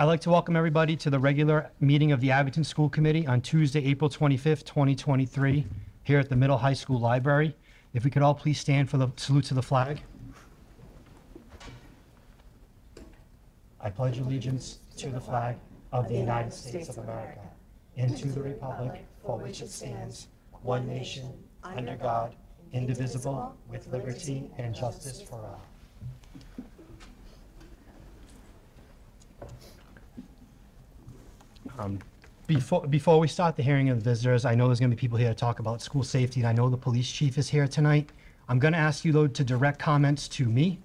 I'd like to welcome everybody to the regular meeting of the Abington School Committee on Tuesday, April 25th, 2023, here at the Middle High School Library. If we could all please stand for the salute to the flag. I pledge allegiance to the flag of the United States of America and to the republic for which it stands, one nation, under God, indivisible, with liberty and justice for all. Um, Before, before we start the hearing of visitors, I know there's going to be people here to talk about school safety, and I know the police chief is here tonight. I'm going to ask you, though, to direct comments to me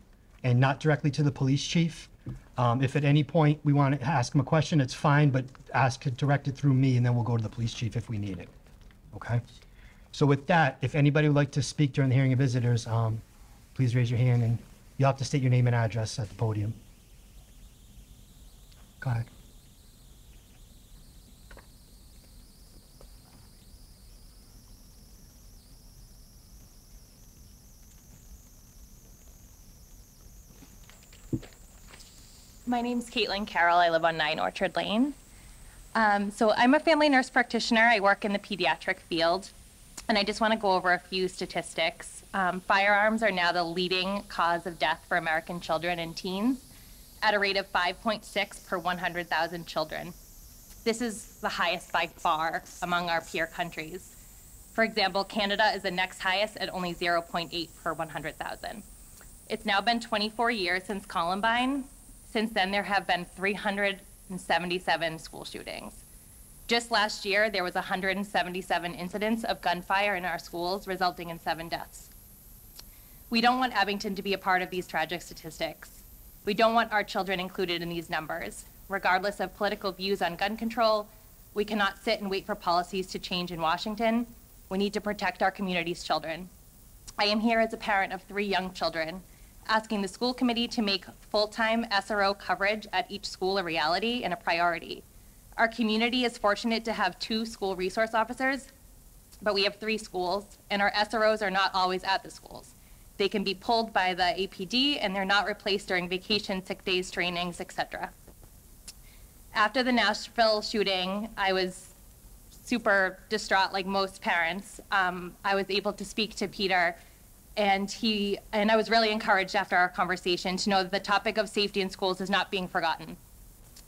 and not directly to the police chief. Um, If at any point we want to ask him a question, it's fine, but ask it directed through me, and then we'll go to the police chief if we need it. Okay? So with that, if anybody would like to speak during the hearing of visitors, um, please raise your hand, and you'll have to state your name and address at the podium. Go ahead. My name's Caitlin Carroll. I live on 9 Orchard Lane. Um, so I'm a family nurse practitioner. I work in the pediatric field. And I just want to go over a few statistics. Um, firearms are now the leading cause of death for American children and teens at a rate of 5.6 per 100,000 children. This is the highest by far among our peer countries. For example, Canada is the next highest at only 0.8 per 100,000. It's now been 24 years since Columbine. Since then, there have been 377 school shootings. Just last year, there was 177 incidents of gunfire in our schools, resulting in seven deaths. We don't want Abington to be a part of these tragic statistics. We don't want our children included in these numbers. Regardless of political views on gun control, we cannot sit and wait for policies to change in Washington. We need to protect our community's children. I am here as a parent of three young children, asking the school committee to make full-time SRO coverage at each school a reality and a priority. Our community is fortunate to have two school resource officers, but we have three schools, and our SROs are not always at the schools. They can be pulled by the APD, and they're not replaced during vacation, sick days, trainings, etc. After the Nashville shooting, I was super distraught, like most parents. Um, I was able to speak to Peter, and he and I was really encouraged after our conversation to know that the topic of safety in schools is not being forgotten.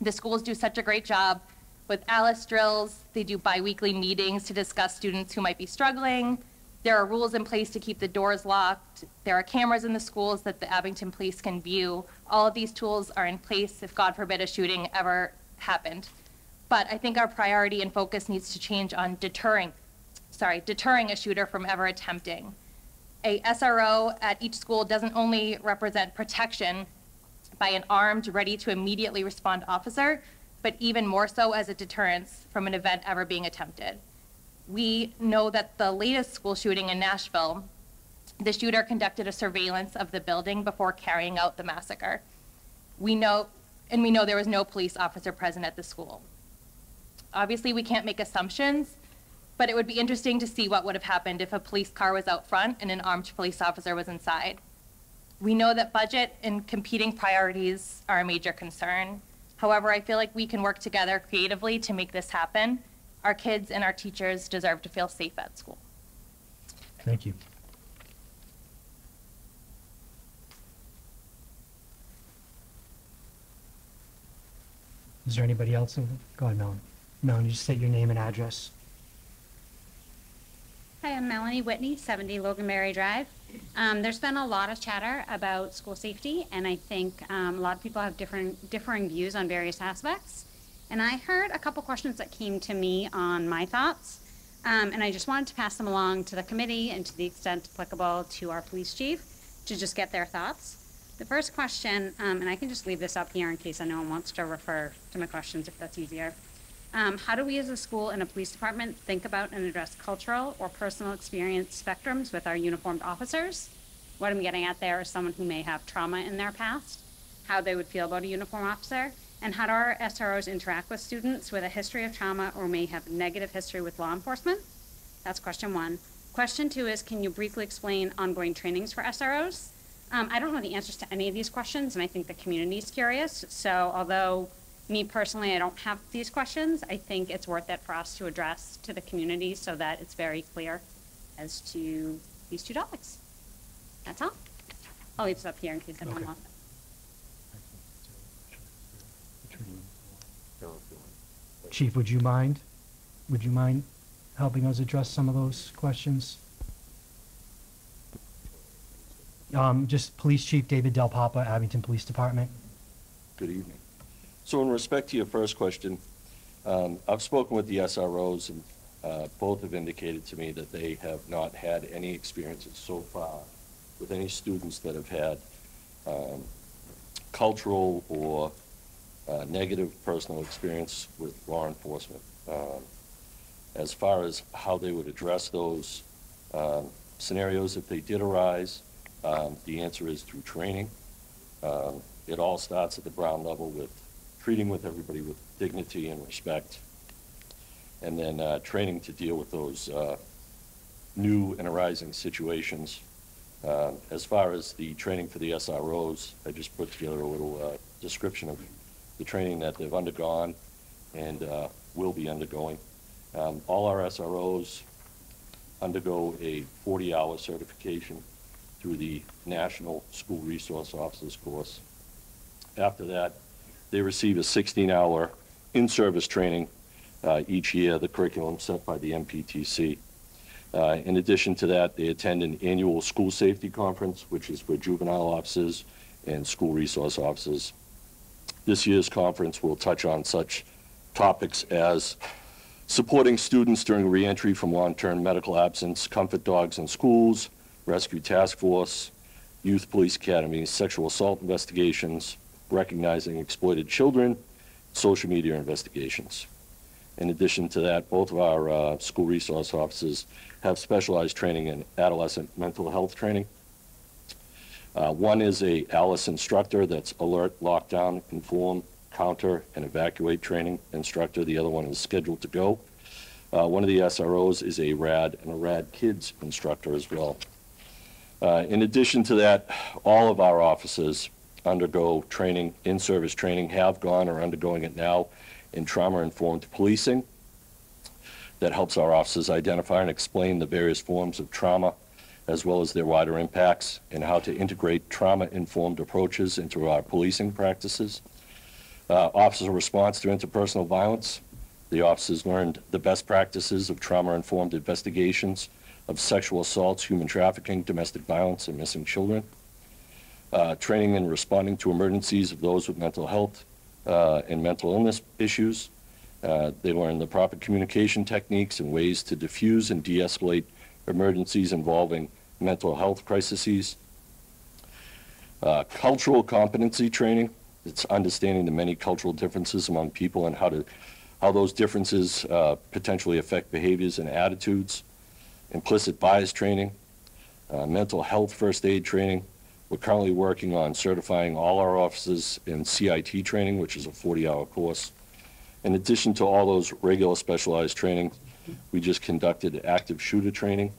The schools do such a great job with ALICE drills. They do biweekly meetings to discuss students who might be struggling. There are rules in place to keep the doors locked. There are cameras in the schools that the Abington Police can view. All of these tools are in place if, God forbid, a shooting ever happened. But I think our priority and focus needs to change on deterring, sorry, deterring a shooter from ever attempting. A SRO at each school doesn't only represent protection by an armed, ready to immediately respond officer, but even more so as a deterrence from an event ever being attempted. We know that the latest school shooting in Nashville, the shooter conducted a surveillance of the building before carrying out the massacre. We know, and we know there was no police officer present at the school. Obviously, we can't make assumptions, but it would be interesting to see what would have happened if a police car was out front and an armed police officer was inside. We know that budget and competing priorities are a major concern. However, I feel like we can work together creatively to make this happen. Our kids and our teachers deserve to feel safe at school. Thank you. Is there anybody else? Go ahead, Melanie. Melanie, just state your name and address. Hi, I'm Melanie Whitney, 70 Logan Loganberry Drive. Um, there's been a lot of chatter about school safety, and I think um, a lot of people have different differing views on various aspects. And I heard a couple questions that came to me on my thoughts, um, and I just wanted to pass them along to the committee and to the extent applicable to our police chief to just get their thoughts. The first question, um, and I can just leave this up here in case anyone wants to refer to my questions if that's easier. Um, how do we as a school and a police department think about and address cultural or personal experience spectrums with our uniformed officers? What I'm getting at there is someone who may have trauma in their past, how they would feel about a uniform officer, and how do our SROs interact with students with a history of trauma or may have negative history with law enforcement? That's question one. Question two is, can you briefly explain ongoing trainings for SROs? Um, I don't know the answers to any of these questions, and I think the community is curious. So although Me personally, I don't have these questions. I think it's worth it for us to address to the community so that it's very clear as to these two topics. That's all. I'll leave this up here in case anyone Okay. wants it. Chief, would you mind? Would you mind helping us address some of those questions? Um, just Police Chief David Del Papa, Abington Police Department. Good evening. So in respect to your first question, um, I've spoken with the SROs, and uh, both have indicated to me that they have not had any experiences so far with any students that have had um, cultural or uh, negative personal experience with law enforcement. Um, As far as how they would address those um, scenarios if they did arise, um, the answer is through training. Um, It all starts at the ground level with treating with everybody with dignity and respect, and then uh, training to deal with those uh, new and arising situations. Um, As far as the training for the SROs, I just put together a little uh, description of the training that they've undergone and uh, will be undergoing. Um, All our SROs undergo a 40-hour certification through the National School Resource Officers course. After that, they receive a 16-hour in-service training uh, each year, the curriculum set by the MPTC. Uh, In addition to that, they attend an annual school safety conference, which is for juvenile officers and school resource officers. This year's conference will touch on such topics as supporting students during reentry from long-term medical absence, comfort dogs in schools, rescue task force, youth police academies, sexual assault investigations, recognizing exploited children, social media investigations. In addition to that, both of our uh, school resource officers have specialized training in adolescent mental health training. Uh, One is a Alice instructor that's alert, lockdown, inform, counter, and evacuate training instructor. The other one is scheduled to go. Uh, One of the SROs is a RAD and a RAD Kids instructor as well. Uh, In addition to that, all of our officers undergo training, in-service training, have gone or undergoing it now in trauma-informed policing. That helps our officers identify and explain the various forms of trauma, as well as their wider impacts, and how to integrate trauma-informed approaches into our policing practices. Uh, Officer response to interpersonal violence. The officers learned the best practices of trauma-informed investigations of sexual assaults, human trafficking, domestic violence, and missing children. Uh, Training in responding to emergencies of those with mental health uh, and mental illness issues. Uh, They learn the proper communication techniques and ways to diffuse and de-escalate emergencies involving mental health crises. Uh, Cultural competency training, it's understanding the many cultural differences among people and how to, how those differences uh, potentially affect behaviors and attitudes. Implicit bias training, mental health first aid training. We're currently working on certifying all our officers in CIT training, which is a 40-hour course. In addition to all those regular specialized training, we just conducted active shooter training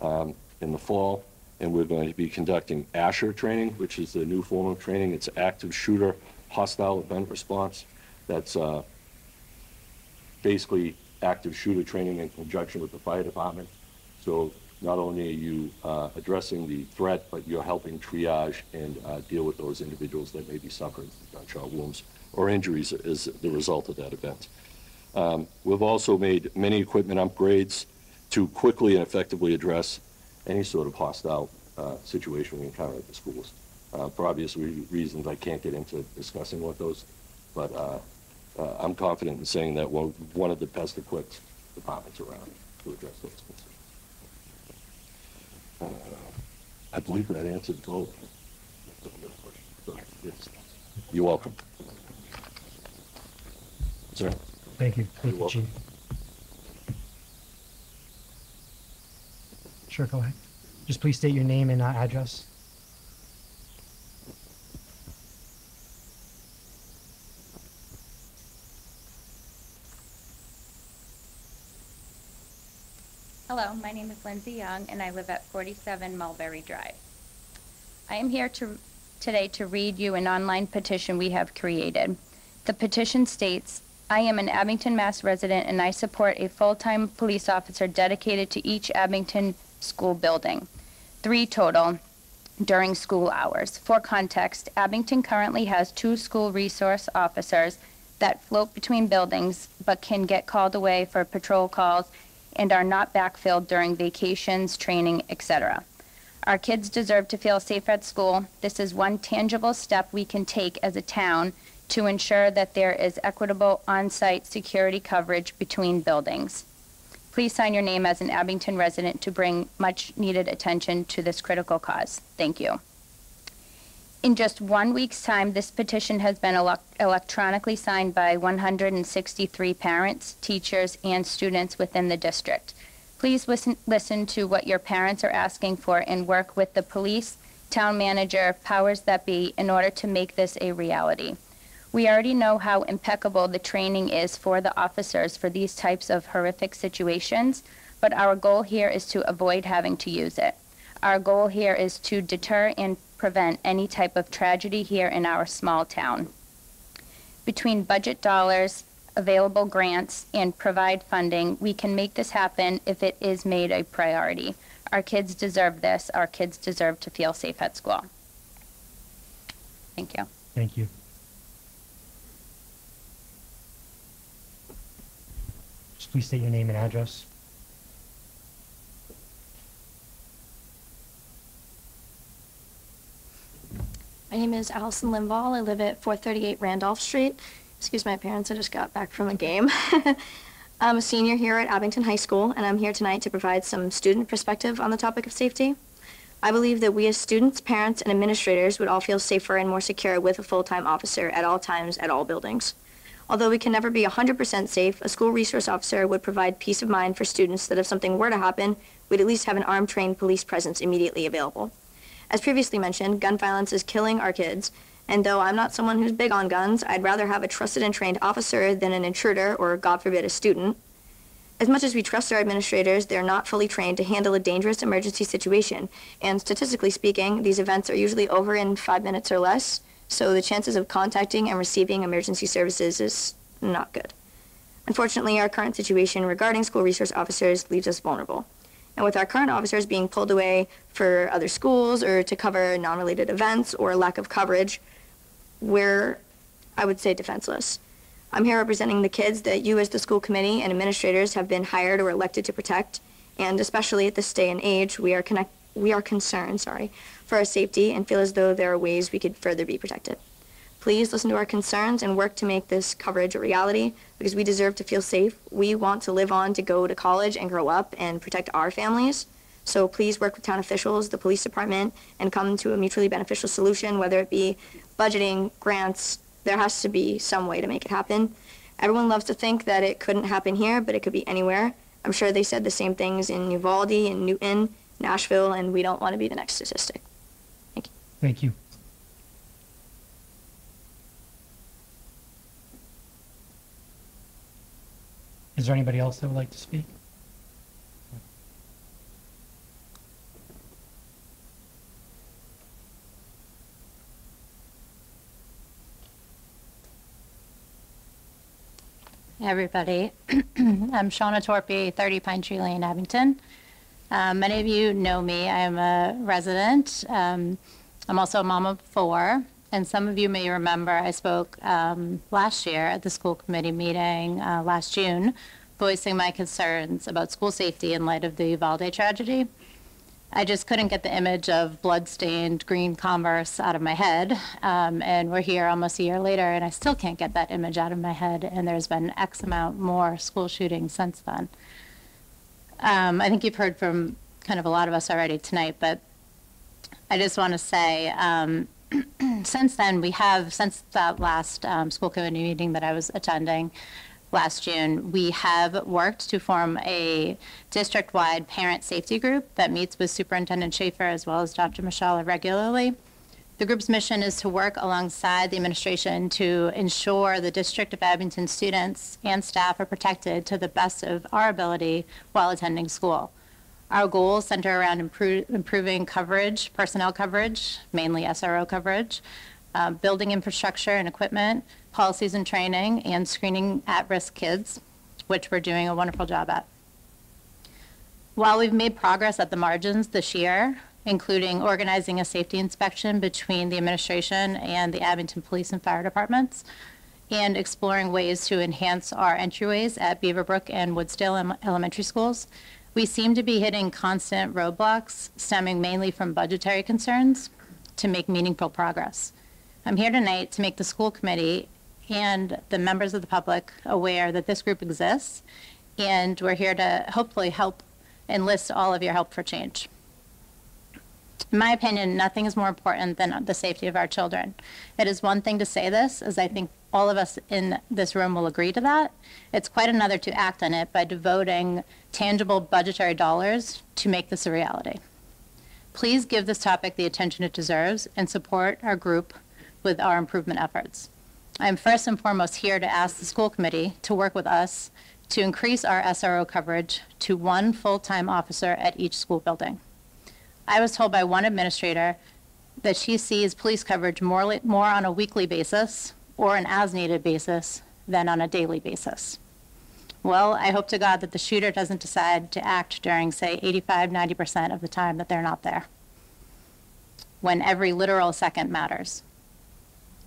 um, in the fall, and we're going to be conducting ASHER training, which is the new form of training. It's active shooter hostile event response. That's uh, basically active shooter training in conjunction with the fire department. So not only are you uh, addressing the threat, but you're helping triage and uh, deal with those individuals that may be suffering from gunshot wounds or injuries as the result of that event. Um, We've also made many equipment upgrades to quickly and effectively address any sort of hostile uh, situation we encounter at the schools. Uh, For obvious re- reasons, I can't get into discussing what those, but uh, uh, I'm confident in saying that we're one of the best equipped departments around to address those. Uh, I believe that answered both. You're welcome. Sir? Thank you. Thank you. Chief. Sure, go ahead. Just please state your name and uh, address. Hello, my name is Lindsay Young, and I live at 47 Mulberry Drive. I am here to, today to read you an online petition we have created. The petition states, "I am an Abington, Mass. resident and I support a full-time police officer dedicated to each Abington school building, three total, during school hours. For context, Abington currently has two school resource officers that float between buildings but can get called away for patrol calls and are not backfilled during vacations, training, etc. Our kids deserve to feel safe at school. This is one tangible step we can take as a town to ensure that there is equitable on-site security coverage between buildings. Please sign your name as an Abington resident to bring much-needed attention to this critical cause. Thank you. In just one week's time, this petition has been elec- electronically signed by 163 parents, teachers, and students within the district. Please listen, listen to what your parents are asking for and work with the police, town manager, powers that be in order to make this a reality. We already know how impeccable the training is for the officers for these types of horrific situations, but our goal here is to avoid having to use it. Our goal here is to deter and prevent any type of tragedy here in our small town. Between budget dollars, available grants, and provide funding, we can make this happen if it is made a priority. Our kids deserve this. Our kids deserve to feel safe at school. Thank you. Thank you. Please state your name and address. My name is Allison Linval. I live at 438 Randolph Street. Excuse my parents, I just got back from a game. I'm a senior here at Abington High School, and I'm here tonight to provide some student perspective on the topic of safety. I believe that we as students, parents, and administrators would all feel safer and more secure with a full-time officer at all times at all buildings. Although we can never be 100% safe, a school resource officer would provide peace of mind for students that if something were to happen, we'd at least have an armed trained police presence immediately available. As previously mentioned, gun violence is killing our kids, and though I'm not someone who's big on guns, I'd rather have a trusted and trained officer than an intruder or, God forbid, a student. As much as we trust our administrators, they're not fully trained to handle a dangerous emergency situation, and statistically speaking, these events are usually over in five minutes or less, so the chances of contacting and receiving emergency services is not good. Unfortunately, our current situation regarding school resource officers leaves us vulnerable. And with our current officers being pulled away for other schools or to cover non-related events or lack of coverage, we're, I would say, defenseless. I'm here representing the kids that you as the school committee and administrators have been hired or elected to protect, and especially at this day and age, we are connect, we are concerned, sorry, for our safety and feel as though there are ways we could further be protected. Please listen to our concerns and work to make this coverage a reality because we deserve to feel safe. We want to live on to go to college and grow up and protect our families. So please work with town officials, the police department, and come to a mutually beneficial solution, whether it be budgeting, grants. There has to be some way to make it happen. Everyone loves to think that it couldn't happen here, but it could be anywhere. I'm sure they said the same things in Uvalde and Newtown, Nashville, and we don't want to be the next statistic. Thank you. Thank you. Is there anybody else that would like to speak? Hey, everybody. I'm Shauna Torpy, 30 Pine Tree Lane, Abington. Um, many of you know me. I am a resident. Um, I'm also a mom of four. And some of you may remember I spoke um, last year at the school committee meeting uh, last June, voicing my concerns about school safety in light of the Uvalde tragedy. I just couldn't get the image of blood-stained green Converse out of my head. Um, and we're here almost a year later, and I still can't get that image out of my head. And there's been X amount more school shootings since then. Um, I think you've heard from kind of a lot of us already tonight, but I just want to say, um, since then, we have, since that last um, school committee meeting that I was attending, last June, we have worked to form a district-wide parent safety group that meets with Superintendent Schaefer as well as Dr. Michelle regularly. The group's mission is to work alongside the administration to ensure the District of Abington students and staff are protected to the best of our ability while attending school. Our goals center around impro- improving coverage, personnel coverage, mainly SRO coverage, uh, building infrastructure and equipment, policies and training, and screening at-risk kids, which we're doing a wonderful job at. While we've made progress at the margins this year, including organizing a safety inspection between the administration and the Abington Police and Fire Departments, and exploring ways to enhance our entryways at Beaverbrook and Woodsdale Elementary Schools, we seem to be hitting constant roadblocks stemming mainly from budgetary concerns to make meaningful progress. I'm here tonight to make the school committee and the members of the public aware that this group exists, and we're here to hopefully help enlist all of your help for change. In my opinion, nothing is more important than the safety of our children. It is one thing to say this, as I think all of us in this room will agree to that. It's quite another to act on it by devoting tangible budgetary dollars to make this a reality. Please give this topic the attention it deserves and support our group with our improvement efforts. I am first and foremost here to ask the school committee to work with us to increase our SRO coverage to one full-time officer at each school building. I was told by one administrator that she sees police coverage more, more on a weekly basis or an as-needed basis than on a daily basis. Well, I hope to God that the shooter doesn't decide to act during, say, 85, 90% of the time that they're not there, when every literal second matters.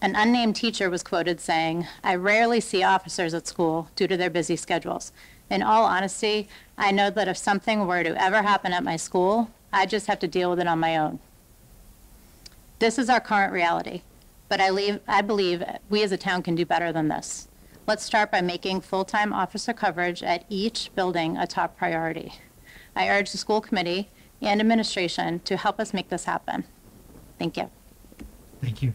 An unnamed teacher was quoted saying, I rarely see officers at school due to their busy schedules. In all honesty, I know that if something were to ever happen at my school, I just have to deal with it on my own. This is our current reality, but I, leave, I believe we as a town can do better than this. Let's start by making full-time officer coverage at each building a top priority. I urge the school committee and administration to help us make this happen. Thank you. Thank you.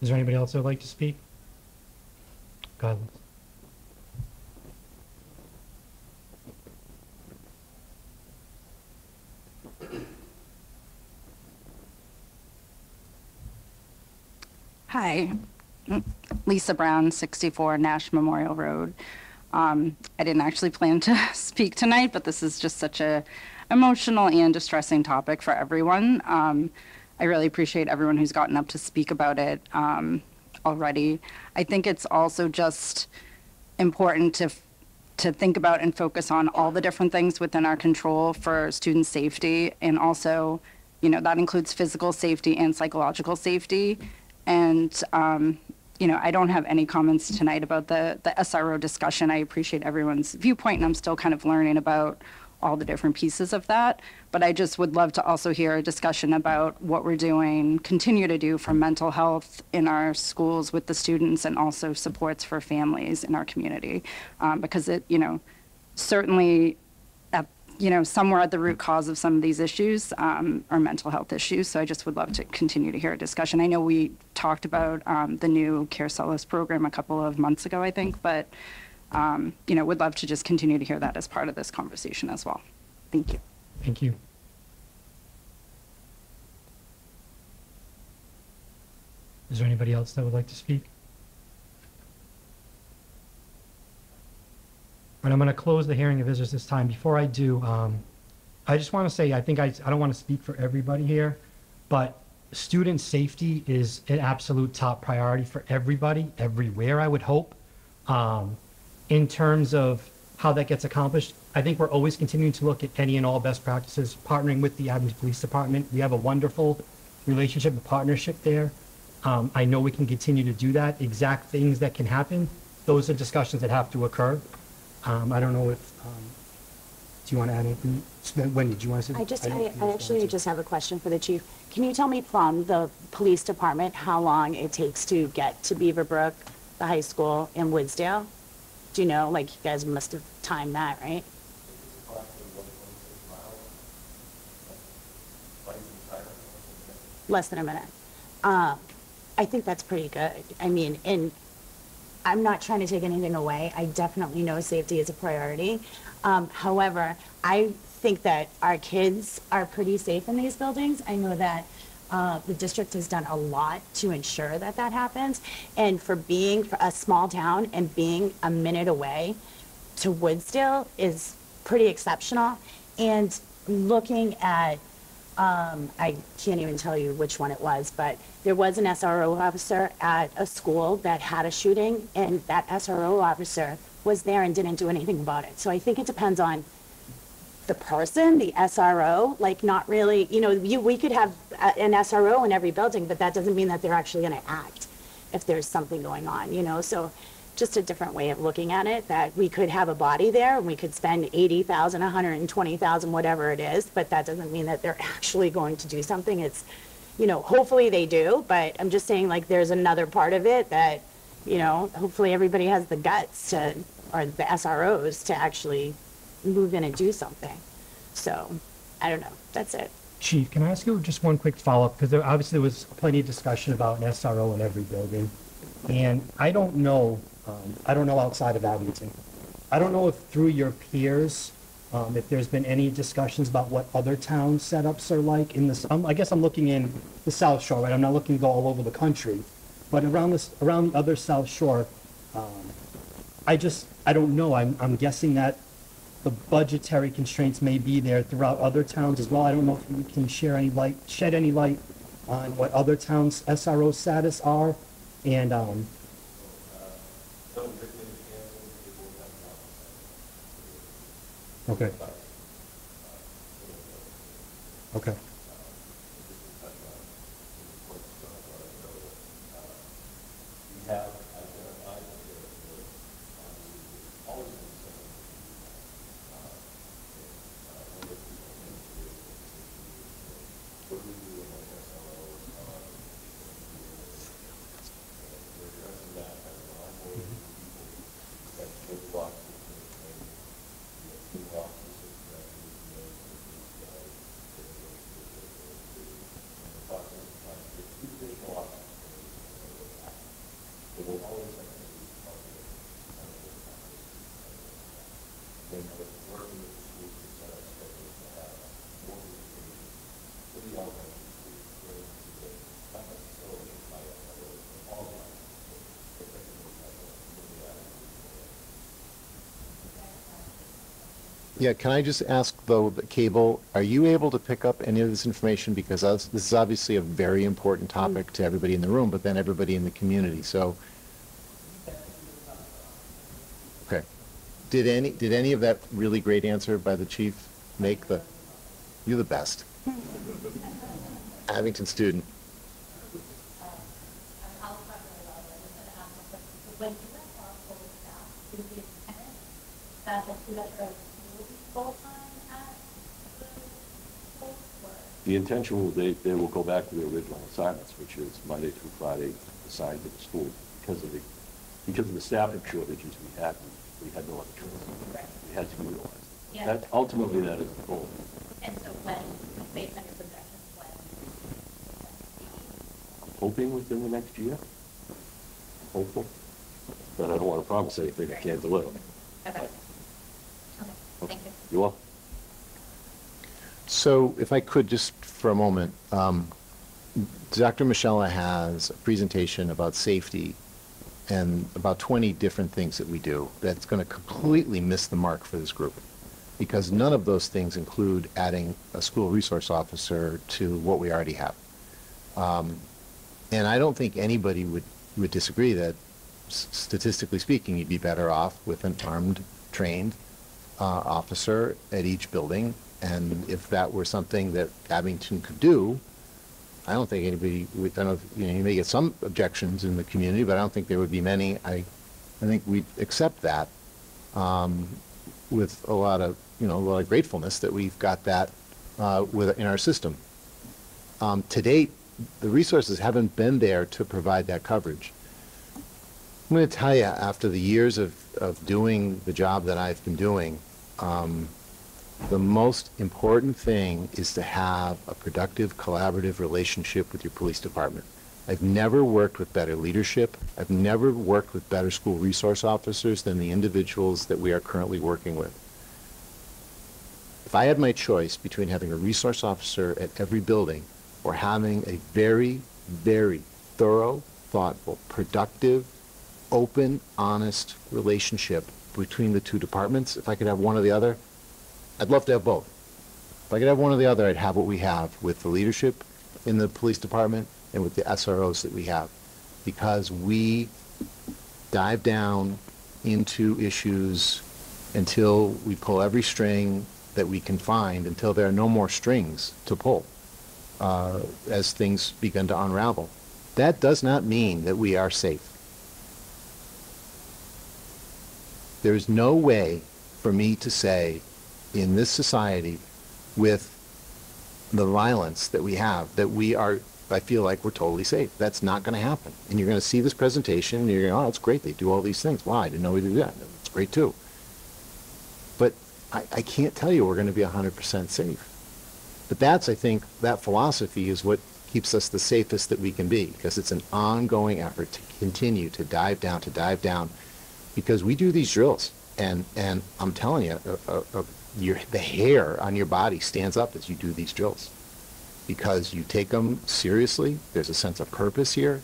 Is there anybody else that would like to speak? Go ahead. Hi, Lisa Brown, 64 Nash Memorial Road. Um, I didn't actually plan to speak tonight, but this is just such a emotional and distressing topic for everyone. Um, I really appreciate everyone who's gotten up to speak about it um, already. I think it's also just important to to think about and focus on all the different things within our control for student safety and also you know that includes physical safety and psychological safety and um, you know i don't have any comments tonight about the the sro discussion. I appreciate everyone's viewpoint and i'm still kind of learning about all the different pieces of that. But i just would love to also hear a discussion about what we're doing continue to do for mental health in our schools with the students and also supports for families in our community. Um, because it you know certainly you know somewhere at the root cause of some of these issues um, are mental health issues so i just would love to continue to hear a discussion i know we talked about um, the new care program a couple of months ago i think but um, you know would love to just continue to hear that as part of this conversation as well thank you Thank you. Is there anybody else that would like to speak? And I'm going to close the hearing of visitors this time. Before I do, um, I just want to say, I think I, I don't want to speak for everybody here, but student safety is an absolute top priority for everybody, everywhere, I would hope. Um, in terms of how that gets accomplished, I think we're always continuing to look at any and all best practices, partnering with the Abington Police Department. We have a wonderful relationship and partnership there. Um, I know we can continue to do that. Exact things that can happen, those are discussions that have to occur. Um, I don't know if, um, do you want to add anything? Wendy, do you want to say? I just, I, you I actually just have a question for the chief. Can you tell me from the police department how long it takes to get to Beaverbrook, the high school, and Woodsdale? Do you know, like, you guys must have timed that, right? Less than a minute. Uh, I think that's pretty good. I mean, and I'm not trying to take anything away. I definitely know safety is a priority. Um, however, I think that our kids are pretty safe in these buildings. I know that uh, the district has done a lot to ensure that that happens. And for being a small town and being a minute away to Woodsdale is pretty exceptional. And looking at, um, I can't even tell you which one it was, but there was an SRO officer at a school that had a shooting, and that SRO officer was there and didn't do anything about it. So I think it depends on the person, the SRO, like not really, you know, you, we could have a- an SRO in every building, but that doesn't mean that they're actually going to act if there's something going on, you know? So just a different way of looking at it, that we could have a body there and we could spend 80,000, 120,000, whatever it is, but that doesn't mean that they're actually going to do something. It's, you know, hopefully they do, but I'm just saying like there's another part of it that, you know, hopefully everybody has the guts to, or the SROs to actually move in and do something. So, I don't know, that's it. Chief, can I ask you just one quick follow-up? Because obviously there was plenty of discussion about an SRO in every building. And I don't know, um, I don't know outside of Abington. I don't know if through your peers, um, if there's been any discussions about what other town setups are like in this, um, I guess I'm looking in the South Shore, right? I'm not looking to go all over the country. But around this, around the other South Shore, um, I just, I don't know. I'm, I'm guessing that the budgetary constraints may be there throughout other towns as well. I don't know if you can share any light, shed any light on what other towns' SRO status are. And, um, okay. Okay. Yeah, can I just ask though, the cable, are you able to pick up any of this information? Because us- this is obviously a very important topic to everybody in the room, but then everybody in the community, so. Okay. Did any, did any of that really great answer by the chief make the, you're the best. Abington student. Intention will, they, they will go back to their original assignments, which is Monday through Friday assigned to the school because of the, because of the staffing shortages we had, we had no other choice. We had to utilize them. Yeah. That, ultimately, that is the goal. And so when, based on your projections, when? I'm hoping within the next year. Hopeful. But I don't want to promise anything I can't deliver. Okay. Okay, thank you. You will? So if I could, just for a moment, um, Dr. Michella has a presentation about safety and about 20 different things that we do that's going to completely miss the mark for this group. Because none of those things include adding a school resource officer to what we already have. Um, And I don't think anybody would, would disagree that statistically speaking, you'd be better off with an armed, trained uh, officer at each building. And if that were something that Abington could do, I don't think anybody, would- I don't, you know, you may get some objections in the community, but I don't think there would be many. I, I think we'd accept that um, with a lot of, you know, a lot of gratefulness that we've got that uh, with, in our system. Um, To date, the resources haven't been there to provide that coverage. I'm going to tell you, after the years of, of doing the job that I've been doing, um, the most important thing is to have a productive, collaborative relationship with your police department. I've never worked with better leadership. I've never worked with better school resource officers than the individuals that we are currently working with. If I had my choice between having a resource officer at every building or having a very, very thorough, thoughtful, productive, open, honest relationship between the two departments, if I could have one or the other, I'd love to have both. If I could have one or the other, I'd have what we have with the leadership in the police department and with the SROs that we have. Because we dive down into issues until we pull every string that we can find, until there are no more strings to pull, uh, as things begin to unravel. That does not mean that we are safe. There is no way for me to say in this society with the violence that we have that we are I feel like we're totally safe. That's not going to happen. And you're going to see this presentation and you're going, oh, it's great. They do all these things. Wow, I didn't know we do that. It's great too. But I, I can't tell you we're going to be 100% safe. But that's, I think, that philosophy is what keeps us the safest that we can be because it's an ongoing effort to continue to dive down, to dive down because we do these drills. And, and I'm telling you, uh, uh, uh, your, the hair on your body stands up as you do these drills because you take them seriously. There's a sense of purpose here,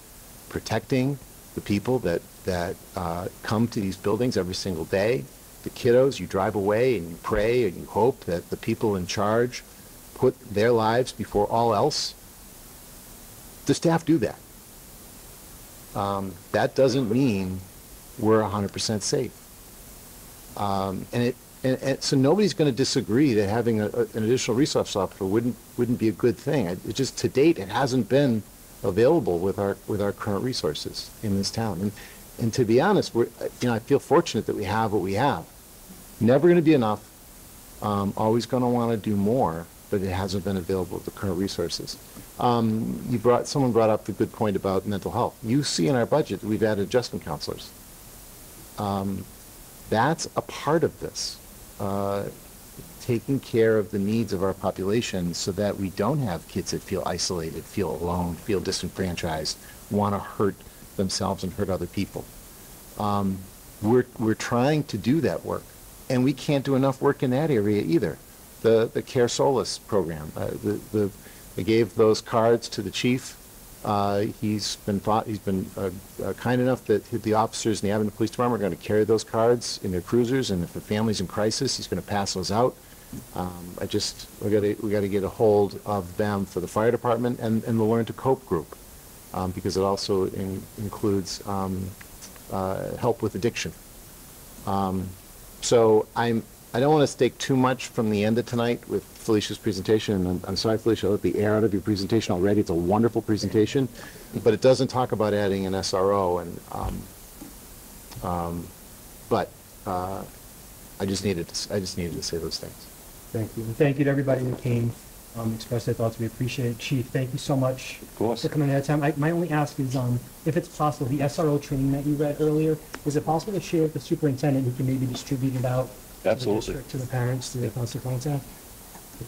protecting the people that, that uh, come to these buildings every single day. The kiddos, you drive away and you pray and you hope that the people in charge put their lives before all else. The staff do that. Um, that doesn't mean we're 100% safe. Um, and it and, and so nobody's going to disagree that having a, a, an additional resource officer wouldn't wouldn't be a good thing. It, just to date it hasn't been available with our with our current resources in this town. And and to be honest, we're you know I feel fortunate that we have what we have. Never going to be enough. Um, always going to want to do more, but it hasn't been available with the current resources. Um, you brought someone brought up the good point about mental health. You see in our budget we've added adjustment counselors. Um, that's a part of this uh, taking care of the needs of our population so that we don't have kids that feel isolated, feel alone, feel disenfranchised, want to hurt themselves and hurt other people. Um, we're, we're trying to do that work, and we can't do enough work in that area either. The, the Care Solace program, uh, the, the, they gave those cards to the chief uh, he's been thought, he's been uh, uh, kind enough that the officers in the Abington Police Department are going to carry those cards in their cruisers, and if a family's in crisis, he's going to pass those out. Um, I just we got to we got to get a hold of them for the fire department and, and the Learn to Cope group, um, because it also in, includes um, uh, help with addiction. Um, so I'm I don't want to stake too much from the end of tonight with Felicia's presentation. And I'm, I'm sorry, Felicia, I let the air out of your presentation already. It's a wonderful presentation, but it doesn't talk about adding an SRO. And um, um, but uh, I just needed to, I just needed to say those things. Thank you. And thank you to everybody who came, um, expressed their thoughts. We appreciate it. Chief, thank you so much course. for coming ahead of time. I, my only ask is, um, if it's possible, the SRO training that you read earlier, is it possible to share with the superintendent who can maybe distribute it out to the Absolutely. district, to the parents, to the constant contact?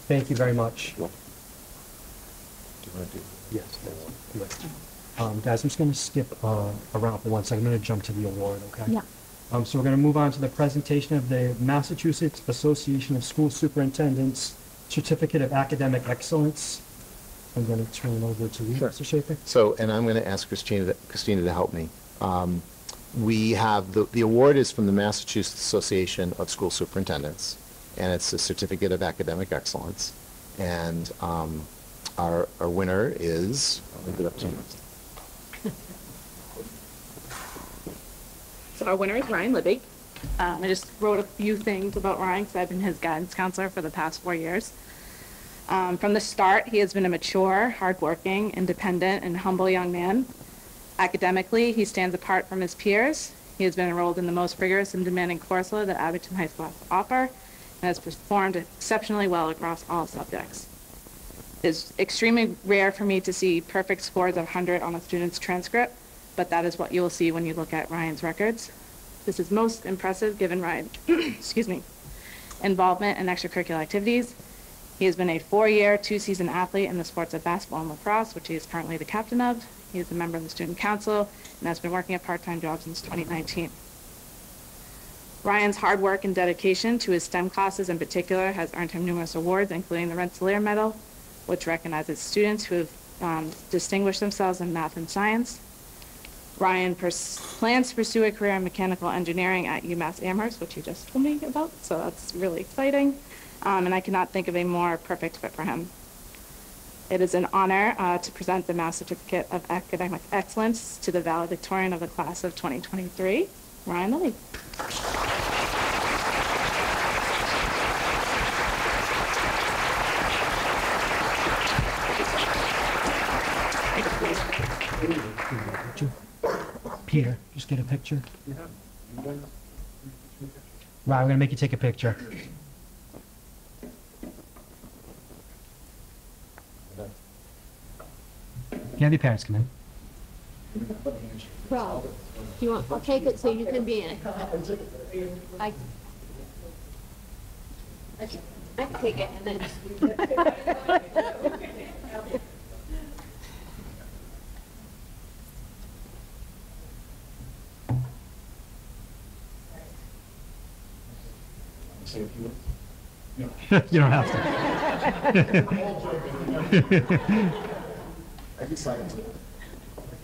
Thank you very much. Sure. Do you want to do? Yes. yes. Um, guys, I'm just gonna skip, uh, around for one second. I'm gonna jump to the award, okay? Yeah. Um, so we're gonna move on to the presentation of the Massachusetts Association of School Superintendents Certificate of Academic Excellence. I'm gonna turn it over to you, Sure. Mr. Schaefer. So, and I'm going to ask Christina, to- Christina to help me. Um, we have, the, the award is from the Massachusetts Association of School Superintendents, and it's a certificate of academic excellence. And um, our, our winner is, I'll leave it up to you. So our winner is Ryan Libby. Um, I just wrote a few things about Ryan because I've been his guidance counselor for the past four years. Um, from the start, he has been a mature, hardworking, independent, and humble young man. Academically, he stands apart from his peers. He has been enrolled in the most rigorous and demanding course load that Abington High School has to offer and has performed exceptionally well across all subjects. It's extremely rare for me to see perfect scores of 100 on a student's transcript, but that is what you will see when you look at Ryan's records. This is most impressive given Ryan, excuse me, involvement in extracurricular activities. He has been a four-year, two-season athlete in the sports of basketball and lacrosse, which he is currently the captain of. He is a member of the student council and has been working a part-time job since 2019. Ryan's hard work and dedication to his STEM classes in particular has earned him numerous awards, including the Rensselaer Medal, which recognizes students who have um, distinguished themselves in math and science. Ryan plans to pursue a career in mechanical engineering at UMass Amherst, which you just told me about, so that's really exciting. Um, and I cannot think of a more perfect fit for him. It is an honor uh, to present the Mass Certificate of Academic Excellence to the valedictorian of the class of 2023, Ryan Lilly. Peter, just get a picture. Right, I'm gonna make you take a picture. You have your parents come in? Well, you want, I'll take it so you can be in it. I I can take it and then. You don't have to.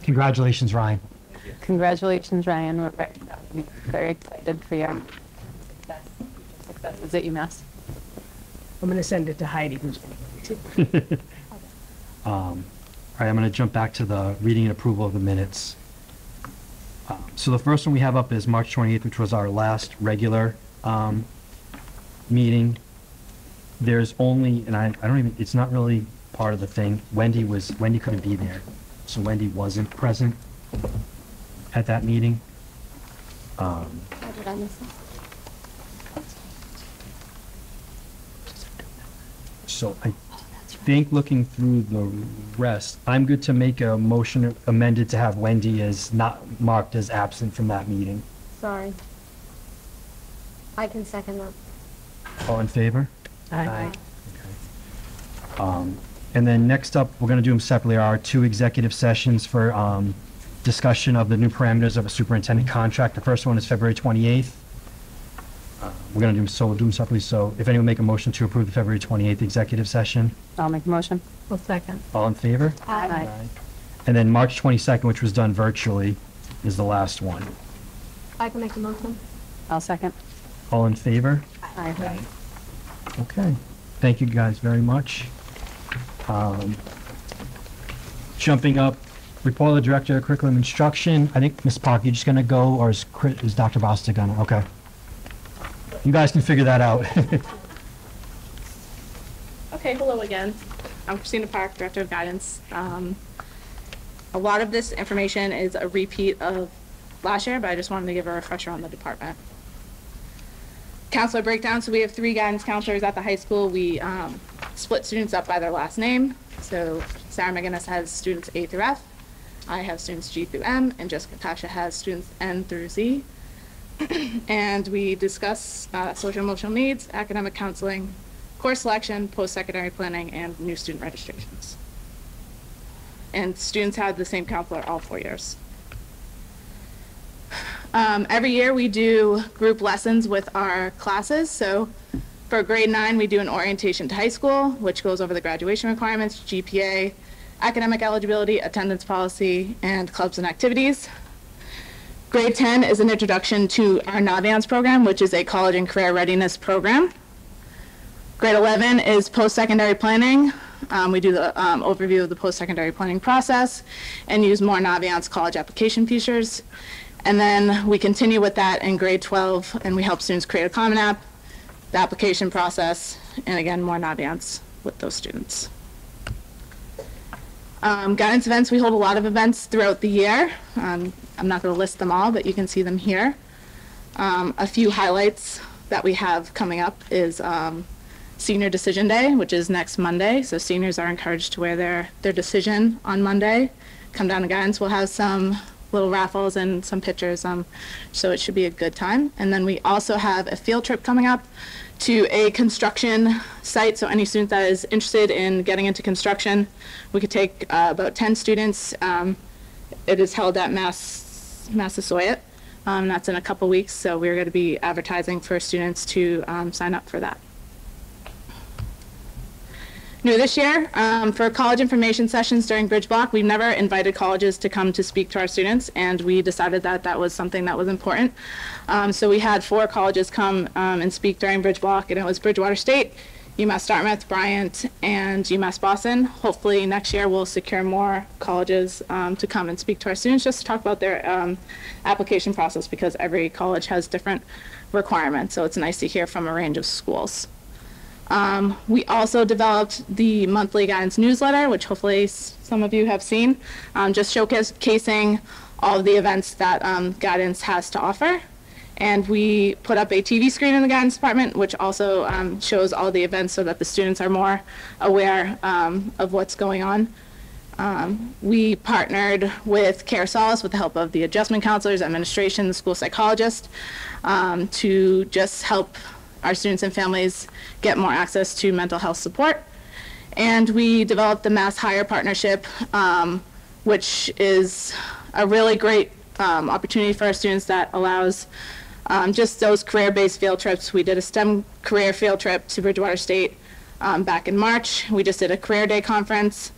Congratulations, Ryan. Congratulations, Ryan. We're very, very excited for your successes at UMass. I'm gonna send it to Heidi, who's Um, All right, I'm going to jump back to the reading and approval of the minutes. Um, So the first one we have up is March 28th, which was our last regular um, meeting. There's only, and I, I don't even, it's not really part of the thing. Wendy was, Wendy couldn't be there, so Wendy wasn't present at that meeting. Um, How did I miss it? So I think looking through the rest, I'm good to make a motion amended to have Wendy as not marked as absent from that meeting. Sorry. I can second that. All in favor? Aye. Um, And then next up, we're going to do them separately, are our two executive sessions for um, discussion of the new parameters of a superintendent contract. The first one is February 28th. Uh, We're going to do, them so we'll do them separately, so if anyone make a motion to approve the February 28th executive session, I'll make a motion. Well, second. all in favor? Aye. And then March 22nd, which was done virtually, is the last one. I can make a motion. I'll second. All in favor? Aye. Okay, thank you guys very much. Um, Jumping up, report of the Director of Curriculum Instruction, I think Ms. Park, you're just gonna go, or is is Dr. Basta gonna, okay. You guys can figure that out. Okay, hello again. I'm Christina Park, Director of Guidance. Um, a lot of this information is a repeat of last year, but I just wanted to give a refresher on the department. Counselor breakdown, so we have three guidance counselors at the high school. We um, split students up by their last name. So Sarah McGinnis has students A through F. I have students G through M, and Jessica Tasha has students N through Z. and we discuss uh, social emotional needs, academic counseling, course selection, post-secondary planning, and new student registrations. And students have the same counselor all four years. Um, every year we do group lessons with our classes. So for grade nine, we do an orientation to high school, which goes over the graduation requirements, GPA, academic eligibility, attendance policy, and clubs and activities. Grade 10 is an introduction to our Naviance program, which is a college and career readiness program. Grade 11 is post-secondary planning. Um, we do the um, overview of the post-secondary planning process and use more Naviance college application features. And then we continue with that in grade 12, and we help students create a Common App, the application process, and again, more Naviance with those students. Um, guidance events, we hold a lot of events throughout the year. Um, I'm not going to list them all, but you can see them here. Um, a few highlights that we have coming up is um, Senior Decision Day, which is next Monday. So seniors are encouraged to wear their, their decision on Monday. Come down to guidance, we'll have some little raffles and some pictures, um, so it should be a good time. And then we also have a field trip coming up to a construction site. So any student that is interested in getting into construction, we could take uh, about 10 students. Um, it is held at Mass Massasoit. Um, that's in a couple weeks, so we're going to be advertising for students to um, sign up for that. New this year. Um, for college information sessions during Bridge Block, we've never invited colleges to come to speak to our students, and we decided that that was something that was important. Um, so we had four colleges come um, and speak during Bridge Block, and it was Bridgewater State, UMass Dartmouth, Bryant, and UMass Boston. Hopefully, next year we'll secure more colleges um, to come and speak to our students just to talk about their um, application process because every college has different requirements. So it's nice to hear from a range of schools. Um, we also developed the monthly guidance newsletter, which hopefully some of you have seen, um, just showcasing all of the events that um, guidance has to offer. And we put up a TV screen in the guidance department, which also um, shows all the events so that the students are more aware um, of what's going on. Um, we partnered with Care Solace with the help of the adjustment counselors, administration, the school psychologist, um, to just help our students and families get more access to mental health support. And we developed the Mass Hire Partnership, um, which is a really great um, opportunity for our students that allows um, just those career-based field trips. We did a STEM career field trip to Bridgewater State um, back in March. We just did a career day conference.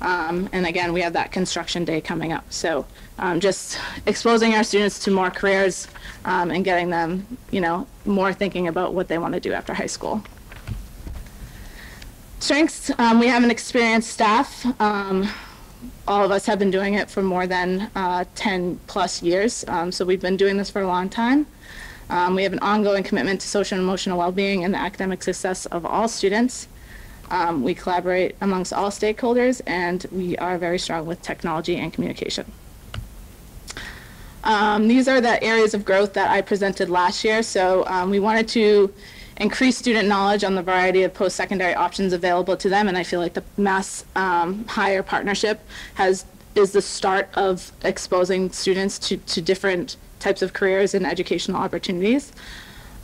Um, and again, we have that construction day coming up. So um, just exposing our students to more careers um, and getting them, you know, more thinking about what they want to do after high school. Strengths, um, we have an experienced staff. Um, all of us have been doing it for more than uh, 10 plus years. Um, so we've been doing this for a long time. Um, we have an ongoing commitment to social and emotional well-being and the academic success of all students. Um, we collaborate amongst all stakeholders, and we are very strong with technology and communication. Um, these are the areas of growth that I presented last year. So um, we wanted to increase student knowledge on the variety of post-secondary options available to them, and I feel like the Mass um, Hire Partnership has is the start of exposing students to, to different types of careers and educational opportunities.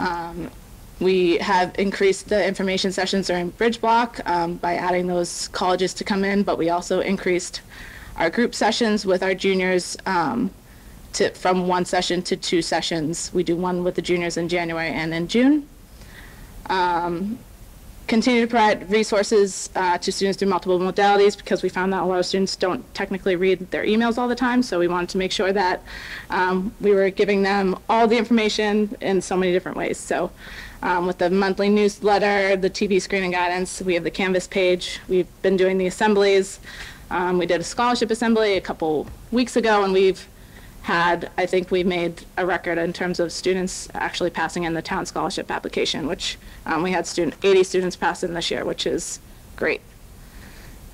Um, we have increased the information sessions during Bridge Block um, by adding those colleges to come in, but we also increased our group sessions with our juniors um, to, from one session to two sessions. We do one with the juniors in January and in June. Um, continue to provide resources uh, to students through multiple modalities because we found that a lot of students don't technically read their emails all the time. So we wanted to make sure that um, we were giving them all the information in so many different ways. So um, with the monthly newsletter, the TV screening guidance, we have the Canvas page. We've been doing the assemblies. Um, we did a scholarship assembly a couple weeks ago, and we've had, I think we made a record in terms of students actually passing in the town scholarship application, which um, we had student, 80 students pass in this year, which is great.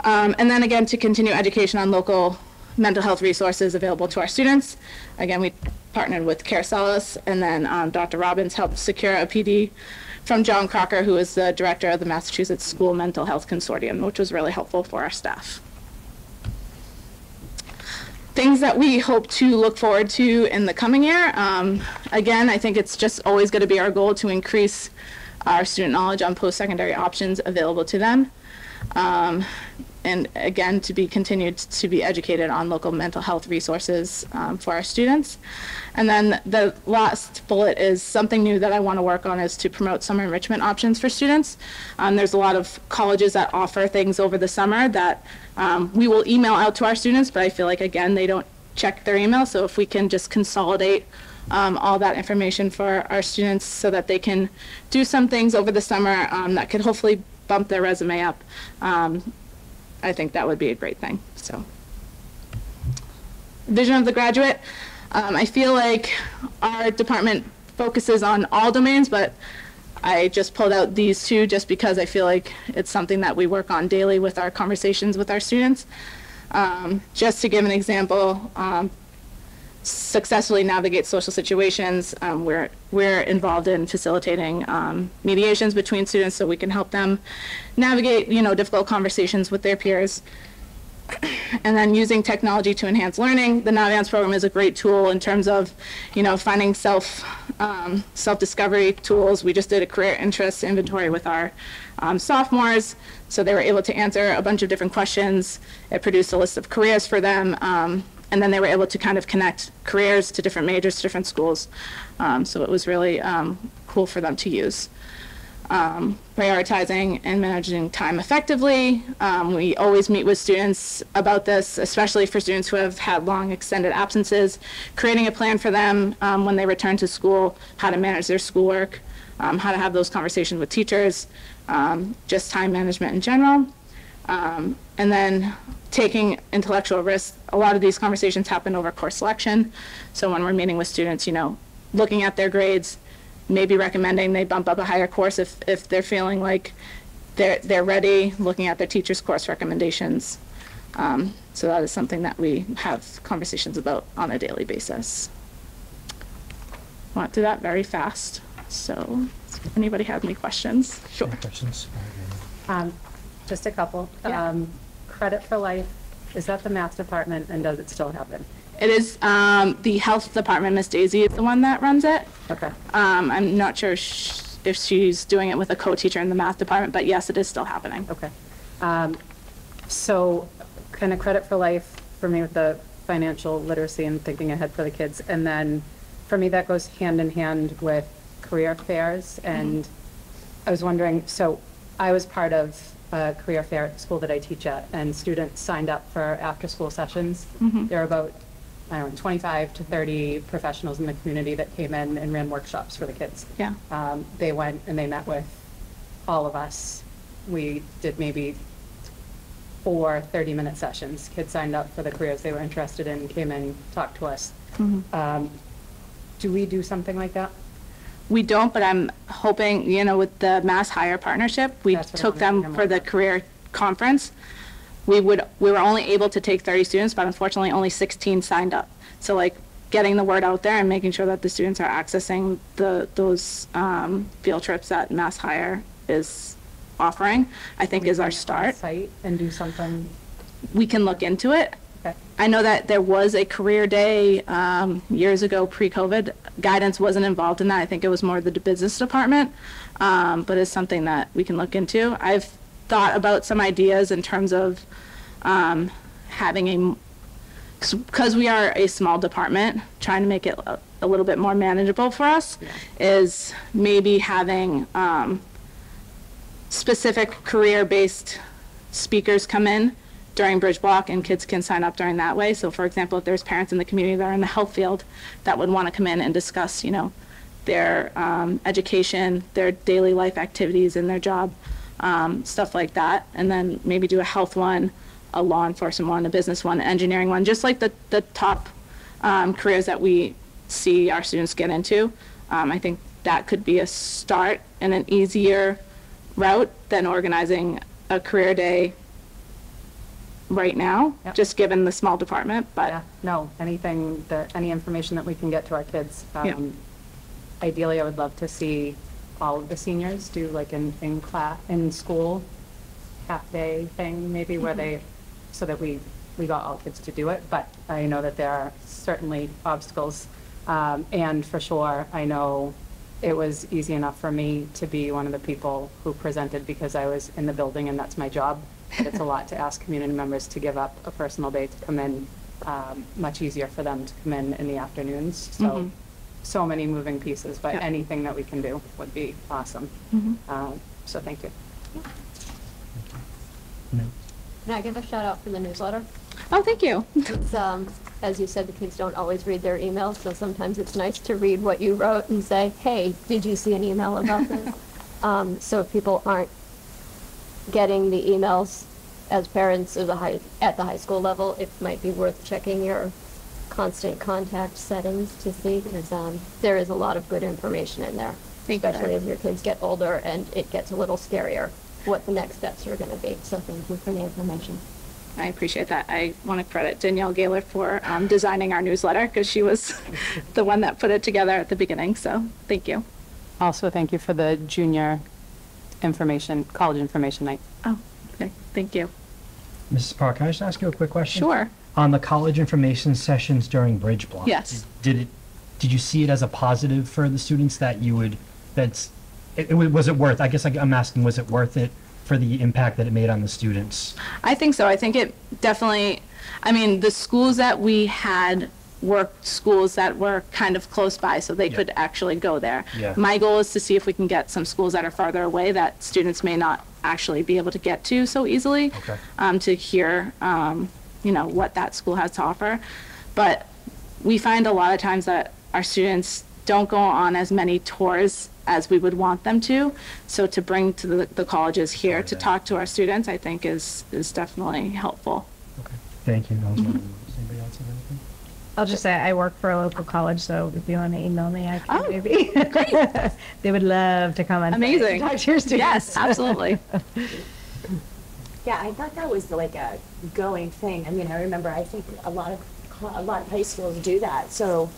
Um, and then again, to continue education on local mental health resources available to our students. Again, we partnered with Care and then um, Dr. Robbins helped secure a PD from John Crocker, who is the director of the Massachusetts School Mental Health Consortium, which was really helpful for our staff things that we hope to look forward to in the coming year. Um, again, I think it's just always going to be our goal to increase our student knowledge on post-secondary options available to them. Um, and again, to be continued to be educated on local mental health resources um, for our students. And then the last bullet is something new that I want to work on is to promote summer enrichment options for students. Um, there's a lot of colleges that offer things over the summer that um, we will email out to our students, but I feel like, again, they don't check their email. So if we can just consolidate um, all that information for our students so that they can do some things over the summer um, that could hopefully bump their resume up, um, I think that would be a great thing. So, vision of the graduate. Um, I feel like our department focuses on all domains, but I just pulled out these two just because I feel like it's something that we work on daily with our conversations with our students. Um, just to give an example, um, successfully navigate social situations. Um, we're, we're involved in facilitating um, mediations between students so we can help them navigate, you know, difficult conversations with their peers. And then using technology to enhance learning. The Naviance program is a great tool in terms of, you know, finding self, um, self-discovery tools. We just did a career interest inventory with our um, sophomores. So they were able to answer a bunch of different questions. It produced a list of careers for them. Um, and then they were able to kind of connect careers to different majors, to different schools. Um, so it was really um, cool for them to use. Prioritizing and managing time effectively. Um, we always meet with students about this, especially for students who have had long extended absences, creating a plan for them um, when they return to school, how to manage their schoolwork, um, how to have those conversations with teachers, um, just time management in general. Um, and then taking intellectual risks. A lot of these conversations happen over course selection. So when we're meeting with students, you know, looking at their grades, maybe recommending they bump up a higher course if, if they're feeling like they're, they're ready, looking at their teacher's course recommendations. Um, so that is something that we have conversations about on a daily basis. Went through that very fast. So, anybody have any questions? Sure. Any questions? Um, Just a couple. Um, Credit for Life, is that the math department and does it still happen? It is um, the health department. Miss Daisy is the one that runs it. Okay. Um, I'm not sure sh- if she's doing it with a co-teacher in the math department, but yes, it is still happening. Okay. Um, So kind of Credit for Life for me with the financial literacy and thinking ahead for the kids. And then for me, that goes hand in hand with career fairs. And I was wondering, so I was part of a career fair at the school that I teach at, and students signed up for after-school sessions. Mhm. There were about, I don't know, 25 to 30 professionals in the community that came in and ran workshops for the kids. Yeah. Um, They went and they met with all of us. We did maybe four 30-minute sessions. Kids signed up for the careers they were interested in, came in, talked to us. Mhm. Um, Do we do something like that? We don't, but I'm hoping, you know, with the Mass Hire partnership, we That's what I took them for the career conference. We would, we were only able to take 30 students, but unfortunately, only 16 signed up. So like, getting the word out there and making sure that the students are accessing the, those um, field trips that Mass Hire is offering, I think is our start. Site and do something? We can look into it. Okay. I know that there was a career day um, years ago, pre-COVID. Guidance wasn't involved in that. I think it was more the business department, um, but it's something that we can look into. I've thought about some ideas in terms of um, having a, because we are a small department, trying to make it a, a little bit more manageable for us, is maybe having um, specific career-based speakers come in during Bridge Block, and kids can sign up during that way. So for example, if there's parents in the community that are in the health field that would want to come in and discuss, you know, their um, education, their daily life activities and their job, um, stuff like that, and then maybe do a health one, a law enforcement one, a business one, engineering one, just like the, the top um, careers that we see our students get into. Um, I think that could be a start and an easier route than organizing a career day right now, Yep. just given the small department, but Yeah, no, anything that, any information that we can get to our kids. Yeah. Um, Ideally, I would love to see all of the seniors do like in, in class, in school, half-day thing, maybe where they, so that we, we got all kids to do it. But I know that there are certainly obstacles. Um, And for sure, I know it was easy enough for me to be one of the people who presented because I was in the building and that's my job. But It's a lot to ask community members to give up a personal day to come in, um, much easier for them to come in in the afternoons. So, Mhm. So many moving pieces, but Yeah. anything that we can do would be awesome. Mhm. Um, So thank you. Can I give a shout out for the newsletter? Oh, thank you. It's, um, as you said, the kids don't always read their emails, so sometimes it's nice to read what you wrote and say, hey, did you see an email about this? Um, so if people aren't getting the emails as parents of the high, at the high school level, it might be worth checking your constant contact settings to see, because, um, there is a lot of good information in there. Thank you. Especially as your kids get older and it gets a little scarier, what the next steps are gonna be, so thank you for the information. I appreciate that. I want to credit Danielle Gaylor for um, designing our newsletter because she was the one that put it together at the beginning. So thank you. Also, thank you for the junior information, college information night. Oh, okay. Thank you. Mrs. Park, can I just ask you a quick question? Sure. On the college information sessions during Bridge Block? Yes. Did it, did you see it as a positive for the students that you would, that's, it, it was it worth, I guess I- I'm asking, was it worth it for the impact that it made on the students? I think so. I think it definitely, I mean, the schools that we had were schools that were kind of close by, so they Yeah. could actually go there. Yeah. My goal is to see if we can get some schools that are farther away that students may not actually be able to get to so easily. Okay. Um, to hear, um, you know, what that school has to offer. But we find a lot of times that our students don't go on as many tours as we would want them to. So to bring to the, the colleges here to talk to our students, I think is, is definitely helpful. Okay, thank you. That was Mm-hmm. Does anybody else have anything? I'll just say I work for a local college, so if you want to email me, I can Oh, maybe. They would love to come and Amazing. Talk to your students. Yes, absolutely. Yeah, I thought that was like a going thing. I mean, I remember, I think a lot of, a lot of high schools do that. So,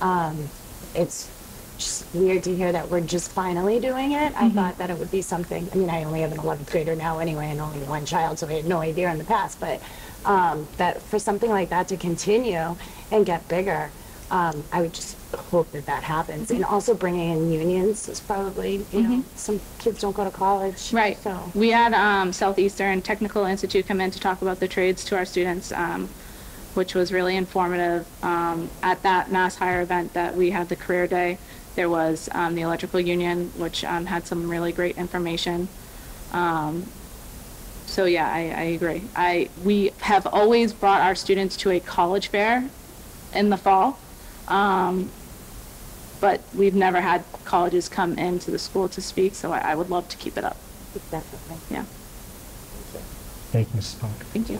um, it's just weird to hear that we're just finally doing it. I thought that it would be something, I mean, I only have an 11th grader now anyway and only one child, so I had no idea in the past. But, um, that for something like that to continue and get bigger, um, I would just hope that that happens. And also bringing in unions is probably, you know, some kids don't go to college. Right. So. We had um, Southeastern Technical Institute come in to talk about the trades to our students, um, which was really informative. Um, At that Mass Hire event that we had the Career Day, there was um, the Electrical Union, which um, had some really great information. Um, So yeah, I, I agree. I, we have always brought our students to a college fair in the fall. Um, but we've never had colleges come into the school to speak, so I, I would love to keep it up. Definitely. Yeah, Thank you, Mrs. Park. thank you.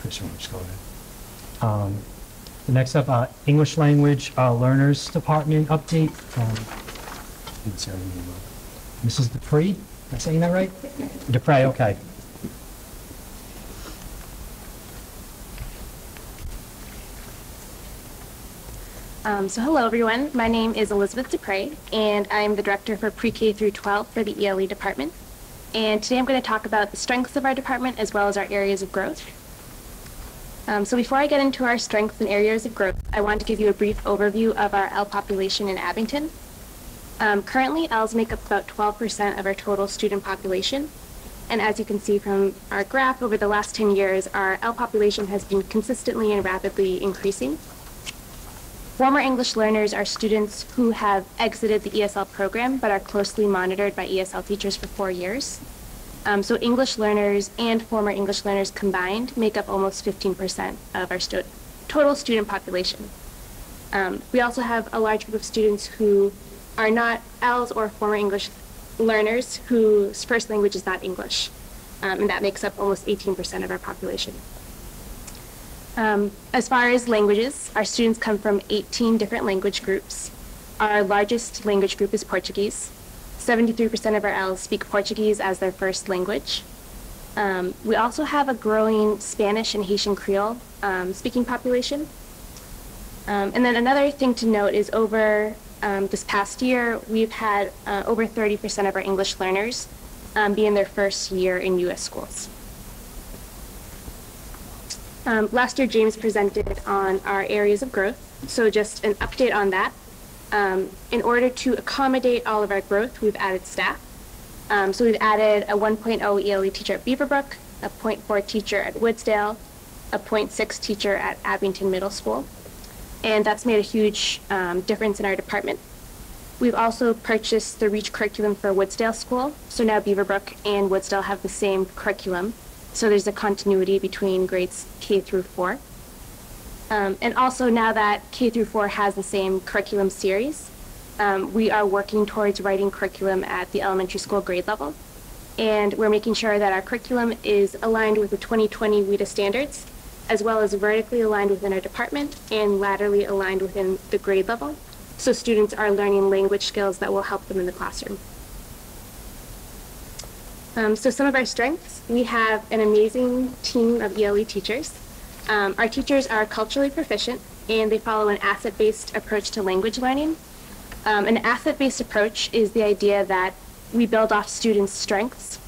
Chris, you want to just go ahead? Um, The next up, uh, English Language uh, Learners Department update. Um, didn't say her name wrong. Mrs. Dupree, am I saying that right? Dupre, okay. Um, so hello everyone, my name is Elizabeth Dupre and I'm the director for pre-K through 12 for the ELE department. And today I'm going to talk about the strengths of our department as well as our areas of growth. Um, so before I get into our strengths and areas of growth, I want to give you a brief overview of our EL population in Abington. Um, currently, ELs make up about 12% of our total student population. And as you can see from our graph, over the last 10 years, our EL population has been consistently and rapidly increasing. Former English learners are students who have exited the ESL program but are closely monitored by ESL teachers for four years. Um, so English learners and former English learners combined make up almost 15% of our stu- total student population. Um, we also have a large group of students who are not ELs or former English learners whose first language is not English, um, and that makes up almost 18% of our population. Um, as far as languages, our students come from 18 different language groups. Our largest language group is Portuguese. 73% of our ELs speak Portuguese as their first language. Um, we also have a growing Spanish and Haitian Creole um, speaking population. Um, and then another thing to note is over um, this past year, we've had uh, over 30% of our English learners um, be in their first year in U.S. schools. Um, last year, James presented on our areas of growth. So just an update on that. Um, in order to accommodate all of our growth, we've added staff. Um, so we've added a 1.0 ELE teacher at Beaverbrook, a 0.4 teacher at Woodsdale, a 0.6 teacher at Abington Middle School. And that's made a huge um, difference in our department. We've also purchased the REACH curriculum for Woodsdale School. So now Beaverbrook and Woodsdale have the same curriculum. So there's a continuity between grades K through 4. Um, and also now that K through 4 has the same curriculum series, um, we are working towards writing curriculum at the elementary school grade level. And we're making sure that our curriculum is aligned with the 2020 WIDA standards, as well as vertically aligned within our department and laterally aligned within the grade level. So students are learning language skills that will help them in the classroom. Um, so some of our strengths, we have an amazing team of ELE teachers. Um, our teachers are culturally proficient and they follow an asset-based approach to language learning. Um, an asset-based approach is the idea that we build off students' strengths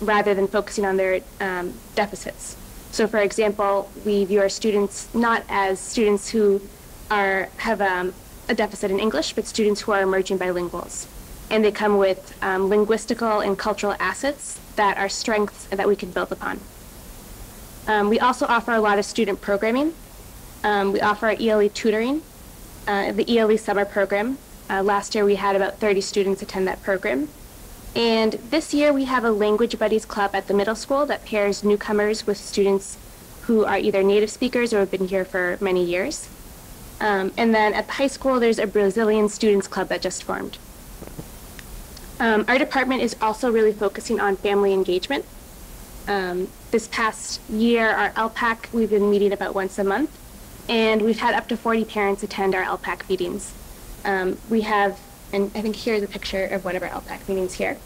rather than focusing on their um, deficits. So for example, we view our students not as students who are, have um, a deficit in English, but students who are emerging bilinguals. And they come with um, linguistical and cultural assets that are strengths that we can build upon. Um, we also offer a lot of student programming. Um, we offer ELE tutoring, uh, the ELE summer program. Uh, last year we had about 30 students attend that program. And this year we have a Language Buddies Club at the middle school that pairs newcomers with students who are either native speakers or have been here for many years. Um, and then at the high school, there's a Brazilian Students Club that just formed. Um, our department is also really focusing on family engagement. Um, this past year, our LPAC, we've been meeting about once a month, and we've had up to 40 parents attend our LPAC meetings. Um, we have, and I think here's a picture of one of our LPAC meetings here.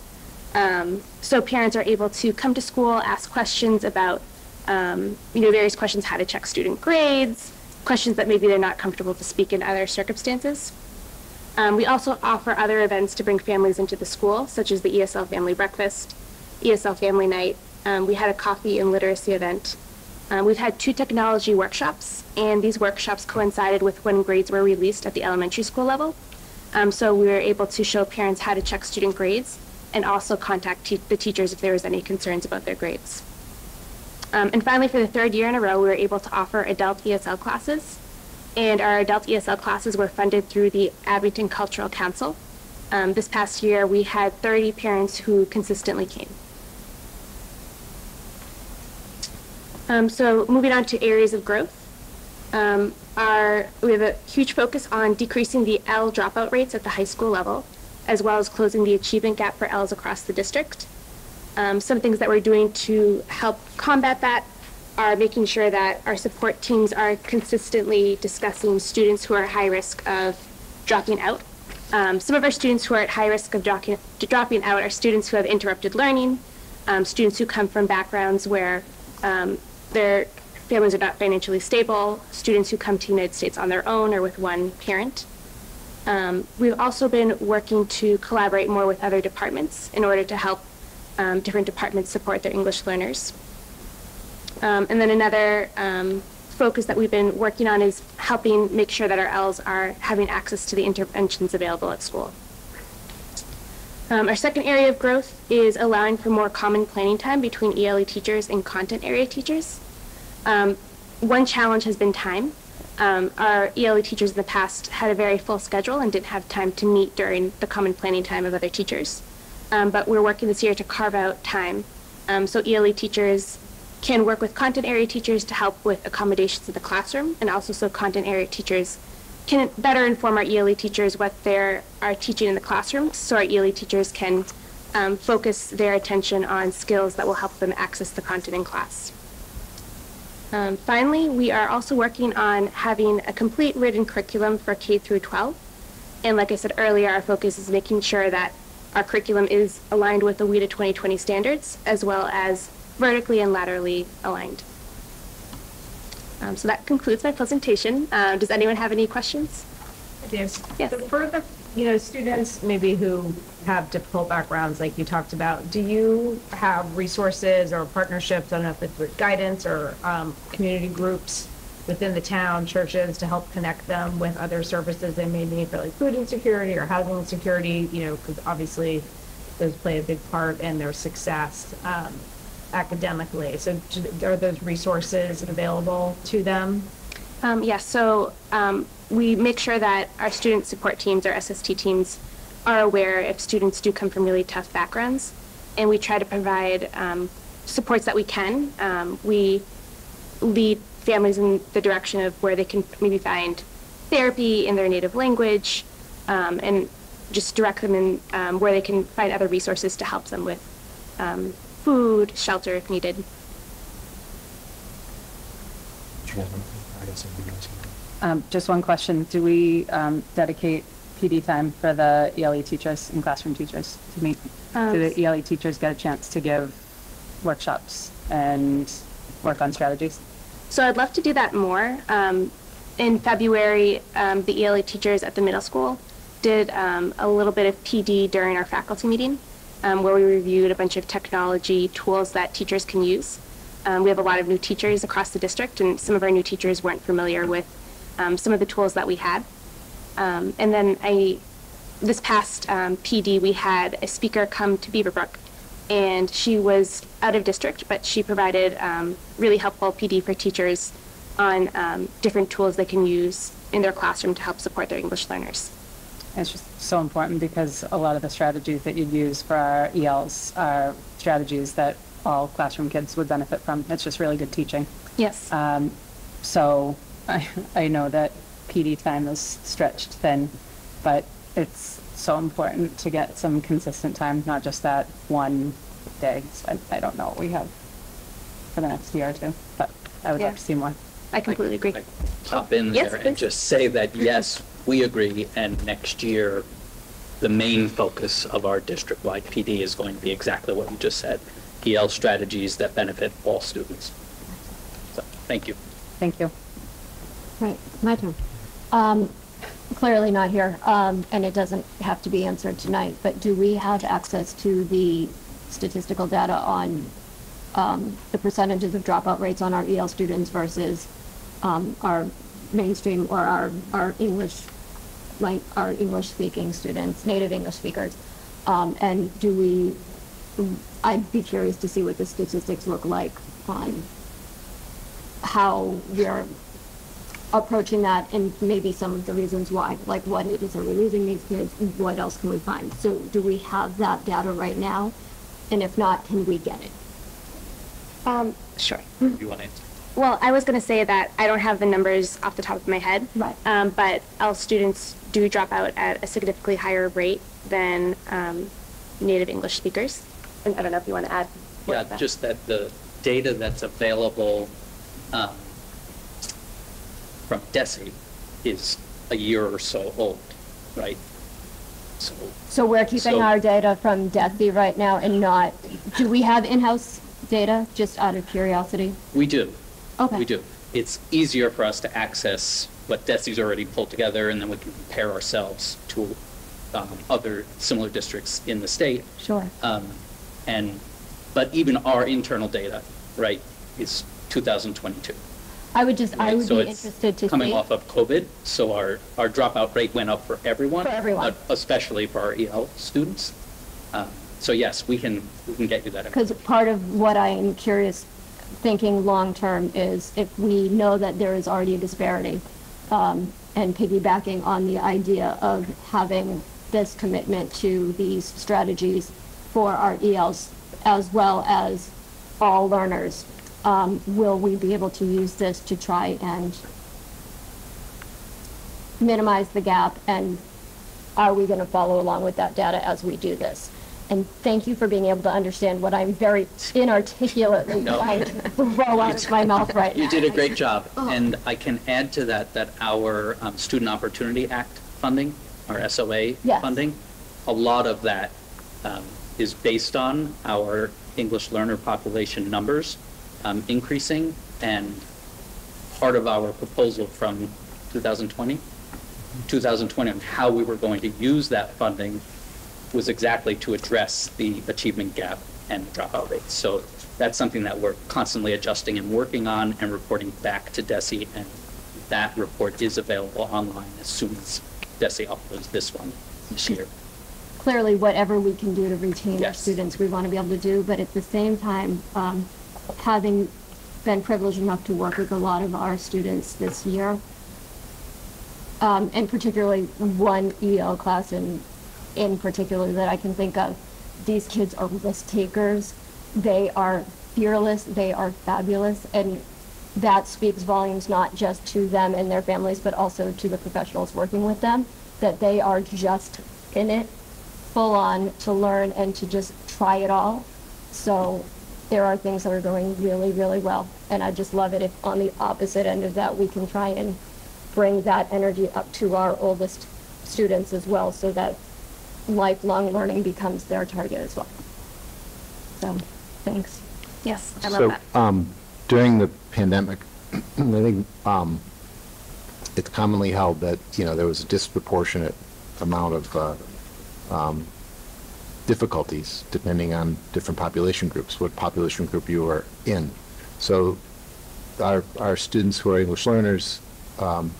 Um, so parents are able to come to school, ask questions about, um, you know, various questions, how to check student grades, questions that maybe they're not comfortable to speak in other circumstances. Um, we also offer other events to bring families into the school, such as the ESL Family Breakfast, ESL Family Night. Um, we had a coffee and literacy event. Um, we've had two technology workshops, and these workshops coincided with when grades were released at the elementary school level. Um, so we were able to show parents how to check student grades and also contact te the teachers if there was any concerns about their grades. Um, and finally, for the third year in a row, we were able to offer adult ESL classes. And our adult ESL classes were funded through the Abington Cultural Council. Um, this past year, we had 30 parents who consistently came. Um, so moving on to areas of growth. Um, our, we have a huge focus on decreasing the EL dropout rates at the high school level, as well as closing the achievement gap for ELs across the district. Um, some things that we're doing to help combat that are making sure that our support teams are consistently discussing students who are high risk of dropping out. Um, some of our students who are at high risk of dropping, dropping out are students who have interrupted learning, um, students who come from backgrounds where um, their families are not financially stable, students who come to the United States on their own or with one parent. Um, we've also been working to collaborate more with other departments in order to help um, different departments support their English learners. Um, and then another um, focus that we've been working on is helping make sure that our ELs are having access to the interventions available at school. Um, our second area of growth is allowing for more common planning time between ELE teachers and content area teachers. Um, one challenge has been time. Um, our ELE teachers in the past had a very full schedule and didn't have time to meet during the common planning time of other teachers. Um, but we're working this year to carve out time so ELE teachers can work with content area teachers to help with accommodations in the classroom and also so content area teachers can better inform our ELE teachers what they are teaching in the classroom so our ELE teachers can um, focus their attention on skills that will help them access the content in class. Um, finally, we are also working on having a complete written curriculum for K through 12. And like I said earlier, our focus is making sure that our curriculum is aligned with the WIDA 2020 standards, as well as vertically and laterally aligned. Um, so that concludes my presentation. Uh, does anyone have any questions? Yes. So for the, you know, students maybe who have difficult backgrounds like you talked about, do you have resources or partnerships, I don't know if it's with guidance or um, community groups within the town, churches, to help connect them with other services they may need for like food insecurity or housing insecurity, you know, because obviously those play a big part in their success um, academically. So do- are those resources available to them? Um, yes, so um, we make sure that our student support teams, our SST teams, are aware if students do come from really tough backgrounds, and we try to provide um, supports that we can. Um, we lead families in the direction of where they can maybe find therapy in their native language, um, and just direct them in um, where they can find other resources to help them with um, food, shelter if needed. Um, Just one question. Do we um, dedicate PD time for the ELE teachers and classroom teachers to meet? Um, Do the ELE teachers get a chance to give workshops and work on strategies? So I'd love to do that more. Um, in February, um, the ELA teachers at the middle school did um, a little bit of PD during our faculty meeting, um, where we reviewed a bunch of technology tools that teachers can use. Um, we have a lot of new teachers across the district, and some of our new teachers weren't familiar with um, some of the tools that we had. Um, and then I this past um, PD, we had a speaker come to Beaverbrook, and she was out of district, but she provided um, really helpful PD for teachers on different tools they can use in their classroom to help support their English learners. It's just so important because a lot of the strategies that you'd use for our ELs are strategies that all classroom kids would benefit from. It's just really good teaching. Yes. Um, so I, I know that PD time is stretched thin, but it's so important to get some consistent time, not just that one day. So I, I don't know what we have for the next year or two, but I would Yeah. like to see more. I completely agree. Hop in Yes, there and just say that, yes, we agree, and next year, the main focus of our district-wide PD is going to be exactly what you just said, EL strategies that benefit all students. So, thank you. Thank you. Right, my turn. Um, clearly not here, um, and it doesn't have to be answered tonight, but do we have access to the statistical data on, um, the percentages of dropout rates on our EL students versus, um, our mainstream or our, our English, like, our English-speaking students, native English speakers? Um, and do we, I'd be curious to see what the statistics look like on how we're approaching that and maybe some of the reasons why, like what ages are we losing these kids, what else can we find? So do we have that data right now? And if not, can we get it? Um, sure. You want to answer? Well, I was going to say that I don't have the numbers off the top of my head. Right. Um, but EL students do drop out at a significantly higher rate than um, native English speakers. And I don't know if you want to add. Yeah, to that. just that the data that's available um, from DESE is a year or so old, right? So So we're keeping So- our data from DESE right now and not, do we have in-house data, just out of curiosity? we do. Okay. We do. It's easier for us to access what DESE's already pulled together, and then we can compare ourselves to um, other similar districts in the state. Sure. Um, And, but even our internal data, right, is 2022. I would just, I would So be it's interested to see. Coming off of COVID, so our, our dropout rate went up for everyone. For everyone. Especially for our EL students. Um, So yes, we can, we can get you that. Because part of what I am curious, thinking long-term, is if we know that there is already a disparity, um, and piggybacking on the idea of having this commitment to these strategies for our ELs, as well as all learners, um, will we be able to use this to try and minimize the gap, and are we going to follow along with that data as we do this? And thank you for being able to understand what I'm very inarticulately No. trying to throw out of my mouth right now. You did a great job. Oh. And I can add to that, that our um, Student Opportunity Act funding, our SOA Yes. funding, a lot of that um, is based on our English learner population numbers um, increasing. And part of our proposal from 2020, 2020, on how we were going to use that funding was exactly to address the achievement gap and dropout rates. So that's something that we're constantly adjusting and working on and reporting back to DESE. And that report is available online as soon as DESE uploads this one this year. Clearly, whatever we can do to retain our students, we want to be able to do, but at the same time, um, having been privileged enough to work with a lot of our students this year, um, and particularly one EL class in, in particular that I can think of. These kids are risk takers. They are fearless. They are fabulous. And that speaks volumes not just to them and their families, but also to the professionals working with them, that they are just in it full on to learn and to just try it all. So there are things that are going really, really well. And I just love it if on the opposite end of that, we can try and bring that energy up to our oldest students as well so that lifelong learning becomes their target as well. So, thanks. Yes, I love So, um, during the pandemic, I think, um, it's commonly held that, you know, there was a disproportionate amount of, uh, um, difficulties depending on different population groups, what population group you are in. So our, our students who are English learners, um,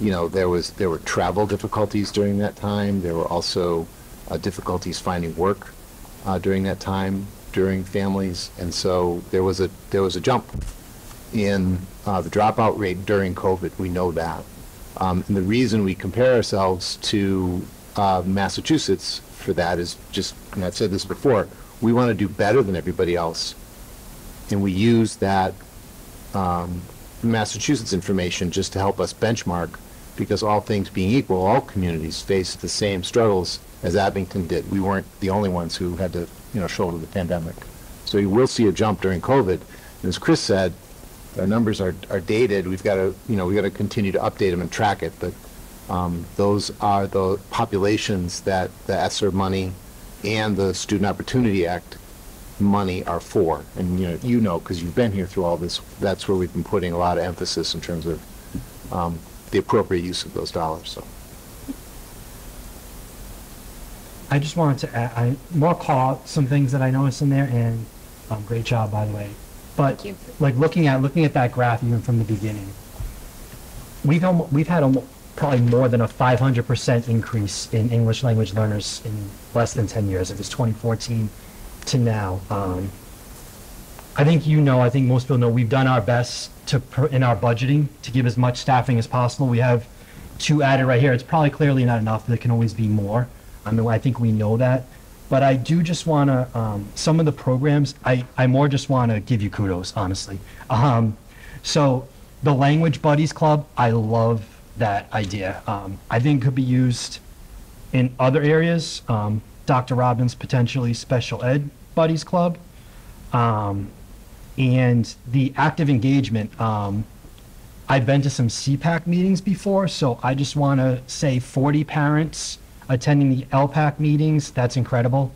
you know, there was, there were travel difficulties during that time. There were also uh, difficulties finding work uh, during that time, during families. And so there was a, there was a jump in uh, the dropout rate during COVID. We know that. Um, And the reason we compare ourselves to uh, Massachusetts for that is just, and I've said this before, we want to do better than everybody else. And we use that um, Massachusetts information just to help us benchmark, because all things being equal, all communities faced the same struggles as Abington did. We weren't the only ones who had to, you know, shoulder the pandemic. So you will see a jump during COVID. And as Chris said, our numbers are, are dated. We've got to, you know, we've got to continue to update them and track it. But um, those are the populations that the ESSER money and the Student Opportunity Act money are for. And, you know, you know, because you've been here through all this, that's where we've been putting a lot of emphasis in terms of um, the appropriate use of those dollars, so. I just wanted to add, I, more call out some things that I noticed in there, and, um, great job, by the way. But, Thank you. like, looking at, looking at that graph even from the beginning, we've almo, we've had almo, probably more than a five hundred percent increase in English language learners in less than ten years. It was twenty fourteen to now. Um, I think you know, I think most people know, we've done our best to, in our budgeting, to give as much staffing as possible. We have two added right here. It's probably clearly not enough. There can always be more. I mean, I think we know that. But I do just want to, um, some of the programs, I, I more just want to give you kudos, honestly. Um, so the Language Buddies Club, I love that idea. Um, I think could be used in other areas. Um, Dr. Robbins potentially Special Ed Buddies Club. Um, and the active engagement, um, I've been to some SEPAC meetings before, so I just want to say 40 parents attending the LPAC meetings. That's incredible.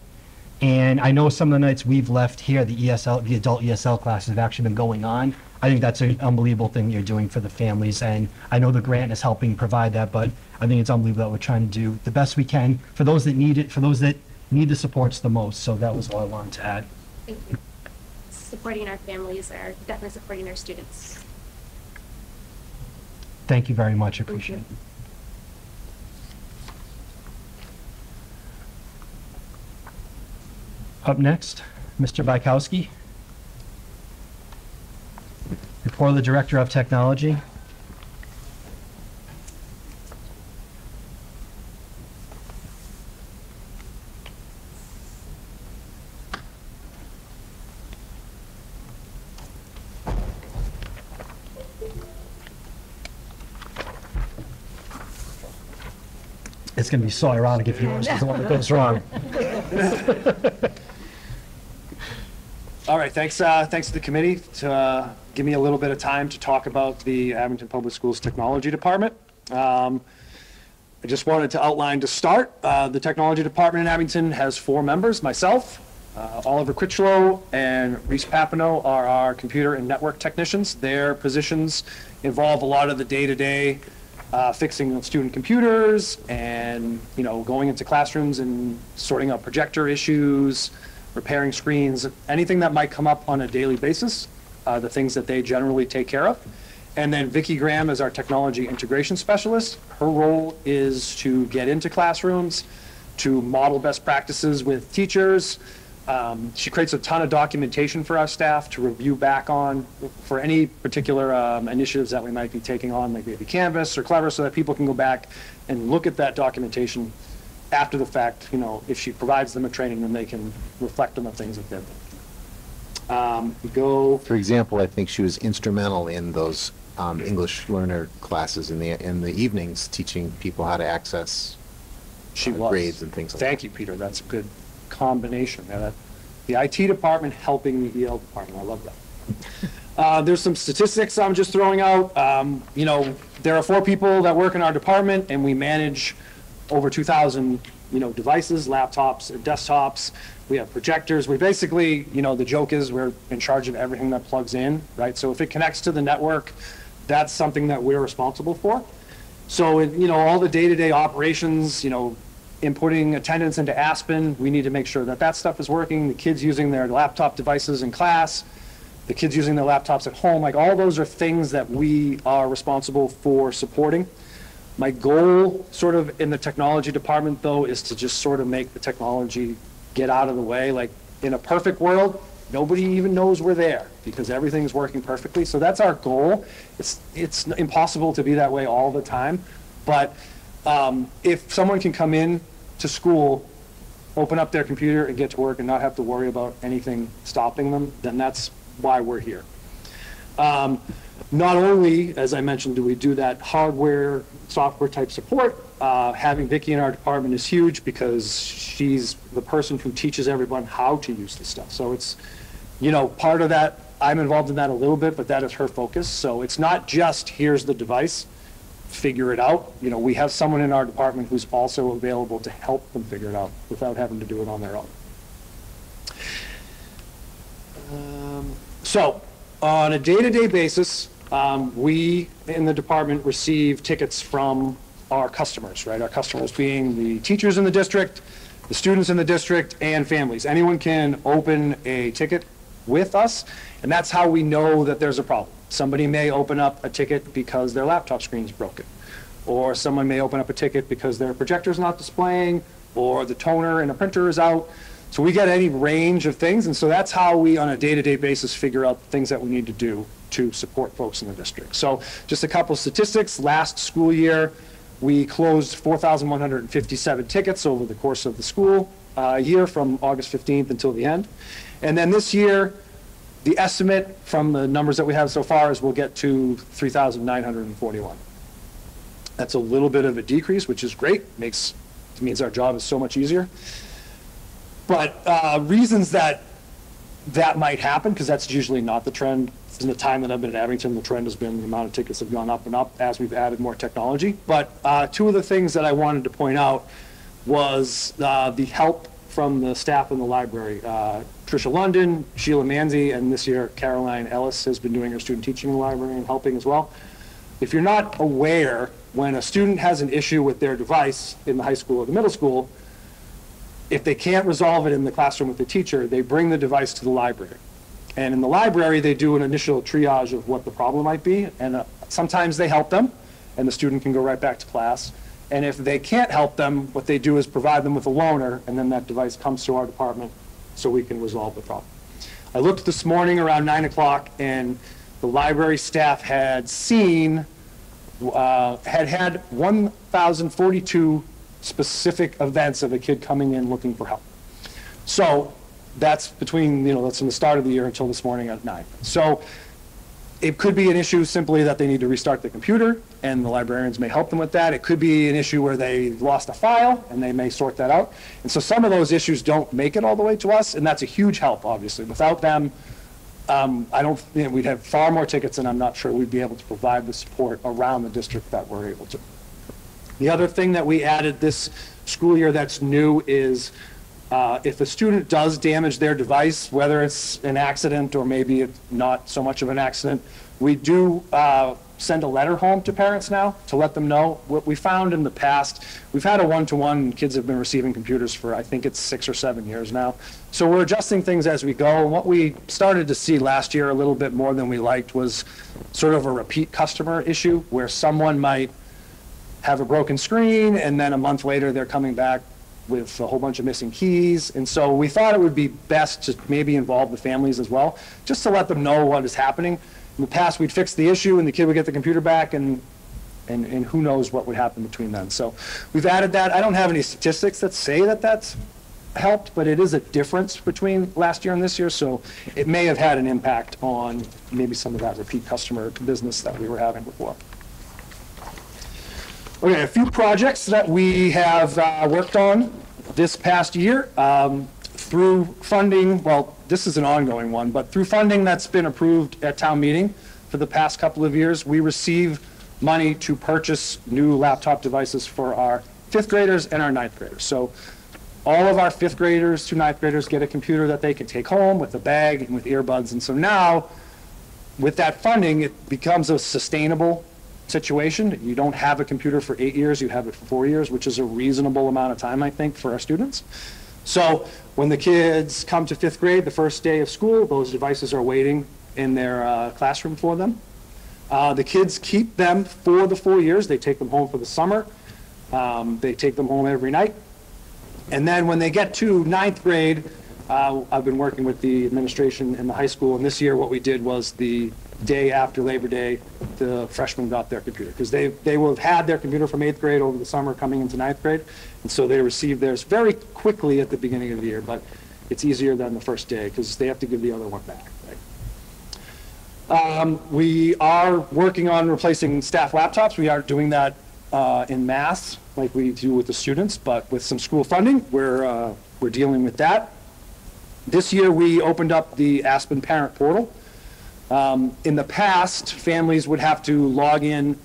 And I know some of the nights we've left here, the ESL, the adult ESL classes have actually been going on. I think that's an unbelievable thing you're doing for the families, and I know the grant is helping provide that, but I think it's unbelievable that we're trying to do the best we can for those that need it, for those that need the supports the most. So that was all I wanted to add. Thank you. Supporting our families are definitely supporting our students. Thank you very much. I appreciate it. Up next, Mr. Bykowski. Report of the Director of Technology. Going to be so ironic if yours is the one that goes wrong. All right, thanks, uh, thanks to the committee to uh, give me a little bit of time to talk about the Abington Public Schools Technology Department. Um, I just wanted to outline to start, uh, the Technology Department in Abington has four members, myself, uh, Oliver Critchlow and Reese Papineau are our computer and network technicians. Their positions involve a lot of the day-to-day uh, fixing student computers and, you know, going into classrooms and sorting out projector issues, repairing screens, anything that might come up on a daily basis, uh, the things that they generally take care of. And then Vicki Graham is our technology integration specialist. Her role is to get into classrooms, to model best practices with teachers. Um, she creates a ton of documentation for our staff to review back on for any particular um, initiatives that we might be taking on, like maybe Canvas or Clever, so that people can go back and look at that documentation after the fact. You know, if she provides them a training, then they can reflect on the things that they've done. Um, go For example, I think she was instrumental in those um, English learner classes in the, in the evenings, teaching people how to access She uh, was. grades and things like that. Thank you, Peter. That's good combination. The IT department helping the EL department. I love that. Uh, There's some statistics I'm just throwing out. Um, You know, there are four people that work in our department, and we manage over 2,000, you know, devices, laptops, and desktops. We have projectors. We basically, you know, the joke is we're in charge of everything that plugs in, right? So if it connects to the network, that's something that we're responsible for. So, you know, all the day-to-day operations, you know, inputting attendance into Aspen, we need to make sure that that stuff is working, the kids using their laptop devices in class, the kids using their laptops at home, like all those are things that we are responsible for supporting. My goal, sort of in the technology department though, is to just sort of make the technology get out of the way. Like, in a perfect world, nobody even knows we're there because everything's working perfectly. So that's our goal. It's, it's impossible to be that way all the time. But um, if someone can come in to school, open up their computer and get to work and not have to worry about anything stopping them, then that's why we're here. Um, Not only, as I mentioned, do we do that hardware, software type support, uh, having Vicki in our department is huge because she's the person who teaches everyone how to use this stuff. So it's, you know, part of that, I'm involved in that a little bit, but that is her focus. So it's not just, here's the device, figure it out. You know, we have someone in our department who's also available to help them figure it out without having to do it on their own. Um, So, on a day-to-day basis, um, we in the department receive tickets from our customers, right? Our customers being the teachers in the district, the students in the district, and families. Anyone can open a ticket with us, and that's how we know that there's a problem. Somebody may open up a ticket because their laptop screen's broken, or someone may open up a ticket because their projector's not displaying, or the toner in a printer is out. So we get any range of things, and so that's how we, on a day-to-day basis, figure out things that we need to do to support folks in the district. So just a couple statistics, last school year, we closed 4,157 tickets over the course of the school uh, year from August 15th until the end. And then this year, the estimate from the numbers that we have so far is we'll get to 3,941. That's a little bit of a decrease, which is great, makes, means our job is so much easier. But uh, reasons that that might happen, because that's usually not the trend. In the time that I've been at Abington, the trend has been the amount of tickets have gone up and up as we've added more technology. But uh, two of the things that I wanted to point out was uh, the help from the staff in the library. Tricia London, Sheila Manzi, and this year Caroline Ellis has been doing her student teaching in the library and helping as well. If you're not aware, when a student has an issue with their device in the high school or the middle school, if they can't resolve it in the classroom with the teacher, they bring the device to the library. And in the library, they do an initial triage of what the problem might be, and uh, sometimes they help them, and the student can go right back to class. And if they can't help them, what they do is provide them with a loaner, and then that device comes to our department so we can resolve the problem. I looked this morning around 9 o'clock, and the library staff had seen, uh, had had 1,042 specific events of a kid coming in looking for help. So that's between, you know, that's from the start of the year until this morning at nine. So it could be an issue simply that they need to restart the computer, and the librarians may help them with that. It could be an issue where they lost a file, and they may sort that out. And so some of those issues don't make it all the way to us, and that's a huge help, obviously. Without them, um, I don't, you know, we'd have far more tickets, and I'm not sure we'd be able to provide the support around the district that we're able to. The other thing that we added this school year that's new is uh, if a student does damage their device, whether it's an accident or maybe it's not so much of an accident, we do uh, send a letter home to parents now to let them know. What we found in the past, we've had a one-to-one, kids have been receiving computers for, I think it's six or seven years now. So we're adjusting things as we go. And what we started to see last year a little bit more than we liked was sort of a repeat customer issue where someone might have a broken screen, and then a month later, they're coming back with a whole bunch of missing keys. And so we thought it would be best to maybe involve the families as well, just to let them know what is happening. In the past, we'd fix the issue, and the kid would get the computer back, and and, and who knows what would happen between then. So we've added that. I don't have any statistics that say that that's helped, but it is a difference between last year and this year, so it may have had an impact on maybe some of that repeat customer business that we were having before. Okay, a few projects that we have uh, worked on this past year um, through funding, well, this is an ongoing one, but through funding that's been approved at town meeting for the past couple of years, we receive money to purchase new laptop devices for our fifth graders and our ninth graders. So all of our fifth graders to ninth graders get a computer that they can take home with a bag and with earbuds. And so now, with that funding, it becomes a sustainable situation. You don't have a computer for eight years, you have it for four years, which is a reasonable amount of time, I think, for our students. So when the kids come to fifth grade, the first day of school, those devices are waiting in their uh, classroom for them. Uh, The kids keep them for the four years. They take them home for the summer. Um, They take them home every night. And then when they get to ninth grade, uh, I've been working with the administration in the high school, and this year what we did was the day after Labor Day, the freshmen got their computer, because they, they will have had their computer from eighth grade over the summer coming into ninth grade, and so they received theirs very quickly at the beginning of the year, but it's easier than the first day, because they have to give the other one back, right? Um, We are working on replacing staff laptops. We aren't doing that uh, in mass, like we do with the students, but with some school funding, we're, uh, we're dealing with that. This year, we opened up the Aspen Parent Portal. Um, In the past, families would have to log in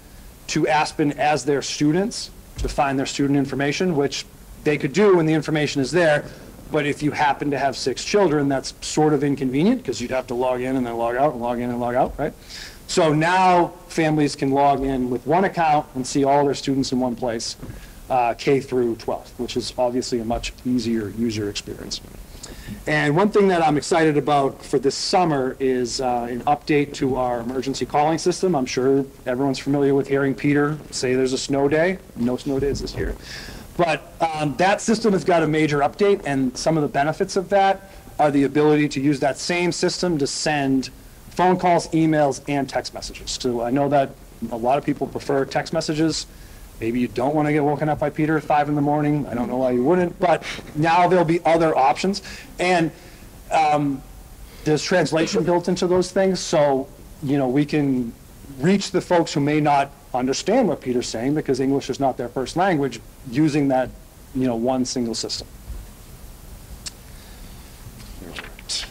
to Aspen as their students to find their student information, which they could do when the information is there. But if you happen to have six children, that's sort of inconvenient because you'd have to log in and then log out and log in and log out, right? So now families can log in with one account and see all their students in one place, uh, K through 12, which is obviously a much easier user experience. And one thing that I'm excited about for this summer is uh, an update to our emergency calling system. I'm sure everyone's familiar with hearing Peter say there's a snow day. No snow days this year. But um, that system has got a major update, and some of the benefits of that are the ability to use that same system to send phone calls, emails, and text messages. So I know that a lot of people prefer text messages. Maybe you don't want to get woken up by Peter at five in the morning. I don't know why you wouldn't, but now there'll be other options. And um, there's translation built into those things, so, you know, we can reach the folks who may not understand what Peter's saying because English is not their first language, using that, you know, one single system.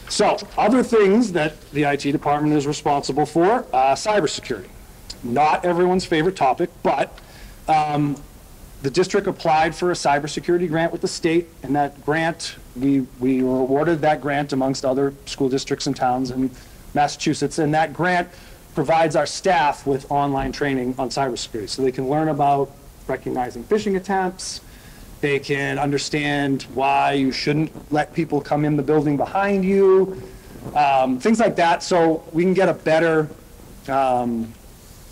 So, other things that the IT department is responsible for, uh, cybersecurity. Not everyone's favorite topic, but um, the district applied for a cybersecurity grant with the state, and that grant, we, we were awarded that grant amongst other school districts and towns in Massachusetts, and that grant provides our staff with online training on cybersecurity, so they can learn about recognizing phishing attempts, they can understand why you shouldn't let people come in the building behind you, um, things like that, so we can get a better um,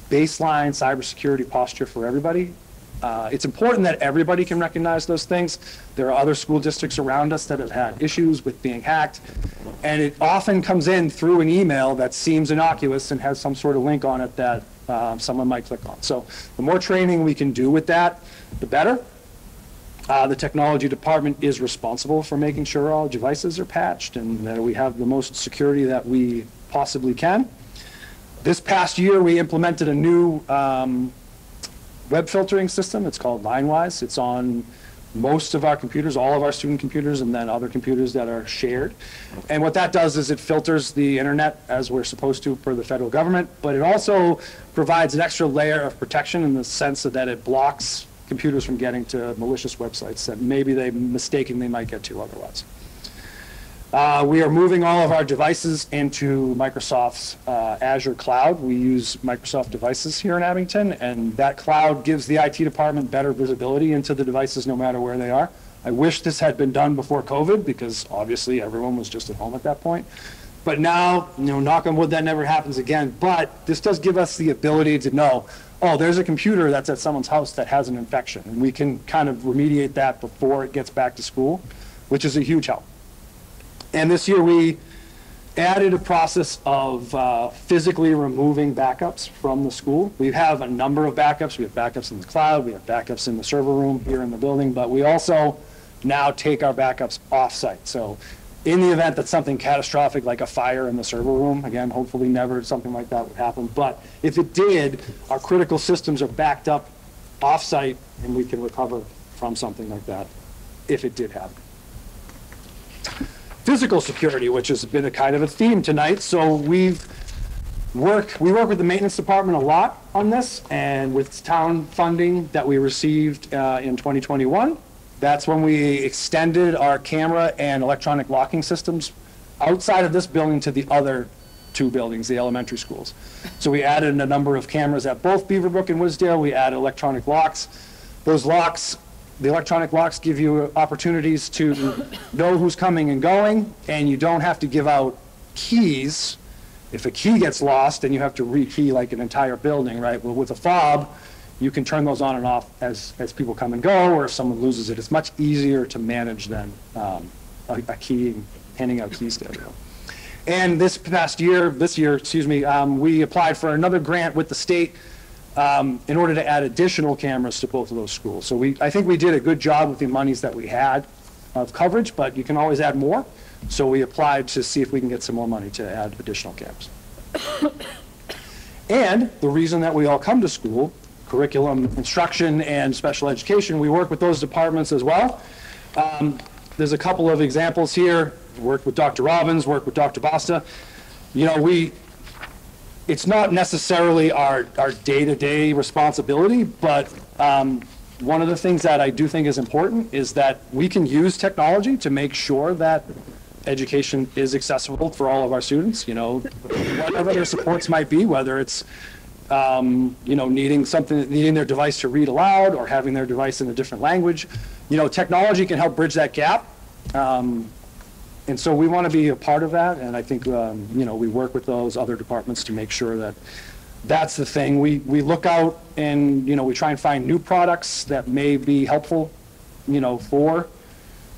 baseline cybersecurity posture for everybody. Uh, It's important that everybody can recognize those things. There are other school districts around us that have had issues with being hacked, and it often comes in through an email that seems innocuous and has some sort of link on it that uh, someone might click on. So the more training we can do with that, the better. Uh, The technology department is responsible for making sure all devices are patched and that we have the most security that we possibly can. This past year, we implemented a new um, web filtering system. It's called Linewize. It's on most of our computers, all of our student computers, and then other computers that are shared. And what that does is it filters the internet as we're supposed to for the federal government, but it also provides an extra layer of protection in the sense that it blocks computers from getting to malicious websites that maybe they mistakenly might get to otherwise. Uh, We are moving all of our devices into Microsoft's uh, Azure cloud. We use Microsoft devices here in Abington, and that cloud gives the IT department better visibility into the devices no matter where they are. I wish this had been done before COVID, because obviously everyone was just at home at that point. But now, you know, knock on wood, that never happens again. But this does give us the ability to know, oh, there's a computer that's at someone's house that has an infection, and we can kind of remediate that before it gets back to school, which is a huge help. And this year, we added a process of uh, physically removing backups from the school. We have a number of backups. We have backups in the cloud, we have backups in the server room here in the building, but we also now take our backups off-site. So in the event that something catastrophic like a fire in the server room, again, hopefully never something like that would happen, but if it did, our critical systems are backed up off-site and we can recover from something like that if it did happen physical security, which has been a kind of a theme tonight. So we've worked, we work with the maintenance department a lot on this and with town funding that we received uh, in 2021. That's when we extended our camera and electronic locking systems outside of this building to the other two buildings, the elementary schools. So we added a number of cameras at both Beaverbrook and Woodsdale. We added electronic locks. Those locks the electronic locks give you opportunities to know who's coming and going, and you don't have to give out keys if a key gets lost, then you have to rekey like an entire building, right? Well, with a fob, you can turn those on and off as, as people come and go, or if someone loses it. It's much easier to manage than um, a a key, and handing out keys to everyone. And this past year, this year, excuse me, um, we applied for another grant with the state um, in order to add additional cameras to both of those schools. So we, I think we did a good job with the monies that we had of coverage, but you can always add more. So we applied to see if we can get some more money to add additional cameras. And the reason that we all come to school, curriculum, instruction, and special education, we work with those departments as well. Um, There's a couple of examples here, worked with Dr. Robbins, worked with Dr. Basta. You know, we, it's not necessarily our, our day-to-day responsibility, but um, one of the things that I do think is important is that we can use technology to make sure that education is accessible for all of our students, you know, whatever their supports might be, whether it's, um, you know, needing something, needing their device to read aloud or having their device in a different language. You know, technology can help bridge that gap. Um, and so we want to be a part of that, and I think, um, you know, we work with those other departments to make sure that that's the thing. We, we look out and, you know, we try and find new products that may be helpful, you know, for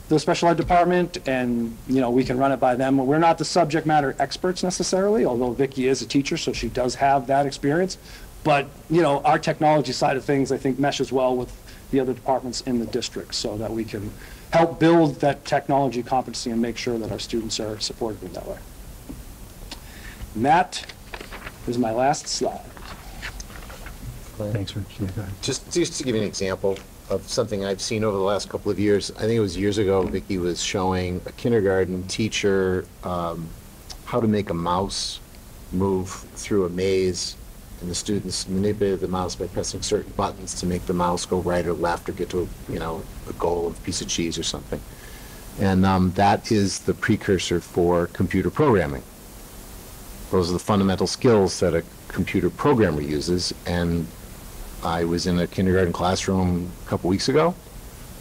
the special ed department, and, you know, we can run it by them. We're not the subject matter experts necessarily, although Vicki is a teacher, so she does have that experience. But, you know, our technology side of things, I think, meshes well with the other departments in the district, so that we can help build that technology competency and make sure that our students are supported in that way. And that is my last slide. Thanks, Rich. Yeah, go ahead. Just, just to give you an example of something I've seen over the last couple of years, I think it was years ago, Vicki was showing a kindergarten teacher um, how to make a mouse move through a maze, and the students manipulated the mouse by pressing certain buttons to make the mouse go right or left or get to, a, you know, a goal of a piece of cheese or something. And um, that is the precursor for computer programming. Those are the fundamental skills that a computer programmer uses, and I was in a kindergarten classroom a couple weeks ago,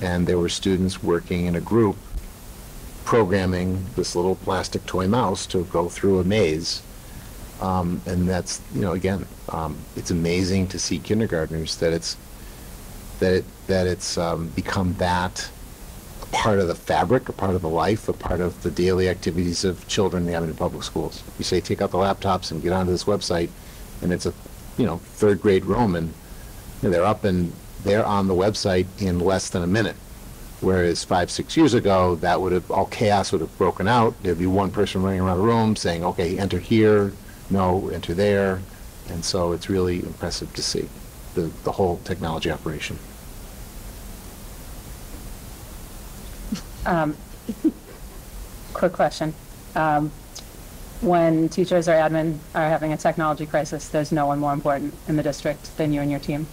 and there were students working in a group programming this little plastic toy mouse to go through a maze. Um, and that's, you know, again, um, it's amazing to see kindergartners that it's, that it, that it's um, become that part of the fabric, a part of the life, a part of the daily activities of children in Public Schools. You say, take out the laptops and get onto this website, and it's a, you know, third grade Roman, and they're up and they're on the website in less than a minute. Whereas five, six years ago, that would have, all chaos would have broken out. There'd be one person running around the room saying, okay, enter here, no, enter there. And so it's really impressive to see the, the whole technology operation. Um, Quick question. Um, When teachers or admin are having a technology crisis, there's no one more important in the district than you and your team.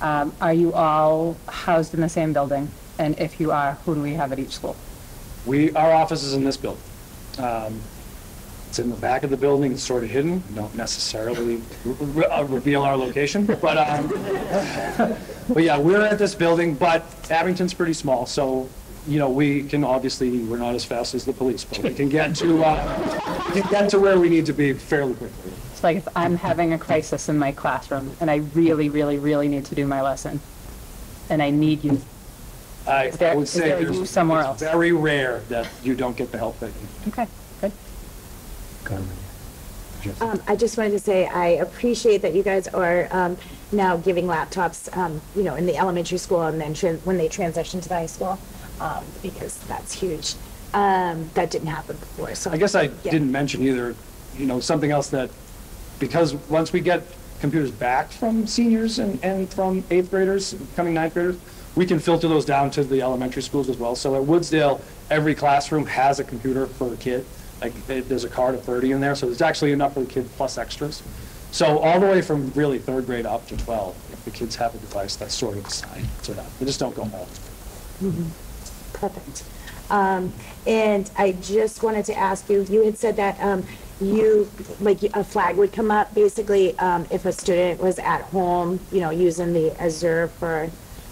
Um, Are you all housed in the same building? And if you are, who do we have at each school? We, our office is in this building. Um, It's in the back of the building, it's sort of hidden, don't necessarily re- uh, reveal our location, but, um, but yeah, we're at this building, but Abington's pretty small, so, you know, we can obviously, we're not as fast as the police, but we can get to, uh, we can get to where we need to be fairly quickly. It's like if I'm having a crisis in my classroom and I really, really, really need to do my lesson, and I need you. I there- I would say there's- somewhere else? very rare that you don't get the help that you need. Okay, good. Go. Um, I just wanted to say, I appreciate that you guys are, um, now giving laptops, um, you know, in the elementary school and then tran- when they transition to the high school, um, because that's huge. Um, that didn't happen before, so. I guess I yeah. didn't mention either, you know, something else that, because once we get computers back from seniors and, and from eighth graders, coming ninth graders, we can filter those down to the elementary schools as well. So at Woodsdale, every classroom has a computer for a kid. Like, eh, there's a card of 30 in there, so there's actually enough for the kid plus extras. So all the way from really third grade up to 12, if the kids have a device, that's sort of assigned to them. They just don't go home. Mhm. Perfect. Um, and I just wanted to ask you, you had said that, um, you, like, a flag would come up, basically, um, if a student was at home, you know, using the Azure for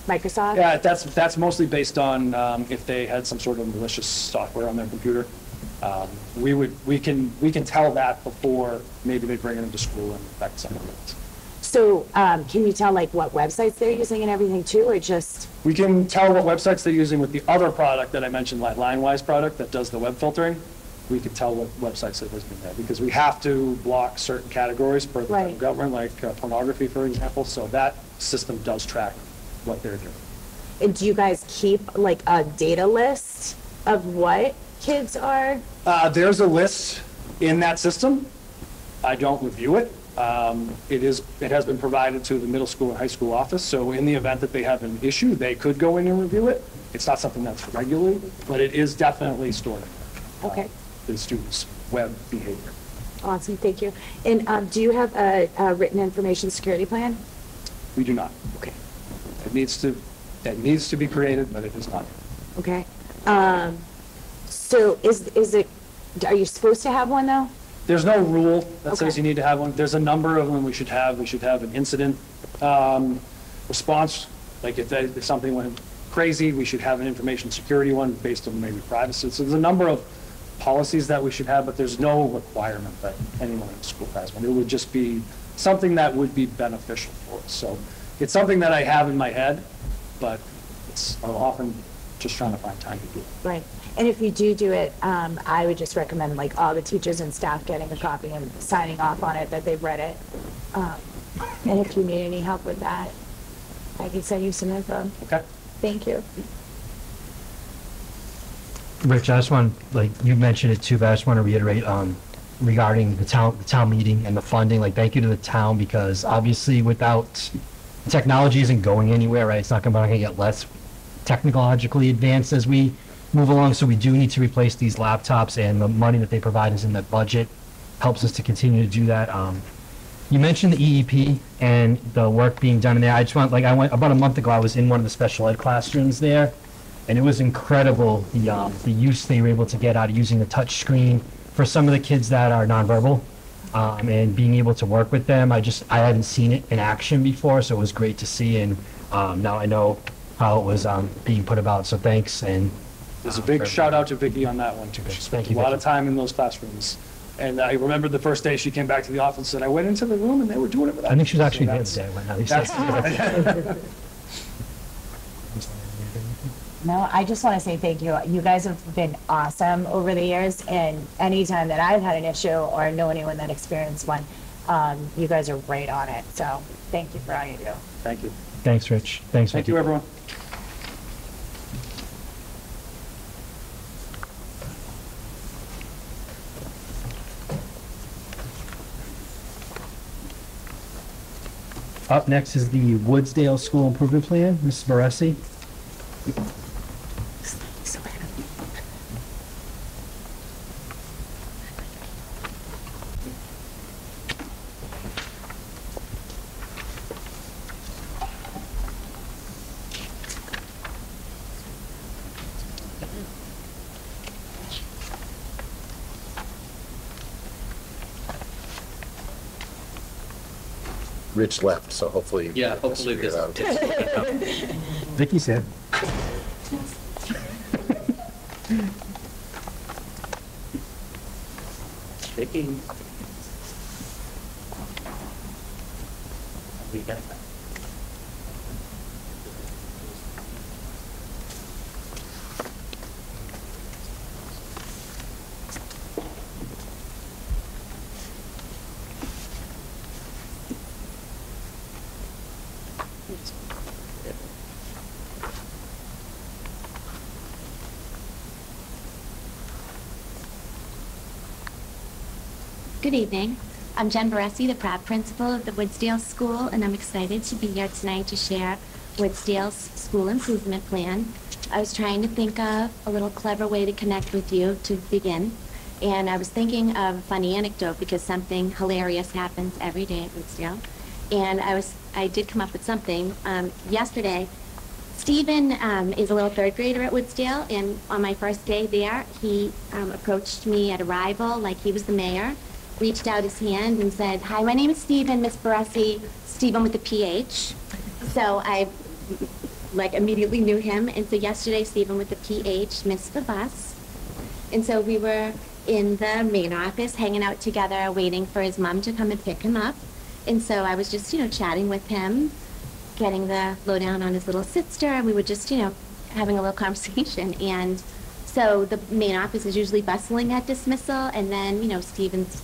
Microsoft? Yeah, that's, that's mostly based on um, if they had some sort of malicious software on their computer. Um, We would, we can, we can tell that before maybe they bring it into school and affect some of it. So, um, can you tell like what websites they're using and everything too, or just, We can tell what websites they're using with the other product that I mentioned, like Linewize product that does the web filtering. We could tell what websites they're listing there, because we have to block certain categories per the Right. government, like uh, pornography, for example, so that system does track what they're doing. and do you guys keep like a data list of what kids are? Uh, There's a list in that system. I don't review it. Um, It is, it has been provided to the middle school and high school office, so in the event that they have an issue, they could go in and review it. It's not something that's regularly, but it is definitely stored, Okay, the students' web behavior. awesome, thank you. And, um, do you have a, a written information security plan? We do not. Okay. It needs to, it needs to be created, but it is not. Okay. Um, so is, is it, are you supposed to have one though? There's no rule that says Okay. you need to have one. There's a number of them we should have. We should have an incident um, response, like if they- if something went crazy, we should have an information security one based on maybe privacy. So there's a number of policies that we should have, but there's no requirement that anyone in the school has one. It would just be something that would be beneficial for us. So it's something that I have in my head, but it's I'm often just trying to find time to do it. Right. And if you do do it, um, I would just recommend like all the teachers and staff getting a copy and signing off on it that they've read it. Um, and if you need any help with that, I can send you some info. Okay. Thank you. Rich, I just want, like, you mentioned it too, but I just want to reiterate, um, regarding the town, the town meeting and the funding, like, thank you to the town, because obviously without, technology isn't going anywhere, right? It's not gonna, not gonna get less technologically advanced as we move along, so we do need to replace these laptops, and the money that they provide is in the budget, helps us to continue to do that. Um, you mentioned the EEP and the work being done in there. I just want, like, I went, about a month ago, I was in one of the special ed classrooms there, and it was incredible, the, um, the use they were able to get out of using the touch screen for some of the kids that are nonverbal, um, and being able to work with them. I just, I hadn't seen it in action before, so it was great to see, and, um, now I know how it was, um, being put about, so thanks, and. There's a big shout out to Vicky on that one too. She spent a you, lot of time in those classrooms. And I remember the first day she came back to the office and I went into the room and they were doing it without. I think she was actually So there that's- the day when, at least that's- No, I just want to say thank you. You guys have been awesome over the years, and anytime that I've had an issue or know anyone that experienced one, um, you guys are right on it. So thank you for all you do. Thank you. Thanks, Rich. Thanks, Thank Vicky. you, everyone. Up next is the Woodsdale School Improvement Plan, Mrs. Baresi. Rich left, so hopefully. Yeah, we'll hopefully figure it this out. Vicky said. Vicky. We got that. Good evening. I'm Jen Baresi, the proud principal of the Woodsdale School, and I'm excited to be here tonight to share Woodsdale's school improvement plan. I was trying to think of a little clever way to connect with you to begin, and I was thinking of a funny anecdote because something hilarious happens every day at Woodsdale. And I was, I did come up with something. Um, yesterday, Stephen um, is a little third grader at Woodsdale, and on my first day there, he um, approached me at arrival like he was the mayor, reached out his hand and said, "Hi, my name is Stephen, Miss Baresi, Stephen with a PH." So I like immediately knew him, and so yesterday Stephen with the PH missed the bus, and so we were in the main office, hanging out together, waiting for his mom to come and pick him up. And so I was just, you know, chatting with him, getting the lowdown on his little sister, and we were just, you know, having a little conversation. And so the main office is usually bustling at dismissal, and then, you know, Stephen's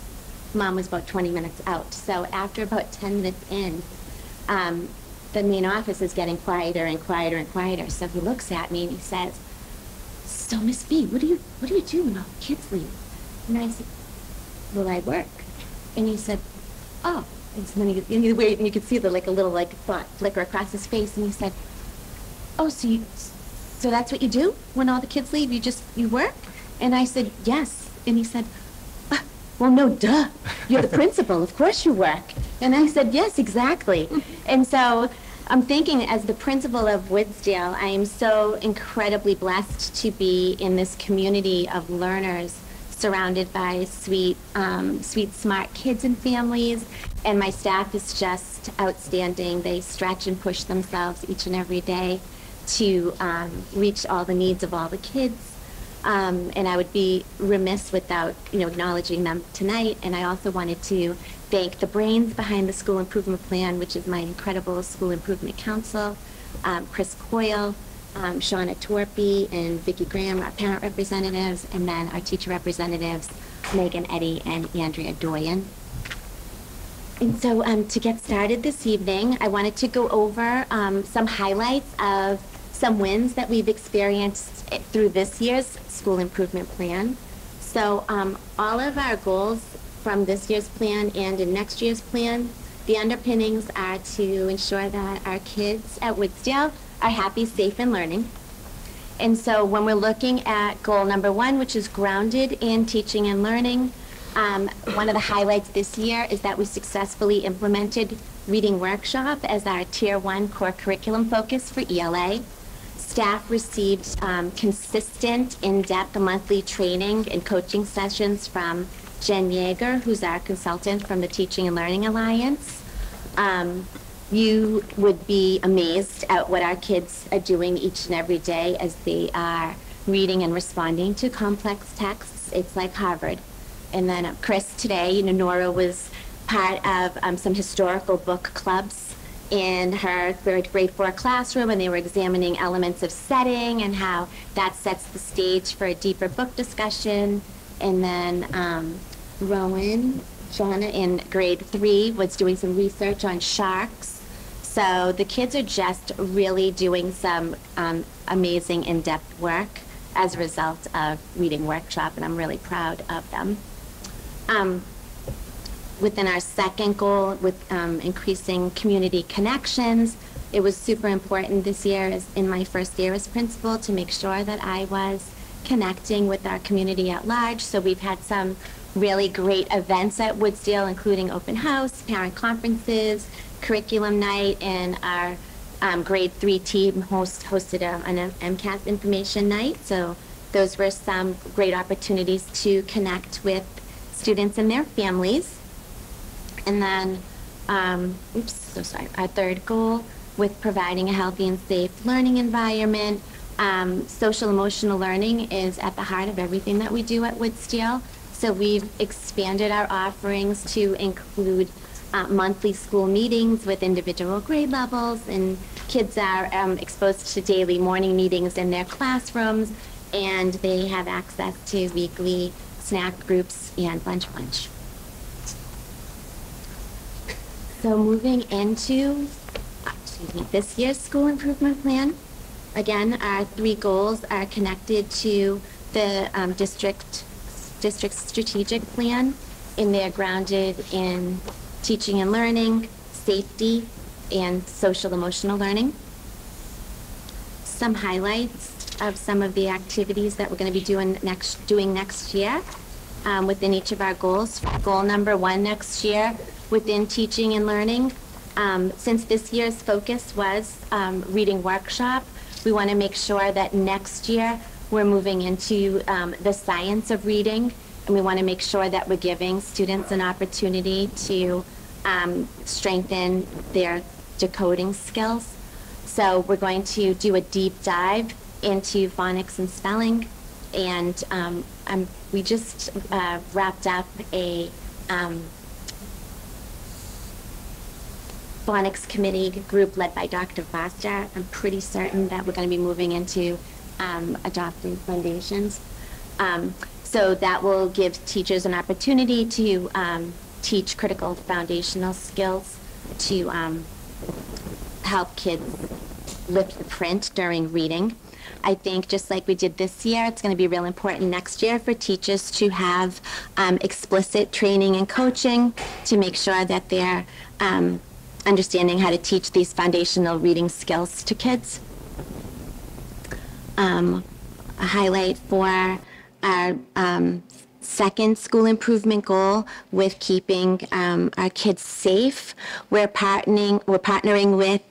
mom was about 20 minutes out. So after about 10 minutes in, um, the main office is getting quieter and quieter and quieter. So he looks at me and he says, "So Miss B, what do you what do you do when all the kids leave?" And I said, "Well, I work." And he said, "Oh." And so then he, and he and you could see the like a little like thought flicker across his face, and he said, "Oh, so you, so that's what you do when all the kids leave? You just you work?" And I said, "Yes." And he said, "Ah, "Well, no, duh. You're the principal. Of course you work." And I said, "Yes, exactly." And so I'm thinking, as the principal of Woodsdale, I am so incredibly blessed to be in this community of learners surrounded by sweet, um, sweet, smart kids and families. And my staff is just outstanding. They stretch and push themselves each and every day to um, reach all the needs of all the kids. Um, and I would be remiss without, you know, acknowledging them tonight. And I also wanted to thank the brains behind the school improvement plan, which is my incredible school improvement council, um, Chris Coyle, um, Shauna Torpy, and Vicki Graham, our parent representatives, and then our teacher representatives, Megan Eddy and Andrea Doyen. And so um, to get started this evening, I wanted to go over um, some highlights of some wins that we've experienced eh, through this year's school improvement plan. So um, all of our goals from this year's plan and in next year's plan, the underpinnings are to ensure that our kids at Woodsdale are happy, safe, and learning. And so when we're looking at goal number one, which is grounded in teaching and learning, um, one of the highlights this year is that we successfully implemented Reading Workshop as our Tier 1 core curriculum focus for ELA. Staff received um, consistent, in-depth monthly training and coaching sessions from Jen Yeager, who's our consultant from the Teaching and Learning Alliance. Um, you would be amazed at what our kids are doing each and every day as they are reading and responding to complex texts. It's like Harvard. And then uh, Chris today, you know, Nora was part of um, some historical book clubs in her third grade four classroom, and they were examining elements of setting and how that sets the stage for a deeper book discussion. And then um, Rowan, Shauna in grade three was doing some research on sharks. So the kids are just really doing some um, amazing in-depth work as a result of reading workshop, and I'm really proud of them. Um, within our second goal with um, increasing community connections, it was super important this year as in my first year as principal to make sure that I was connecting with our community at large. So we've had some really great events at Woodsdale, including open house, parent conferences, curriculum night, and our um, grade three team host, hosted a, an MCAS information night. So those were some great opportunities to connect with students and their families. And then, um, oops, so sorry, our third goal with providing a healthy and safe learning environment. Um, social emotional learning is at the heart of everything that we do at Woodsdale. So we've expanded our offerings to include uh, monthly school meetings with individual grade levels, and kids are um, exposed to daily morning meetings in their classrooms, and they have access to weekly snack groups and lunch bunch. So moving into me, this year's school improvement plan, again, our three goals are connected to the um, district district's strategic plan, and they're grounded in teaching and learning, safety, and social emotional learning. Some highlights of some of the activities that we're going to be doing next doing next year um, within each of our goals. Goal number one next year within teaching and learning. Um, since this year's focus was um, reading workshop, we want to make sure that next year we're moving into um, the science of reading, and we want to make sure that we're giving students an opportunity to um, strengthen their decoding skills. So we're going to do a deep dive into phonics and spelling and um, um, we just uh, wrapped up a um, phonics committee group led by Dr. Foster. I'm pretty certain that we're going to be moving into um, adopting Fundations. Um, so that will give teachers an opportunity to um, teach critical foundational skills to um, help kids lift the print during reading. I think just like we did this year, it's going to be real important next year for teachers to have um, explicit training and coaching to make sure that they're um, understanding how to teach these foundational reading skills to kids. Um, a highlight for our um, second school improvement goal with keeping um, our kids safe. We're partnering, we're partnering with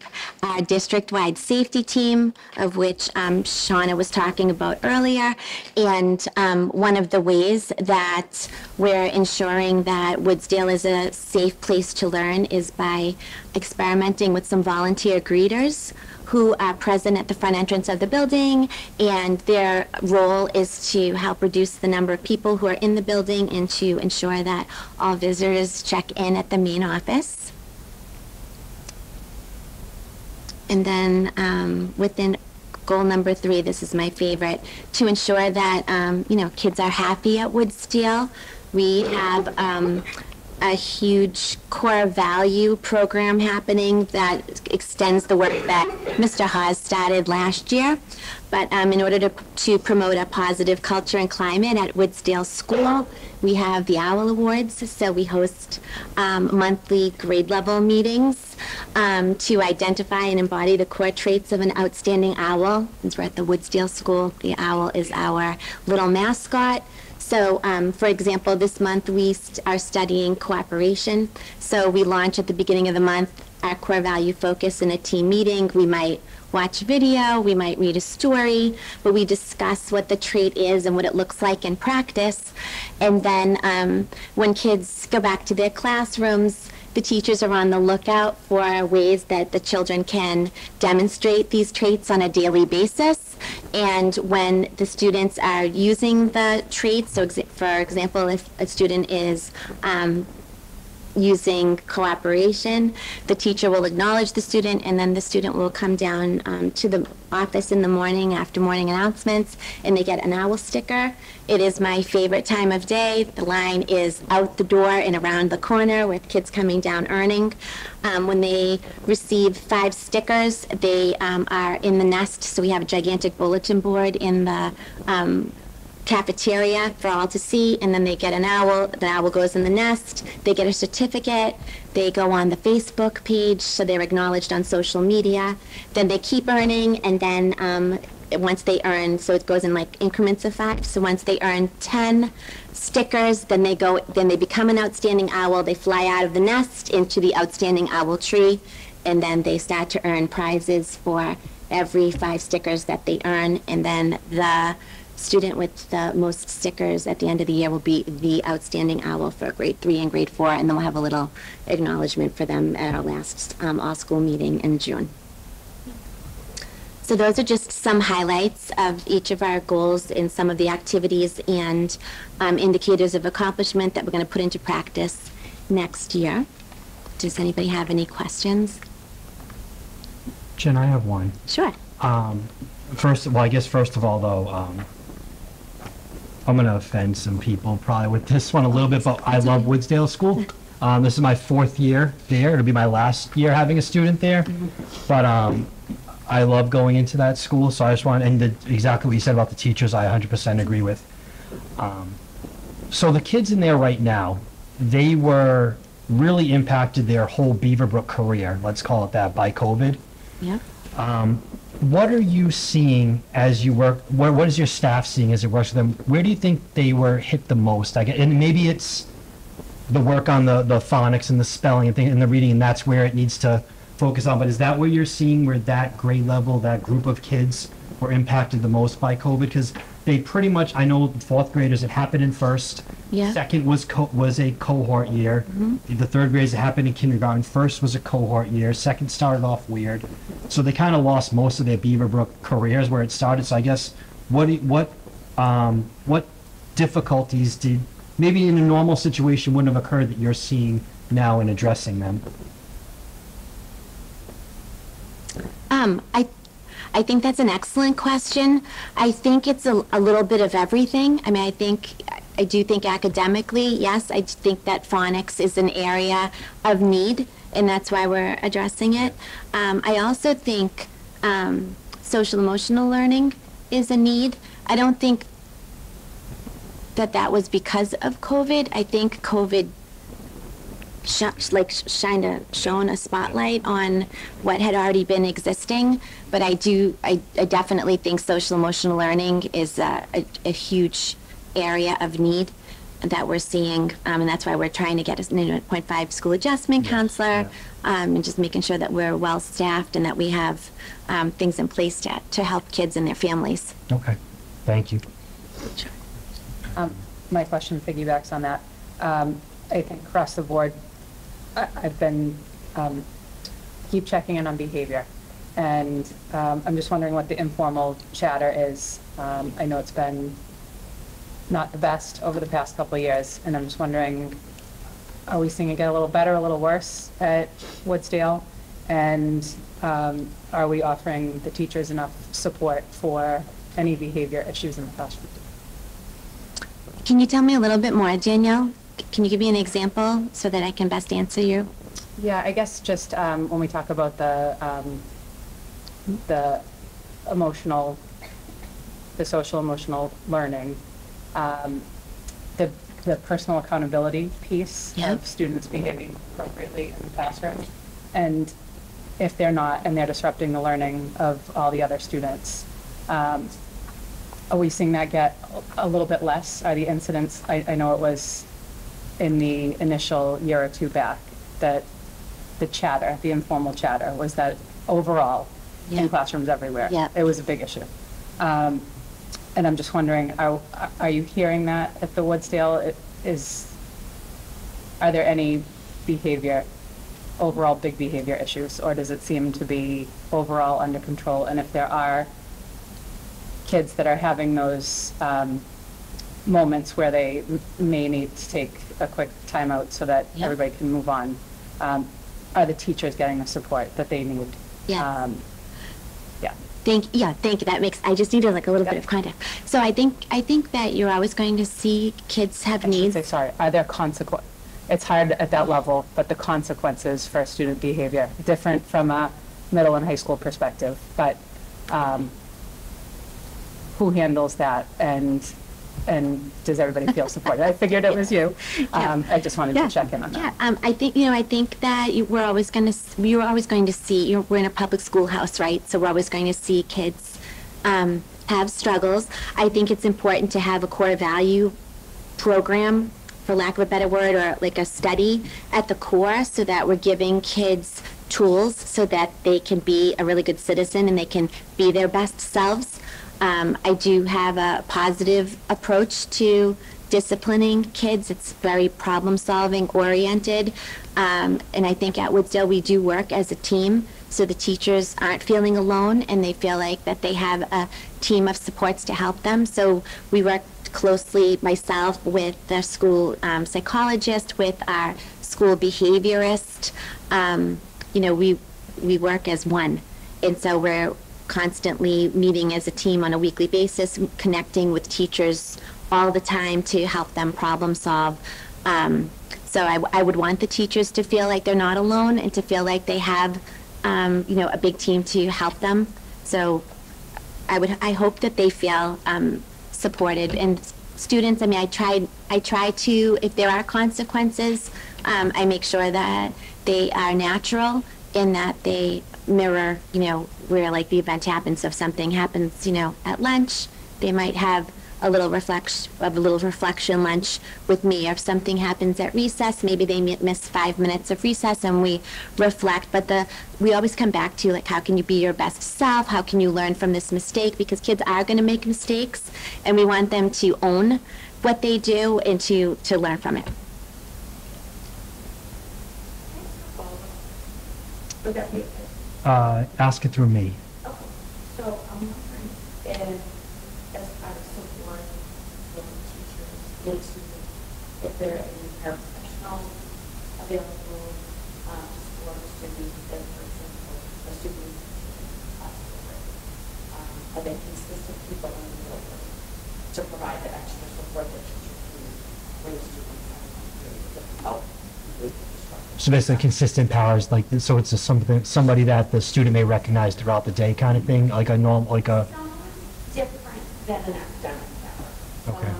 our district-wide safety team, of which um, Shauna was talking about earlier. And um, one of the ways that we're ensuring that Woodsdale is a safe place to learn is by experimenting with some volunteer greeters who are present at the front entrance of the building, and their role is to help reduce the number of people who are in the building and to ensure that all visitors check in at the main office. And then um, within goal number three, this is my favorite, to ensure that, um, you know, kids are happy at Woodsdale. We have um, a huge core value program happening that extends the work that Mr. Hawes started last year. But um, in order to, to promote a positive culture and climate at Woodsdale School, we have the OWL Awards. So we host um, monthly grade level meetings um, to identify and embody the core traits of an outstanding owl. Since we're at the Woodsdale School, the owl is our little mascot. So, um, for example, this month we st- are studying cooperation. So we launch at the beginning of the month our core value focus in a team meeting. We might watch video, we might read a story, but we discuss what the trait is and what it looks like in practice. And then um, when kids go back to their classrooms, the teachers are on the lookout for ways that the children can demonstrate these traits on a daily basis. And when the students are using the traits, so for example, if a student is um, using cooperation. The teacher will acknowledge the student, and then the student will come down um, to the office in the morning after morning announcements, and they get an owl sticker. It is my favorite time of day. The line is out the door and around the corner with kids coming down earning. Um, when they receive five stickers, they um, are in the nest, so we have a gigantic bulletin board in the um, cafeteria for all to see, and then they get an owl. The owl goes in the nest. They get a certificate. They go on the Facebook page, so they're acknowledged on social media. Then they keep earning, and then um, once they earn, so it goes in like increments of five. So once they earn 10 stickers, then they go, then they become an outstanding owl. They fly out of the nest into the outstanding owl tree, and then they start to earn prizes for every five stickers that they earn, and then the student with the most stickers at the end of the year will be the outstanding owl for grade three and grade four, and then we'll have a little acknowledgement for them at our last um, all-school meeting in June. So those are just some highlights of each of our goals and some of the activities and um, indicators of accomplishment that we're going to put into practice next year. Does anybody have any questions? Jen, I have one. Sure. Um, first, well, I guess first of all, though, um, I'm going to offend some people probably with this one a little bit, but I love Woodsdale School. Um, this is my fourth year there. It'll be my last year having a student there. But um, I love going into that school, so I just want, and the, exactly what you said about the teachers, I 100% agree with. Um, so the kids in there right now, they were really impacted their whole Beaverbrook career, let's call it that, by COVID. Yeah. Um, what are you seeing as you work? What, what is your staff seeing as it works with them? Where do you think they were hit the most? I get, and maybe it's the work on the, the phonics and the spelling and thing and the reading, and that's where it needs to focus on. But is that where you're seeing where that grade level, that group of kids were impacted the most by COVID? Because they pretty much, I know fourth graders, it happened in first. Yeah. Second was co- was a cohort year. The third graders, it happened in kindergarten. First was a cohort year. Second started off weird. So they kind of lost most of their Beaverbrook careers where it started. So I guess what what um, what difficulties did, maybe in a normal situation wouldn't have occurred that you're seeing now in addressing them? Um, I, I think that's an excellent question. I think it's a, a little bit of everything. I mean, I think, I do think academically, yes, I think that phonics is an area of need, and that's why we're addressing it. Um, I also think um, social emotional learning is a need. I don't think that that was because of COVID. I think COVID sh- like shined a shone a spotlight on what had already been existing. But I do, I, I definitely think social emotional learning is a, a, a huge area of need that we're seeing, um, and that's why we're trying to get a 0.5 school adjustment counselor, um, and just making sure that we're well staffed and that we have um, things in place to, to help kids and their families. Okay, thank you. Um, My question piggybacks on that. Um, I think across the board, I've been, um, keep checking in on behavior. And um, I'm just wondering what the informal chatter is. Um, I know it's been not the best over the past couple of years, and I'm just wondering, are we seeing it get a little better, a little worse at Woodsdale? And um, are we offering the teachers enough support for any behavior issues in the classroom? Can you tell me a little bit more, Danielle? Can you give me an example so that I can best answer you? Yeah, I guess just um, when we talk about the, um, the emotional, the social emotional learning, um, the, the personal accountability piece of students behaving appropriately in the classroom. And if they're not, and they're disrupting the learning of all the other students, um, are we seeing that get a little bit less? Are the incidents, I, I know it was in the initial year or two back, that the chatter, the informal chatter, was that overall in classrooms everywhere. Yeah. It was a big issue. Um, and I'm just wondering, are, are you hearing that at the Woodsdale? It Is, are there any behavior, overall big behavior issues? Or does it seem to be overall under control? And if there are kids that are having those um, moments where they may need to take a quick timeout so that Yeah. everybody can move on, um, are the teachers getting the support that they need? Yes. Um, Yeah. Thank, yeah, thank you. That makes, I just needed like a little bit of context. So I think, I think that you're always going to see kids have I should needs. say, sorry, are there consequences? It's hard at that level, but the consequences for student behavior, different from a middle and high school perspective, but um, who handles that and, and does everybody feel supported? I figured it was you. Um, I just wanted to check in on that. Yeah, um, I think, you know, I think that you, we're always going to, you're always going to see, you know, we're in a public schoolhouse, right? So we're always going to see kids um, have struggles. I think it's important to have a core value program, for lack of a better word, or like a study at the core so that we're giving kids tools so that they can be a really good citizen and they can be their best selves. Um, I do have a positive approach to disciplining kids. It's very problem solving oriented. Um, and I think at Woodsdale we do work as a team so the teachers aren't feeling alone and they feel like that they have a team of supports to help them. So we work closely myself with the school um, psychologist, with our school behaviorist. Um, you know, we we work as one, and so we're constantly meeting as a team on a weekly basis, connecting with teachers all the time to help them problem solve. Um, so I, I would want the teachers to feel like they're not alone and to feel like they have, um, you know, a big team to help them. So I would, I hope that they feel um, supported. And students, I mean, I try, I try to, if there are consequences, um, I make sure that they are natural in that they mirror, you know, where like the event happens. So if something happens, you know, at lunch, they might have a little reflection, a little reflection lunch with me. If something happens at recess, maybe they miss five minutes of recess and we reflect. But the we always come back to like, how can you be your best self? How can you learn from this mistake? Because kids are going to make mistakes, and we want them to own what they do and to to learn from it. Uh, Ask it through me. So I'm wondering if, as part of support into if there are any paraprofessionals available um, to support a student, for example, a student um, are there consistent people in the building to provide that extra support that teachers need when the students have help with instruction? So basically consistent powers, like, so it's a something, somebody that the student may recognize throughout the day kind of thing, like a norm, like a, different than an academic. Okay.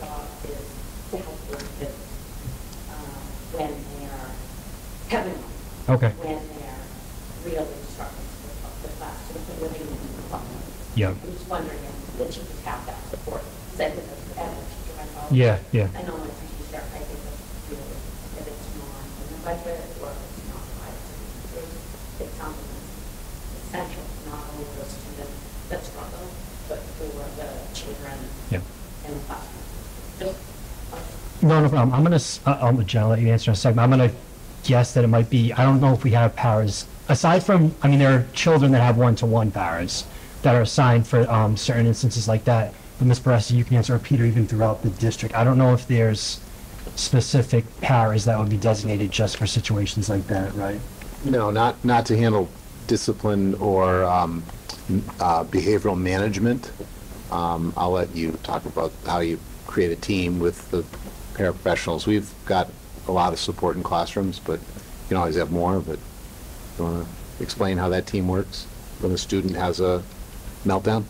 Job is to help uh, when they are having, Okay. when they're really struggling with the class, to the living in the problem. Yeah. I'm just wondering if the teachers have that support, say, because as a teacher. Yeah, yeah. I know as a teacher, I think that's really, if it's not in the budget or if it's not provided to the teachers, it's something that's essential, not only for the students that struggle, but for the children Yeah. in the classroom. Just, no, no. I'm gonna, uh, um, Jen, I'll let you answer in a second. I'm gonna guess that it might be, I don't know if we have powers, aside from, I mean, there are children that have one-to-one powers that are assigned for, um, certain instances like that. But Ms. Baresi, you can answer, or Peter, even throughout the district. I don't know if there's specific powers that would be designated just for situations like that, right? No, not, not to handle discipline or um, uh, behavioral management. Um, I'll let you talk about how you create a team with the paraprofessionals. We've got a lot of support in classrooms, but you can always have more, but you want to explain how that team works when a student has a meltdown?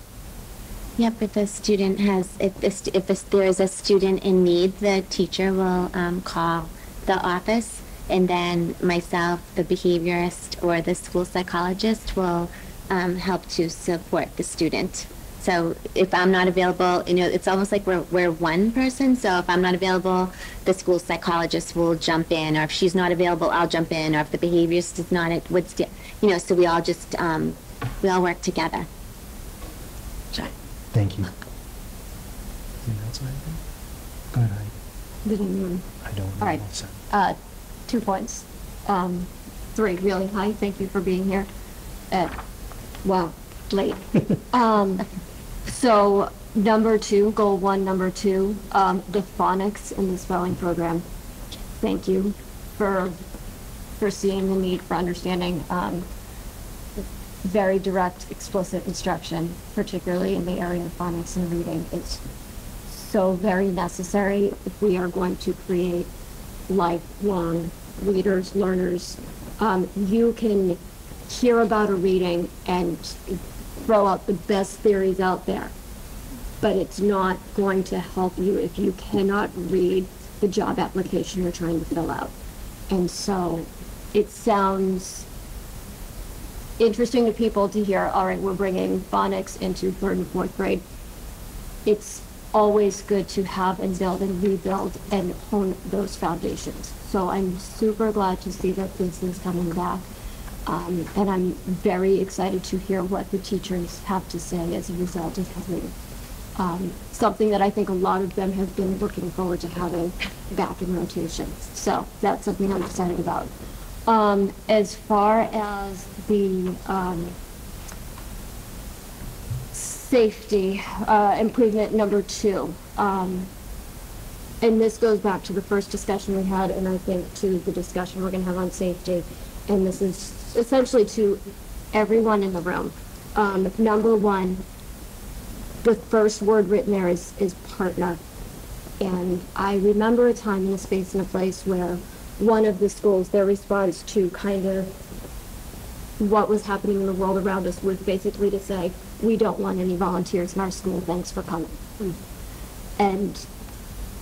Yep, if a student has, if this, if this- there is a student in need, the teacher will um, call the office, and then myself, the behaviorist, or the school psychologist will um, help to support the student. So if I'm not available, you know, it's almost like we're, we're one person, so if I'm not available, the school psychologist will jump in, or if she's not available, I'll jump in, or if the behaviorist is not, it would, sti- you know, so we all just, um, we all work together. Thank you. Anything else Go ahead, Good evening. I don't know. All right. Uh, two points. Um, three, really. Hi, thank you for being here at, wow, late. Um, so, number two, goal one, number two, um, the phonics in the spelling program. Thank you for, for seeing the need for understanding, um, very direct, explicit instruction, particularly in the area of phonics and reading. It's so very necessary if we are going to create lifelong readers, learners. Um, you can hear about a reading and throw out the best theories out there, but it's not going to help you if you cannot read the job application you're trying to fill out. And so it sounds interesting to people to hear, all right, we're bringing phonics into third and fourth grade. It's always good to have and build and rebuild and hone those foundations. So I'm super glad to see that this is coming back. Um, and I'm very excited to hear what the teachers have to say as a result of having um, something that I think a lot of them have been looking forward to having back in rotation. So that's something I'm excited about. Um, as far as the um, safety uh, improvement number two, um, and this goes back to the first discussion we had, and I think to the discussion we're going to have on safety, and this is essentially to everyone in the room. Um, number one, the first word written there is, is partner. And I remember a time in a space and a place where one of the schools, their response to kind of what was happening in the world around us was basically to say, we don't want any volunteers in our school, thanks for coming. And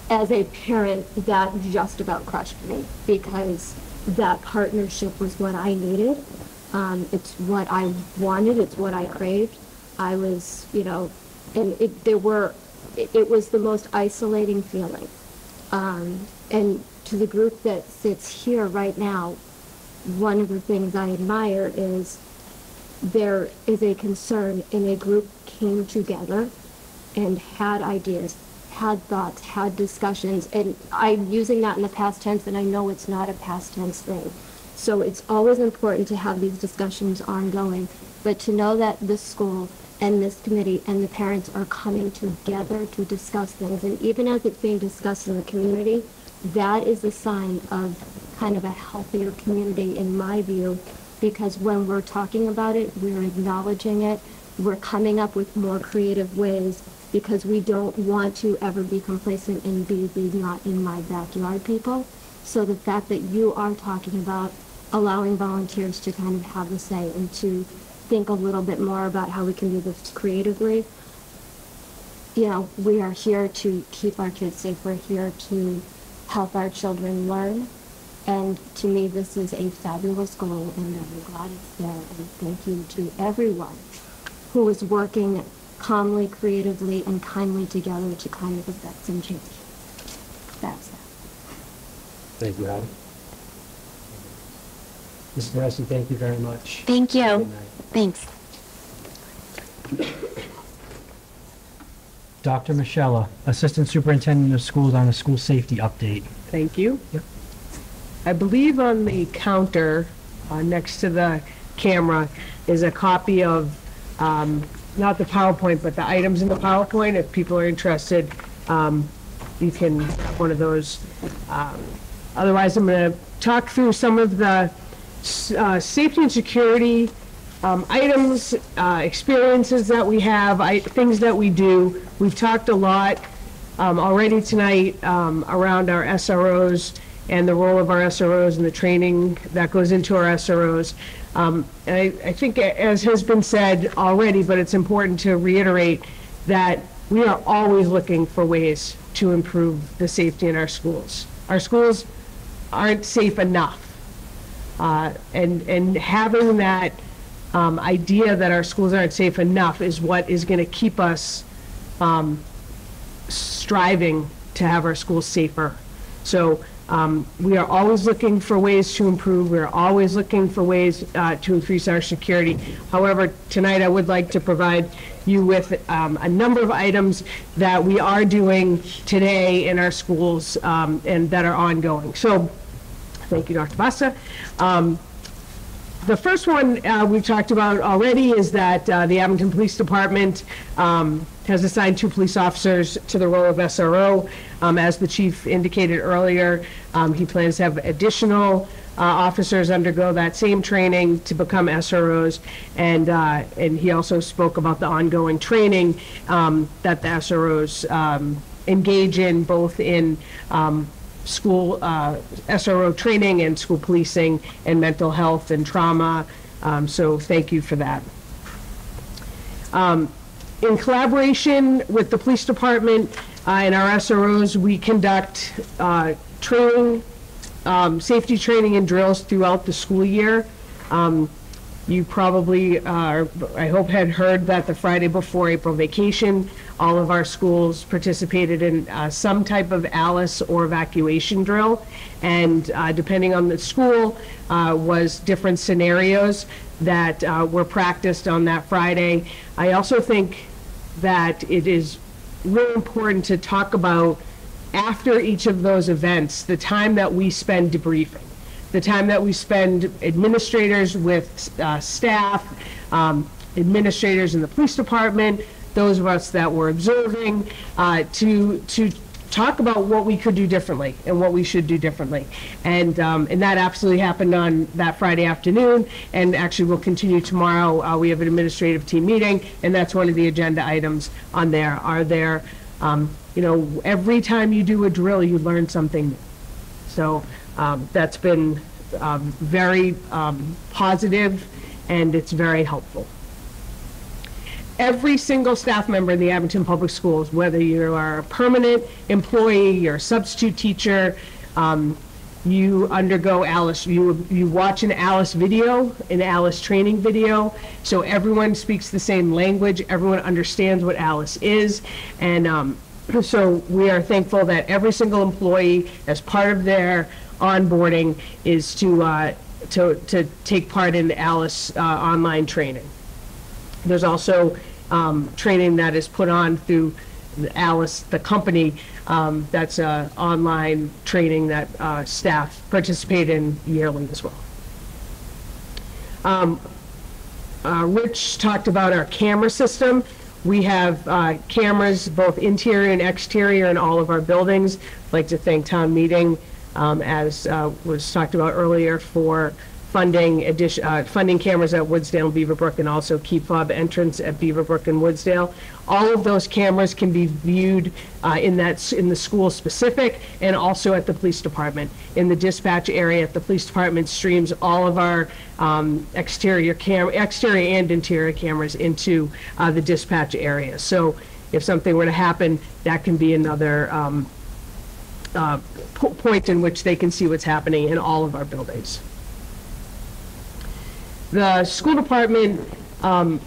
as a parent, that just about crushed me because that partnership was what I needed. Um, it's what I wanted, it's what I craved. I was, you know, and it, there were, it, it was the most isolating feeling. Um, and to the group that sits here right now, one of the things I admire is there is a concern and a group came together and had ideas, had thoughts, had discussions, and I'm using that in the past tense, and I know it's not a past tense thing. So it's always important to have these discussions ongoing, but to know that this school and this committee and the parents are coming together to discuss things. And even as it's being discussed in the community, that is a sign of kind of a healthier community in my view, because when we're talking about it, we're acknowledging it, we're coming up with more creative ways, because we don't want to ever be complacent and be the not in my backyard people. So the fact that you are talking about allowing volunteers to kind of have a say and to think a little bit more about how we can do this creatively. You know, we are here to keep our kids safe. We're here to help our children learn. And to me, this is a fabulous goal, and I'm glad it's there. And thank you to everyone who is working calmly, creatively, and kindly together to kind of affect some change. That's that. Thank you, Adam. Mrs. Baresi, thank you very much. Thank you. Thanks. Dr. Michella, Assistant Superintendent of Schools on the school safety update. Thank you. Yep. I believe on the counter, uh, next to the camera, is a copy of, um, not the PowerPoint, but the items in the PowerPoint. If people are interested, um, you can have one of those. Um, Otherwise, I'm going to talk through some of the uh, safety and security um, items, uh, experiences that we have, I, things that we do. We've talked a lot um, already tonight um, around our SROs and the role of our SROs and the training that goes into our SROs. Um, I, I think, as has been said already, but it's important to reiterate that we are always looking for ways to improve the safety in our schools. Our schools aren't safe enough. Uh, and, and having that um, idea that our schools aren't safe enough is what is going to keep us um, striving to have our schools safer. So um, we are always looking for ways to improve. We're always looking for ways uh, to increase our security. However, tonight I would like to provide you with um, a number of items that we are doing today in our schools um, and that are ongoing. So, thank you, Dr. Bassa. The first one uh, we've talked about already is that uh, the Abington Police Department um, has assigned two police officers to the role of SRO. Um, As the chief indicated earlier, um, he plans to have additional uh, officers undergo that same training to become SROs. And, uh, and he also spoke about the ongoing training um, that the SROs um, engage in, both in um, school uh, SRO training and school policing and mental health and trauma. Um, So thank you for that. Um, In collaboration with the police department uh, and our SROs, we conduct uh, training, um, safety training and drills throughout the school year. Um, You probably, uh, I hope, had heard that the Friday before April vacation, all of our schools participated in uh, some type of ALICE or evacuation drill. And uh, depending on the school, uh, was different scenarios that uh, were practiced on that Friday. I also think that it is really important to talk about after each of those events, the time that we spend debriefing the time that we spend administrators with uh, staff, um, administrators in the police department, those of us that were observing, uh, to to talk about what we could do differently and what we should do differently. And um, and that absolutely happened on that Friday afternoon, and actually will continue tomorrow. Uh, we have an administrative team meeting, and that's one of the agenda items on there. Are there, um, you know, every time you do a drill, you learn something. So um, that's been um, very um, positive, and it's very helpful. Every single staff member in the Abington Public Schools, whether you are a permanent employee, you're a substitute teacher, um, you undergo Alice, you, you watch an Alice video, an Alice training video, so everyone speaks the same language, everyone understands what Alice is, and um, so we are thankful that every single employee, as part of their onboarding, is to, uh, to, to take part in Alice uh, online training. There's also um, training that is put on through Alice, the company, um, that's uh, online training that uh, staff participate in yearly as well. Um, uh, Rich talked about our camera system. We have uh, cameras, both interior and exterior, in all of our buildings. I'd like to thank town meeting, um, as uh, was talked about earlier, for funding addition, uh, funding cameras at Woodsdale and Beaverbrook, and also key fob entrance at Beaverbrook and Woodsdale. All of those cameras can be viewed uh, in that, in the school specific, and also at the police department. In the dispatch area, the police department streams all of our um, exterior cam, exterior and interior cameras into uh, the dispatch area. So if something were to happen, that can be another um, uh, po- point in which they can see what's happening in all of our buildings. The school department, um,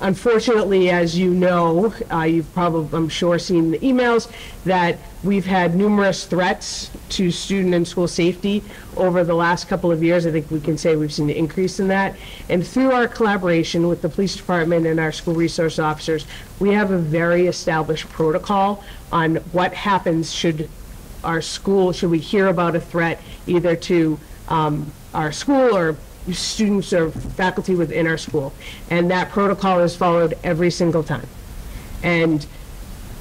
unfortunately, as you know, uh, you've probably, I'm sure, seen the emails, that we've had numerous threats to student and school safety over the last couple of years. I think we can say we've seen an increase in that. And through our collaboration with the police department and our school resource officers, we have a very established protocol on what happens should our school, should we hear about a threat either to um, our school or students or faculty within our school. And that protocol is followed every single time. And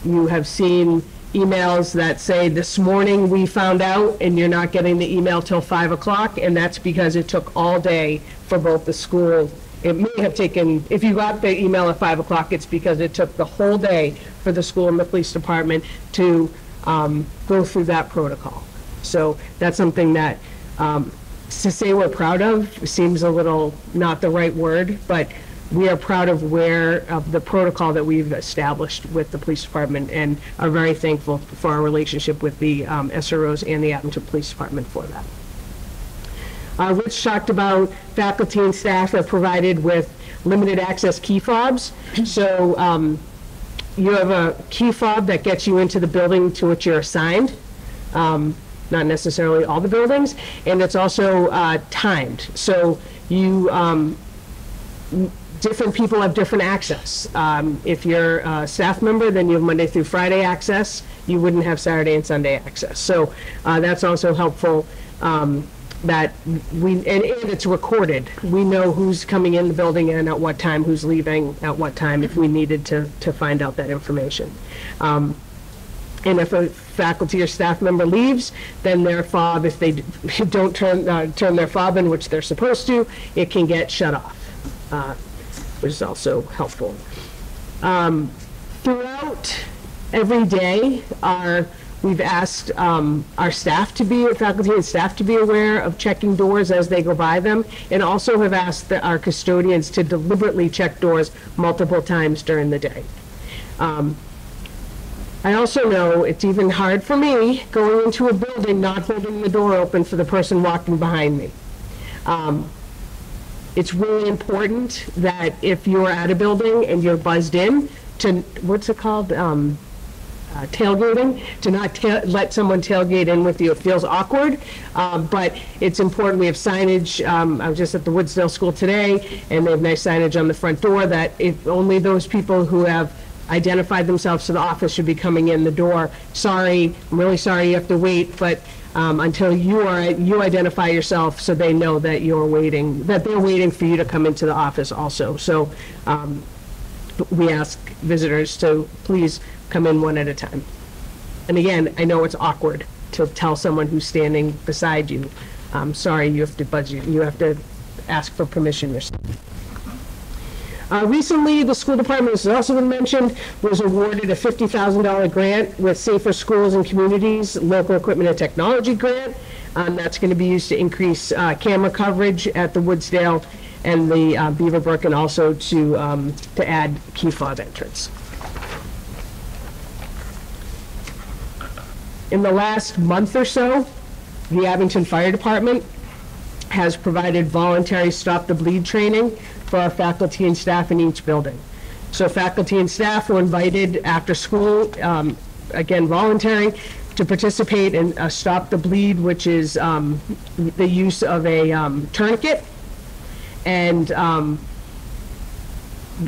you have seen emails that say, this morning we found out, and you're not getting the email till 5 o'clock, and that's because it took all day for both the school. It may have taken, if you got the email at 5 o'clock, it's because it took the whole day for the school and the police department to um, go through that protocol. So that's something that, um, to say we're proud of seems a little not the right word, but we are proud of where, of the protocol that we've established with the police department and are very thankful for our relationship with the um, SROs and the Abington Police Department for that. Uh, Rich talked about faculty and staff are provided with limited access key fobs. So um, you have a key fob that gets you into the building to which you're assigned. Um, not necessarily all the buildings, and it's also uh, timed. So you, um, different people have different access. Um, If you're a staff member, then you have Monday through Friday access. You wouldn't have Saturday and Sunday access. So uh, that's also helpful um, that we, and and it's recorded. We know who's coming in the building and at what time, who's leaving at what time, if we needed to, to find out that information. Um, and if a faculty or staff member leaves, then their fob, if they don't turn, uh, turn their fob in, which they're supposed to, it can get shut off, uh, which is also helpful. Um, Throughout every day, our, we've asked um, our staff to be, faculty and staff to be aware of checking doors as they go by them, and also have asked the- our custodians to deliberately check doors multiple times during the day. Um, I also know it's even hard for me going into a building not holding the door open for the person walking behind me. Um, It's really important that if you're at a building and you're buzzed in, to, what's it called? Um, uh, tailgating, to not tail- let someone tailgate in with you. It feels awkward, um, but it's important. We have signage. um, I was just at the Woodsdale School today, and they have nice signage on the front door that if only those people who have identified themselves to the office should be coming in the door. Sorry, I'm really sorry you have to wait, but um, until you are, you identify yourself so they know that you're waiting, that they're waiting for you to come into the office also. So um, we ask visitors to please come in one at a time. And again, I know it's awkward to tell someone who's standing beside you, um, sorry, you have to buzz you, have to ask for permission yourself. Uh, recently, the school department, as has also been mentioned, was awarded a $50,000 grant with Safer Schools and Communities Local Equipment and Technology Grant. Um, that's going to be used to increase uh, camera coverage at the Woodsdale and the uh, Beaverbrook, and also to um, to add key fob entrance. In the last month or so, the Abington Fire Department has provided voluntary stop the bleed training for our faculty and staff in each building. So faculty and staff were invited after school, um, again, voluntary, to participate in a stop the bleed, which is um, the use of a um, tourniquet. And um,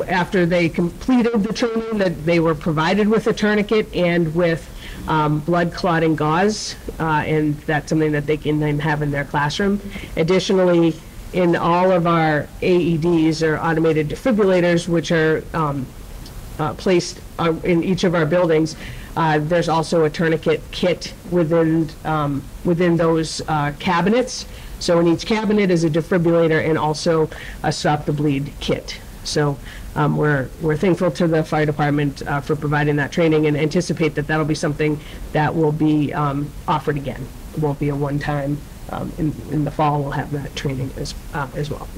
after they completed the training, that they were provided with a tourniquet and with um, blood clotting gauze, uh, and that's something that they can then have in their classroom. Additionally, in all of our AEDs or automated defibrillators, which are um, uh, placed uh, in each of our buildings, uh, there's also a tourniquet kit within, um, within those uh, cabinets. So in each cabinet is a defibrillator and also a stop the bleed kit. So um, we're, we're thankful to the fire department uh, for providing that training and anticipate that that'll be something that will be um, offered again. It won't be a one-time, um, in, in the fall, we'll have that training as, uh, as well.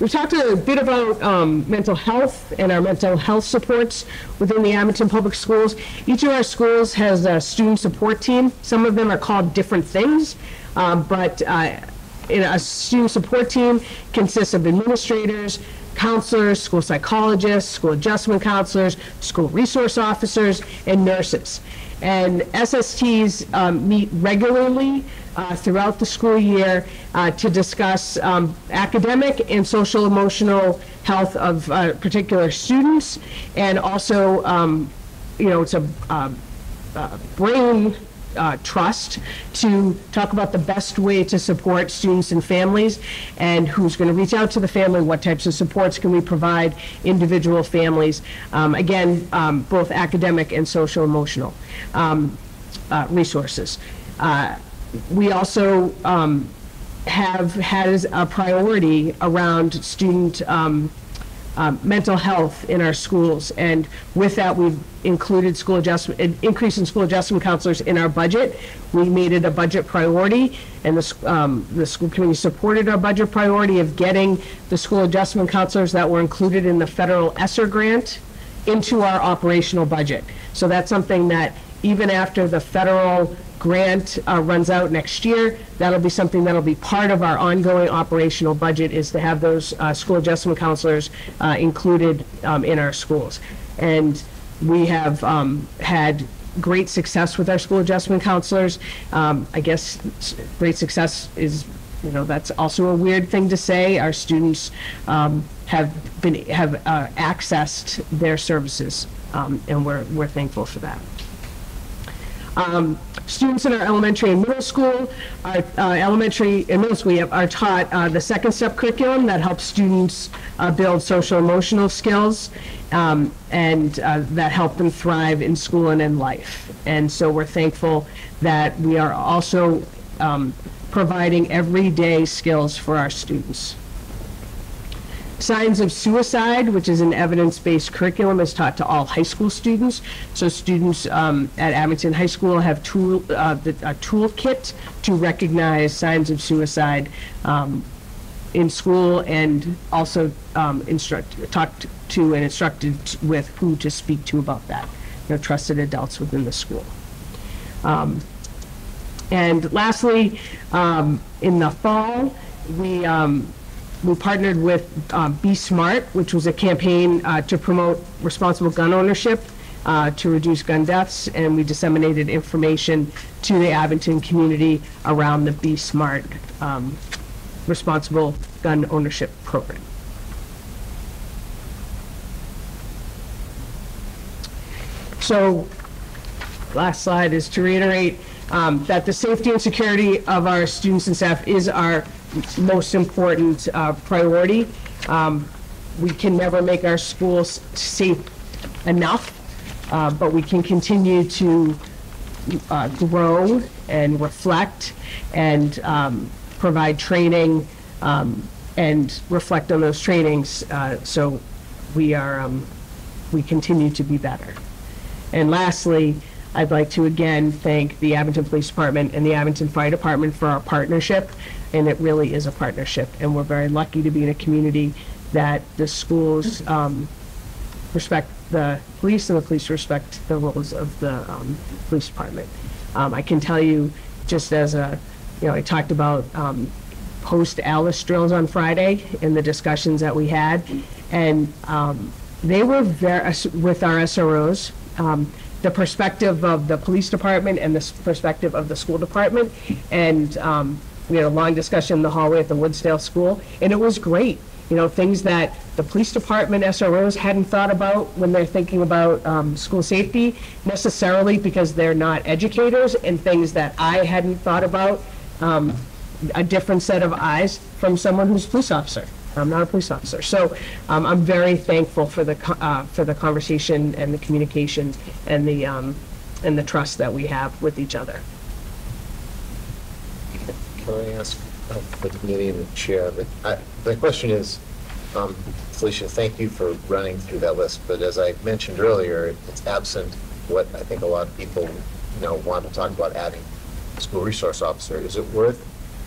We've talked a bit about um, mental health and our mental health supports within the Abington Public Schools. Each of our schools has a student support team. Some of them are called different things, um, but uh, a student support team consists of administrators, counselors, school psychologists, school adjustment counselors, school resource officers, and nurses. And SSTs um, meet regularly uh, throughout the school year uh, to discuss um, academic and social emotional health of uh, particular students, and also, um, you know, it's a um, uh, brain uh, trust to talk about the best way to support students and families and who's going to reach out to the family, what types of supports can we provide individual families. Um, again, um, both academic and social emotional um, uh, resources. Uh, we also um, have had a priority around student um, mental health in our schools. And with that, we've included school adjustment, an increase in school adjustment counselors in our budget. We made it a budget priority, and the, um, the school committee supported our budget priority of getting the school adjustment counselors that were included in the federal ESSER grant into our operational budget. So that's something that even after the federal grant uh, runs out next year, that'll be something that'll be part of our ongoing operational budget is to have those uh, school adjustment counselors uh, included um, in our schools. And we have um, had great success with our school adjustment counselors. Um, I guess great success is you know, that's also a weird thing to say. Our students um, have been, have uh, accessed their services, um, and we're, we're thankful for that. Um, Students in our elementary and middle school, our uh, elementary and middle school we have- are taught uh, the second step curriculum that helps students uh, build social emotional skills um, and uh, that help them thrive in school and in life. And so we're thankful that we are also um, providing everyday skills for our students. Signs of suicide, which is an evidence-based curriculum, is taught to all high school students. So students um, at Abington High School have tool, uh, the- a toolkit to recognize signs of suicide um, in school and also um, instruct, talked to and instructed with who to speak to about that, you know, trusted adults within the school. Um, and lastly, um, in the fall, we, um, we partnered with um, Be Smart, which was a campaign uh, to promote responsible gun ownership, uh, to reduce gun deaths, and we disseminated information to the Abington community around the Be Smart um, responsible gun ownership program. So last slide is to reiterate um, that the safety and security of our students and staff is our most important uh, priority. Um, We can never make our schools safe enough, uh, but we can continue to uh, grow and reflect and um, provide training um, and reflect on those trainings uh, so we are, um, we continue to be better. And lastly, I'd like to again thank the Abington Police Department and the Abington Fire Department for our partnership, and it really is a partnership, and we're very lucky to be in a community that the schools um, respect the police and the police respect the roles of the um, police department. Um, I can tell you, just as a, you know, I talked about um, post-Alice drills on Friday and the discussions that we had, and um, they were very, with our SROs, um, the perspective of the police department and the perspective of the school department, and um, we had a long discussion in the hallway at the Woodsdale School, and it was great. You know, things that the police department SROs hadn't thought about when they're thinking about um, school safety necessarily because they're not educators, and things that I hadn't thought about um, a different set of eyes from someone who's a police officer. I'm not a police officer. So um, I'm very thankful for the, uh, for the conversation and the communication and the, um, and the trust that we have with each other. Can I ask uh, the committee and the chair, I- the question is, um, Felicia, thank you for running through that list, but as I mentioned earlier, it's absent what I think a lot of people, you know, want to talk about adding school resource officer. Is it worth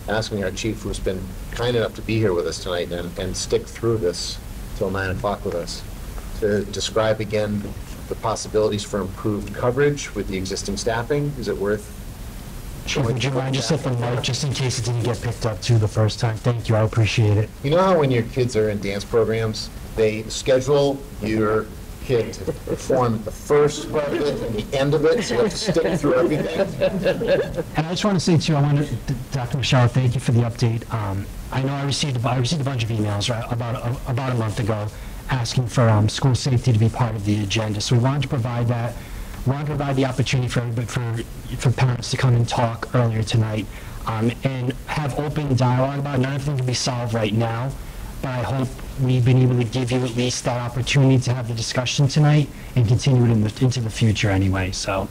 asking our chief, who's been kind enough to be here with us tonight and, and stick through this till nine o'clock with us, to describe again the possibilities for improved coverage with the existing staffing? Is it worth Chief, would you mind just hit the mic, just in case it didn't get picked up too the first time? Thank you, I appreciate it. You know how when your kids are in dance programs, they schedule your kid to perform at the first part of it and the end of it, so you have to stick through everything? And I just want to say too, I want to, Dr. Michelle, thank you for the update. Um, I know I received, a I received a bunch of emails, right, about, a- about a month ago, asking for, um, school safety to be part of the agenda. So we wanted to provide that. We wanted to provide the opportunity for, everybody- for, for parents to come and talk earlier tonight, um, and have open dialogue about. None of them can be solved right now, but I hope we've been able to give you at least that opportunity to have the discussion tonight and continue it in the, into the future anyway, so.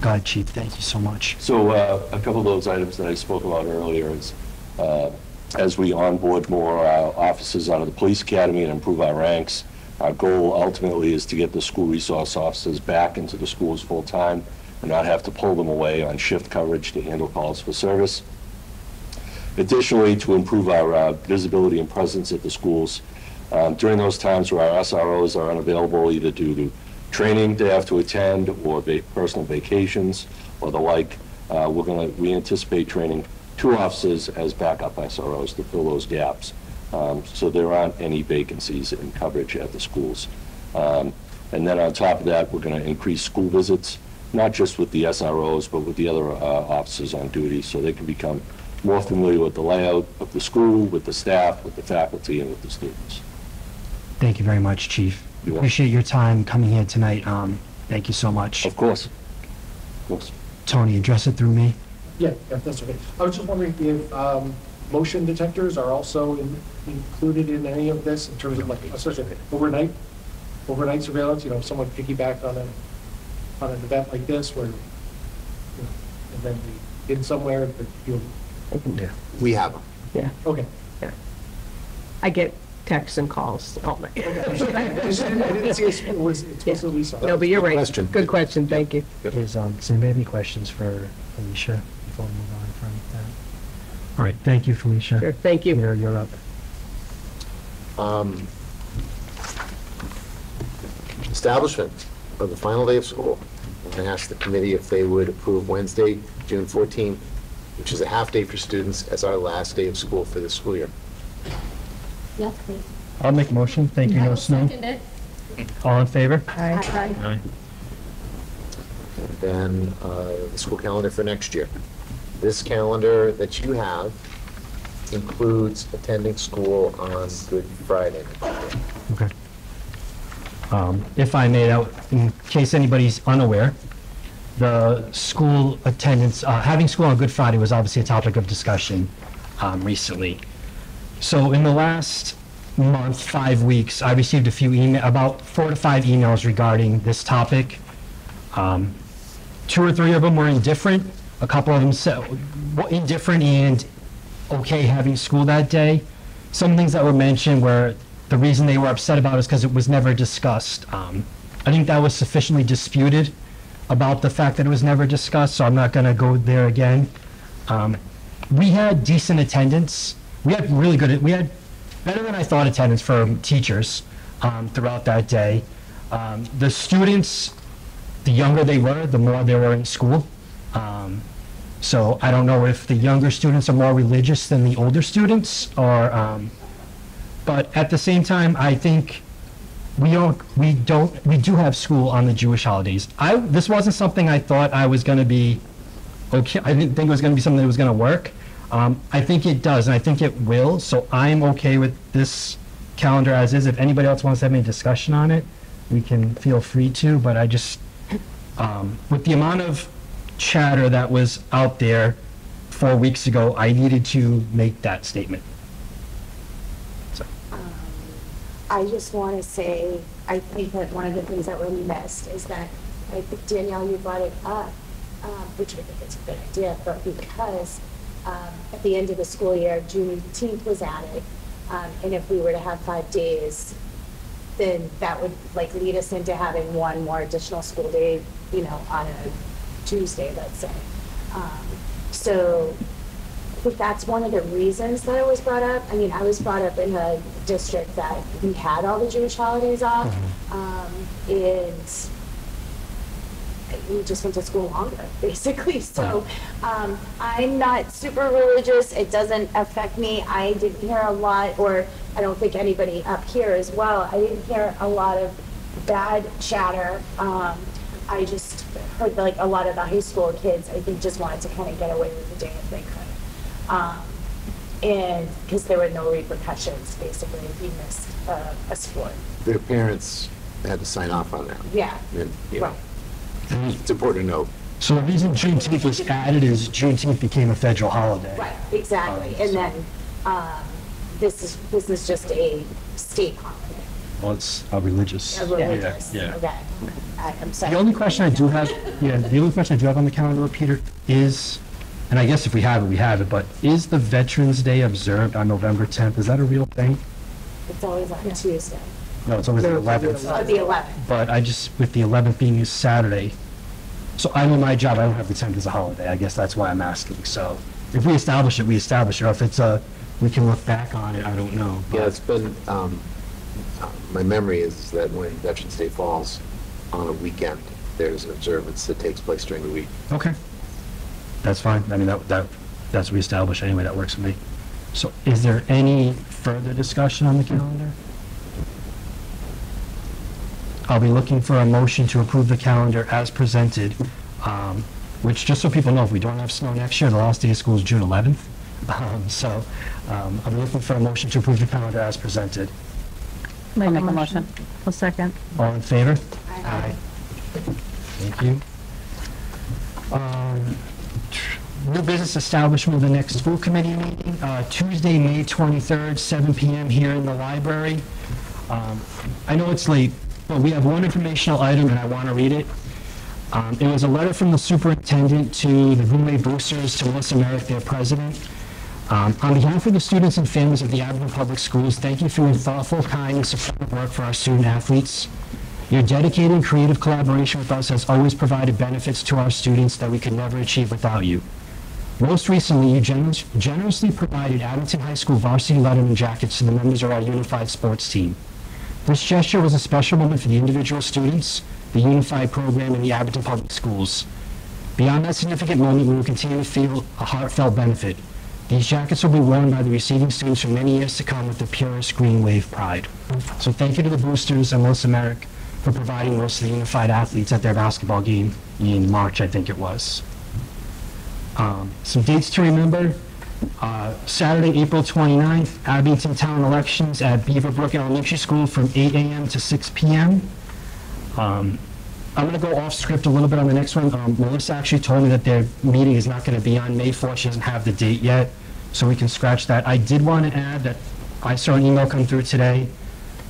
Go ahead, Chief, thank you so much. So uh, a couple of those items that I spoke about earlier is, uh, as we onboard more uh, officers out of the police academy and improve our ranks, our goal ultimately is to get the school resource officers back into the schools full-time and not have to pull them away on shift coverage to handle calls for service. Additionally, to improve our uh, visibility and presence at the schools um, during those times where our SROs are unavailable, either due to training they have to attend or va- personal vacations or the like, uh, we're going to, we anticipate training two officers as backup SROs to fill those gaps. Um, So there aren't any vacancies in coverage at the schools. Um, And then on top of that, we're going to increase school visits, not just with the SROs, but with the other uh, officers on duty, so they can become more familiar with the layout of the school, with the staff, with the faculty, and with the students. Thank you very much, Chief. You're welcome. Appreciate your time coming here tonight. Um, Thank you so much. Of course. Of course. Tony, address it through me. Yeah, yeah, that's okay. I was just wondering if um, motion detectors are also in- included in any of this in terms of like, especially overnight, overnight surveillance, you know, if someone piggyback on a, on an event like this where, you know, and then we in somewhere, but you, Yeah. We have them. Yeah, okay. yeah. I get texts and calls all night. I just didn't- I didn't see it was explicitly so. No, but you're right. Question. Good question, thank you. Is, um, does anybody have any questions for Felicia before we move on from that? All right, thank you, Felicia. Sure, thank you. You're, you're up. Um, Establishment of the final day of school. I'm going to ask the committee if they would approve Wednesday, June 14th, which is a half-day for students, as our last day of school for this school year. Yes, please. I'll make a motion. Thank you, no snow. All in favor? Aye. Aye. And then uh, the school calendar for next year. This calendar that you have includes attending school on Good Friday. Okay. Um, If I may, in case anybody's unaware, the school attendance, uh, having school on Good Friday was obviously a topic of discussion um, recently. So in the last month, five weeks, I received a few email, about four to five emails regarding this topic. Um, Two or three of them were indifferent. A couple of them so indifferent and okay having school that day. Some things that were mentioned were, the reason they were upset about is because it was never discussed. Um, I think that was sufficiently disputed about the fact that it was never discussed, so I'm not going to go there again. Um, we had decent attendance. We had really good, we had better than I thought attendance for teachers um, throughout that day. Um, the students, the younger they were, the more they were in school. Um, so I don't know if the younger students are more religious than the older students, or, um, but at the same time, I think we don't, we don't, we do have school on the Jewish holidays. I, this wasn't something I thought I was gonna be, okay, I didn't think it was gonna be something that was gonna work. Um, I think it does, and I think it will, so I'm okay with this calendar as is. If anybody else wants to have any discussion on it, we can feel free to, but I just, um, with the amount of chatter that was out there four weeks ago, I needed to make that statement. So, I just want to say, I think that one of the things that really missed is that, I think Danielle, you brought it up, um, which I think is a good idea, but because um, at the end of the school year, June Juneteenth was added, um, and if we were to have five days, then that would like lead us into having one more additional school day, you know, on a Tuesday, let's say. Um, So that's one of the reasons that I was brought up. I mean, I was brought up in a district that we had all the Jewish holidays off. Um, and we just went to school longer, basically. So um, I'm not super religious. It doesn't affect me. I didn't hear a lot, or I don't think anybody up here as well. I didn't hear a lot of bad chatter. Um, I just heard like a lot of the high school kids, I think, just wanted to kind of get away with the day if they could. Um, and because there were no repercussions, basically, if you missed uh, a sport. Their parents had to sign off on that. Yeah. And, you know, It's important to note. so the reason Juneteenth was added is Juneteenth became a federal holiday. Right, exactly. And then um, this is this is just a state holiday. Well, it's a religious. A religious. Yeah, yeah. Okay. I, I'm sorry. The only question I do have, yeah, the only question I do have on the calendar, Peter, is, and I guess if we have it, we have it, but is the Veterans Day observed on November 10th? Is that a real thing? It's always on Tuesday. No, it's always the Oh, 11th. the 11th. But I just, with the 11th being a Saturday, so I know my job, I don't have the 10th as a holiday. I guess that's why I'm asking. So if we establish it, we establish it. Or if it's a, we can look back on it, I don't know. Yeah, it's been, um, my memory is that when Veterans Day falls on a weekend, there's an observance that takes place during the week. Okay. That's fine. I mean, that, that, that's what we established anyway. That works for me. So is there any further discussion on the calendar? I'll be looking for a motion to approve the calendar as presented, um, which, just so people know, if we don't have snow next year, the last day of school is June 11th. Um, So um, I'm looking for a motion to approve the calendar as presented. May I make a motion? A second. All in favor? Aye. Thank you. Um, New business establishment of the next school committee meeting, uh, Tuesday, May 23rd, 7 PM here in the library. Um, I know it's late, but we have one informational item and I want to read it. Um, It was a letter from the superintendent to the Green Wave Boosters, to Melissa Merrick, their president. Um, On behalf of the students and families of the Abington Public Schools, thank you for your thoughtful, kind, and supportive work for our student athletes. Your dedicated and creative collaboration with us has always provided benefits to our students that we could never achieve without you. Most recently, you generous- generously provided Abington High School varsity letterman jackets to the members of our unified sports team. This gesture was a special moment for the individual students, the unified program, and the Abington Public Schools. Beyond that significant moment, we will continue to feel a heartfelt benefit. These jackets will be worn by the receiving students for many years to come with the purest green wave pride. So thank you to the boosters and Melissa Merrick for providing most of the unified athletes at their basketball game in March, I think it was. Um, Some dates to remember. Uh, Saturday, April 29th, Abington Town elections at Beaverbrook Elementary School from 8 a.m. to 6 p.m. Um, I'm going to go off script a little bit on the next one. Um, Melissa actually told me that their meeting is not going to be on May 4th. She doesn't have the date yet, so we can scratch that. I did want to add that I saw an email come through today.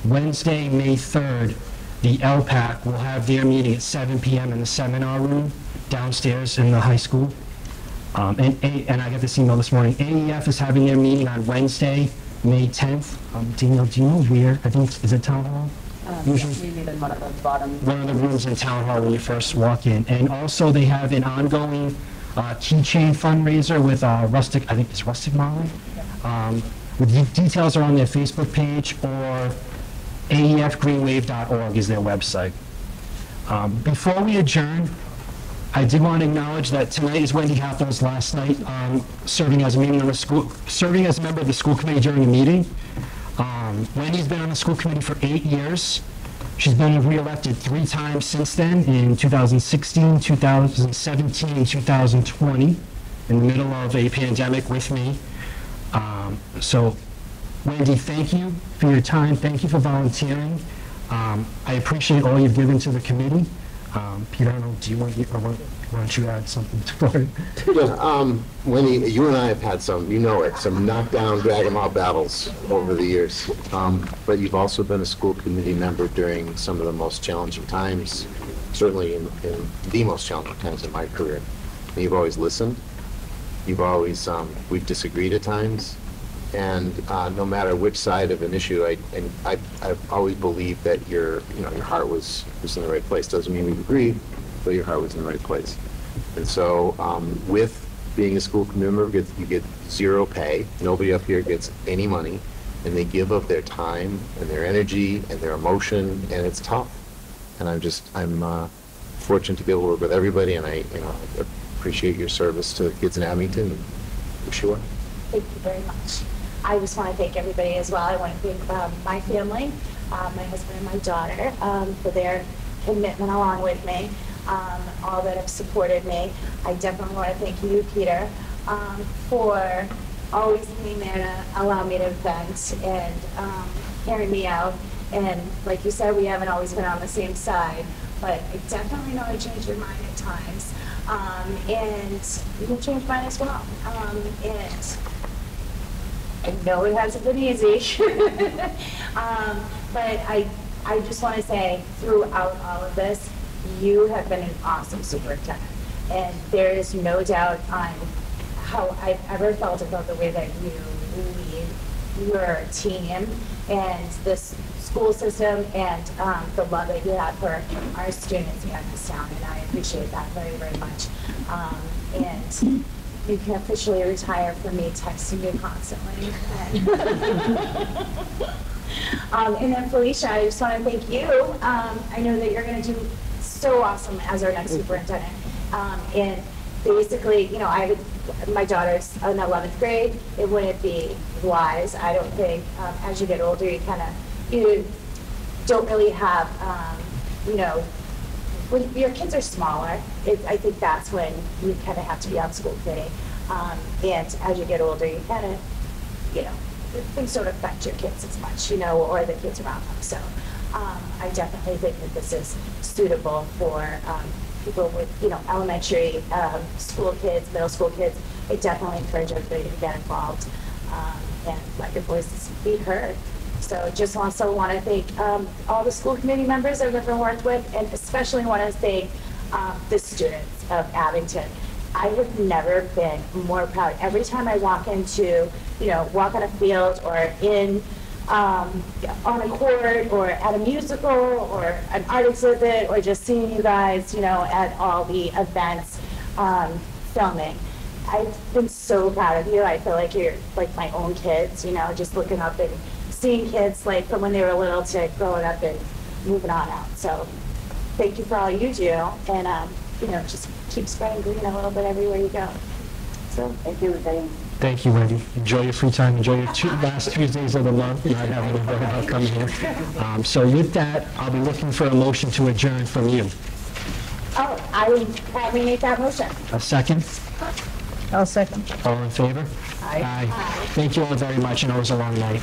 Wednesday, May 3rd, the LPAC will have their meeting at 7 p.m. in the seminar room downstairs in the high school. Um, and, and I got this email this morning. AEF is having their meeting on Wednesday, May 10th. Um, Danielle, do you know where? I think, is it Town Hall? Usually- We need in one of the bottom. one of the rooms in Town Hall when you first walk in. And also, they have an ongoing uh, keychain fundraiser with uh, Rustic, I think it's Rustic Molly. Um, the details are on their Facebook page, or aefgreenwave.org is their website. Um, Before we adjourn, I did want to acknowledge that tonight is Wendy Hathaw's last night um, serving as a member of the school, serving as a member of the school committee during a meeting. Um, Wendy's been on the school committee for eight years. She's been reelected three times since then, in 2016, 2017, and 2020, in the middle of a pandemic with me. Um, So Wendy, thank you for your time. Thank you for volunteering. Um, I appreciate all you've given to the committee. Um, don't know, do you want, to- or why don't you add something to it? Yeah, um, Wendy, you and I have had some, you know it, some knockdown, drag 'em out battles over the years. Um, but you've also been a school committee member during some of the most challenging times, certainly in, in the most challenging times in my career. And you've always listened. You've always, um, we've disagreed at times. And, uh, no matter which side of an issue, I, and I, I've always believed that your, you know, your heart was, was in the right place. Doesn't mean we've agreed, but your heart was in the right place. And so, um, with being a school member, you get- you get zero pay. Nobody up here gets any money, and they give of their time and their energy and their emotion, and it's tough. And I'm just, I'm uh, fortunate to be able to work with everybody, and I, you know, appreciate your service to the kids in Abington. Thank you very much. I just want to thank everybody as well. I want to thank um, my family, uh, my husband and my daughter, um, for their commitment along with me, um, all that have supported me. I definitely want to thank you, Peter, um, for always being there to allow me to vent and um, hearing me out. And like you said, we haven't always been on the same side, but I definitely know I changed your mind at times. And you can change mine as well. And I know it hasn't been easy. um, but I, I just want to say, throughout all of this, you have been an awesome superintendent. And there is no doubt on how I've ever felt about the way that you lead your team and this school system and um, the love that you have for our students here in this town. And I appreciate that very, very much. Um, and you can officially retire from me texting you constantly. um, and then Felicia, I just want to thank you. Um, I know that you're going to do so awesome as our next superintendent. Um, and basically, you know, I would, my daughter's in 11th grade. It wouldn't be wise, I don't think, um, as you get older, you kind of, you don't really have, um, you know, when your kids are smaller, it, I think that's when you kind of have to be on school committee. Um, and as you get older, you kind of, you know, things don't affect your kids as much, you know, or the kids around them. So um, I definitely think that this is suitable for um, people with, you know, elementary um, school kids, middle school kids. I definitely encourage everybody to get involved um, and let your voices be heard. So just also want to thank um, all the school committee members I've ever worked with, and especially want to thank um, the students of Abington. I have never been more proud. Every time I walk into, you know, walk on a field or in um, on a court or at a musical or an art exhibit or just seeing you guys, you know, at all the events um, filming. I've been so proud of you. I feel like you're like my own kids, you know, just looking up and seeing kids like from when they were little to growing up and moving on out. So thank you for all you do. And, um, you know, just keep spreading green a little bit everywhere you go. So thank you, everybody. Thank you, Wendy. Enjoy your free time. Enjoy your two, last Tuesdays of the month. Not having to worry about coming here. Um, so with that, I'll be looking for a motion to adjourn from you. Oh, I would probably make that motion. A second? I'll second. All in favor? Aye. Thank you all very much. I know it was a long night.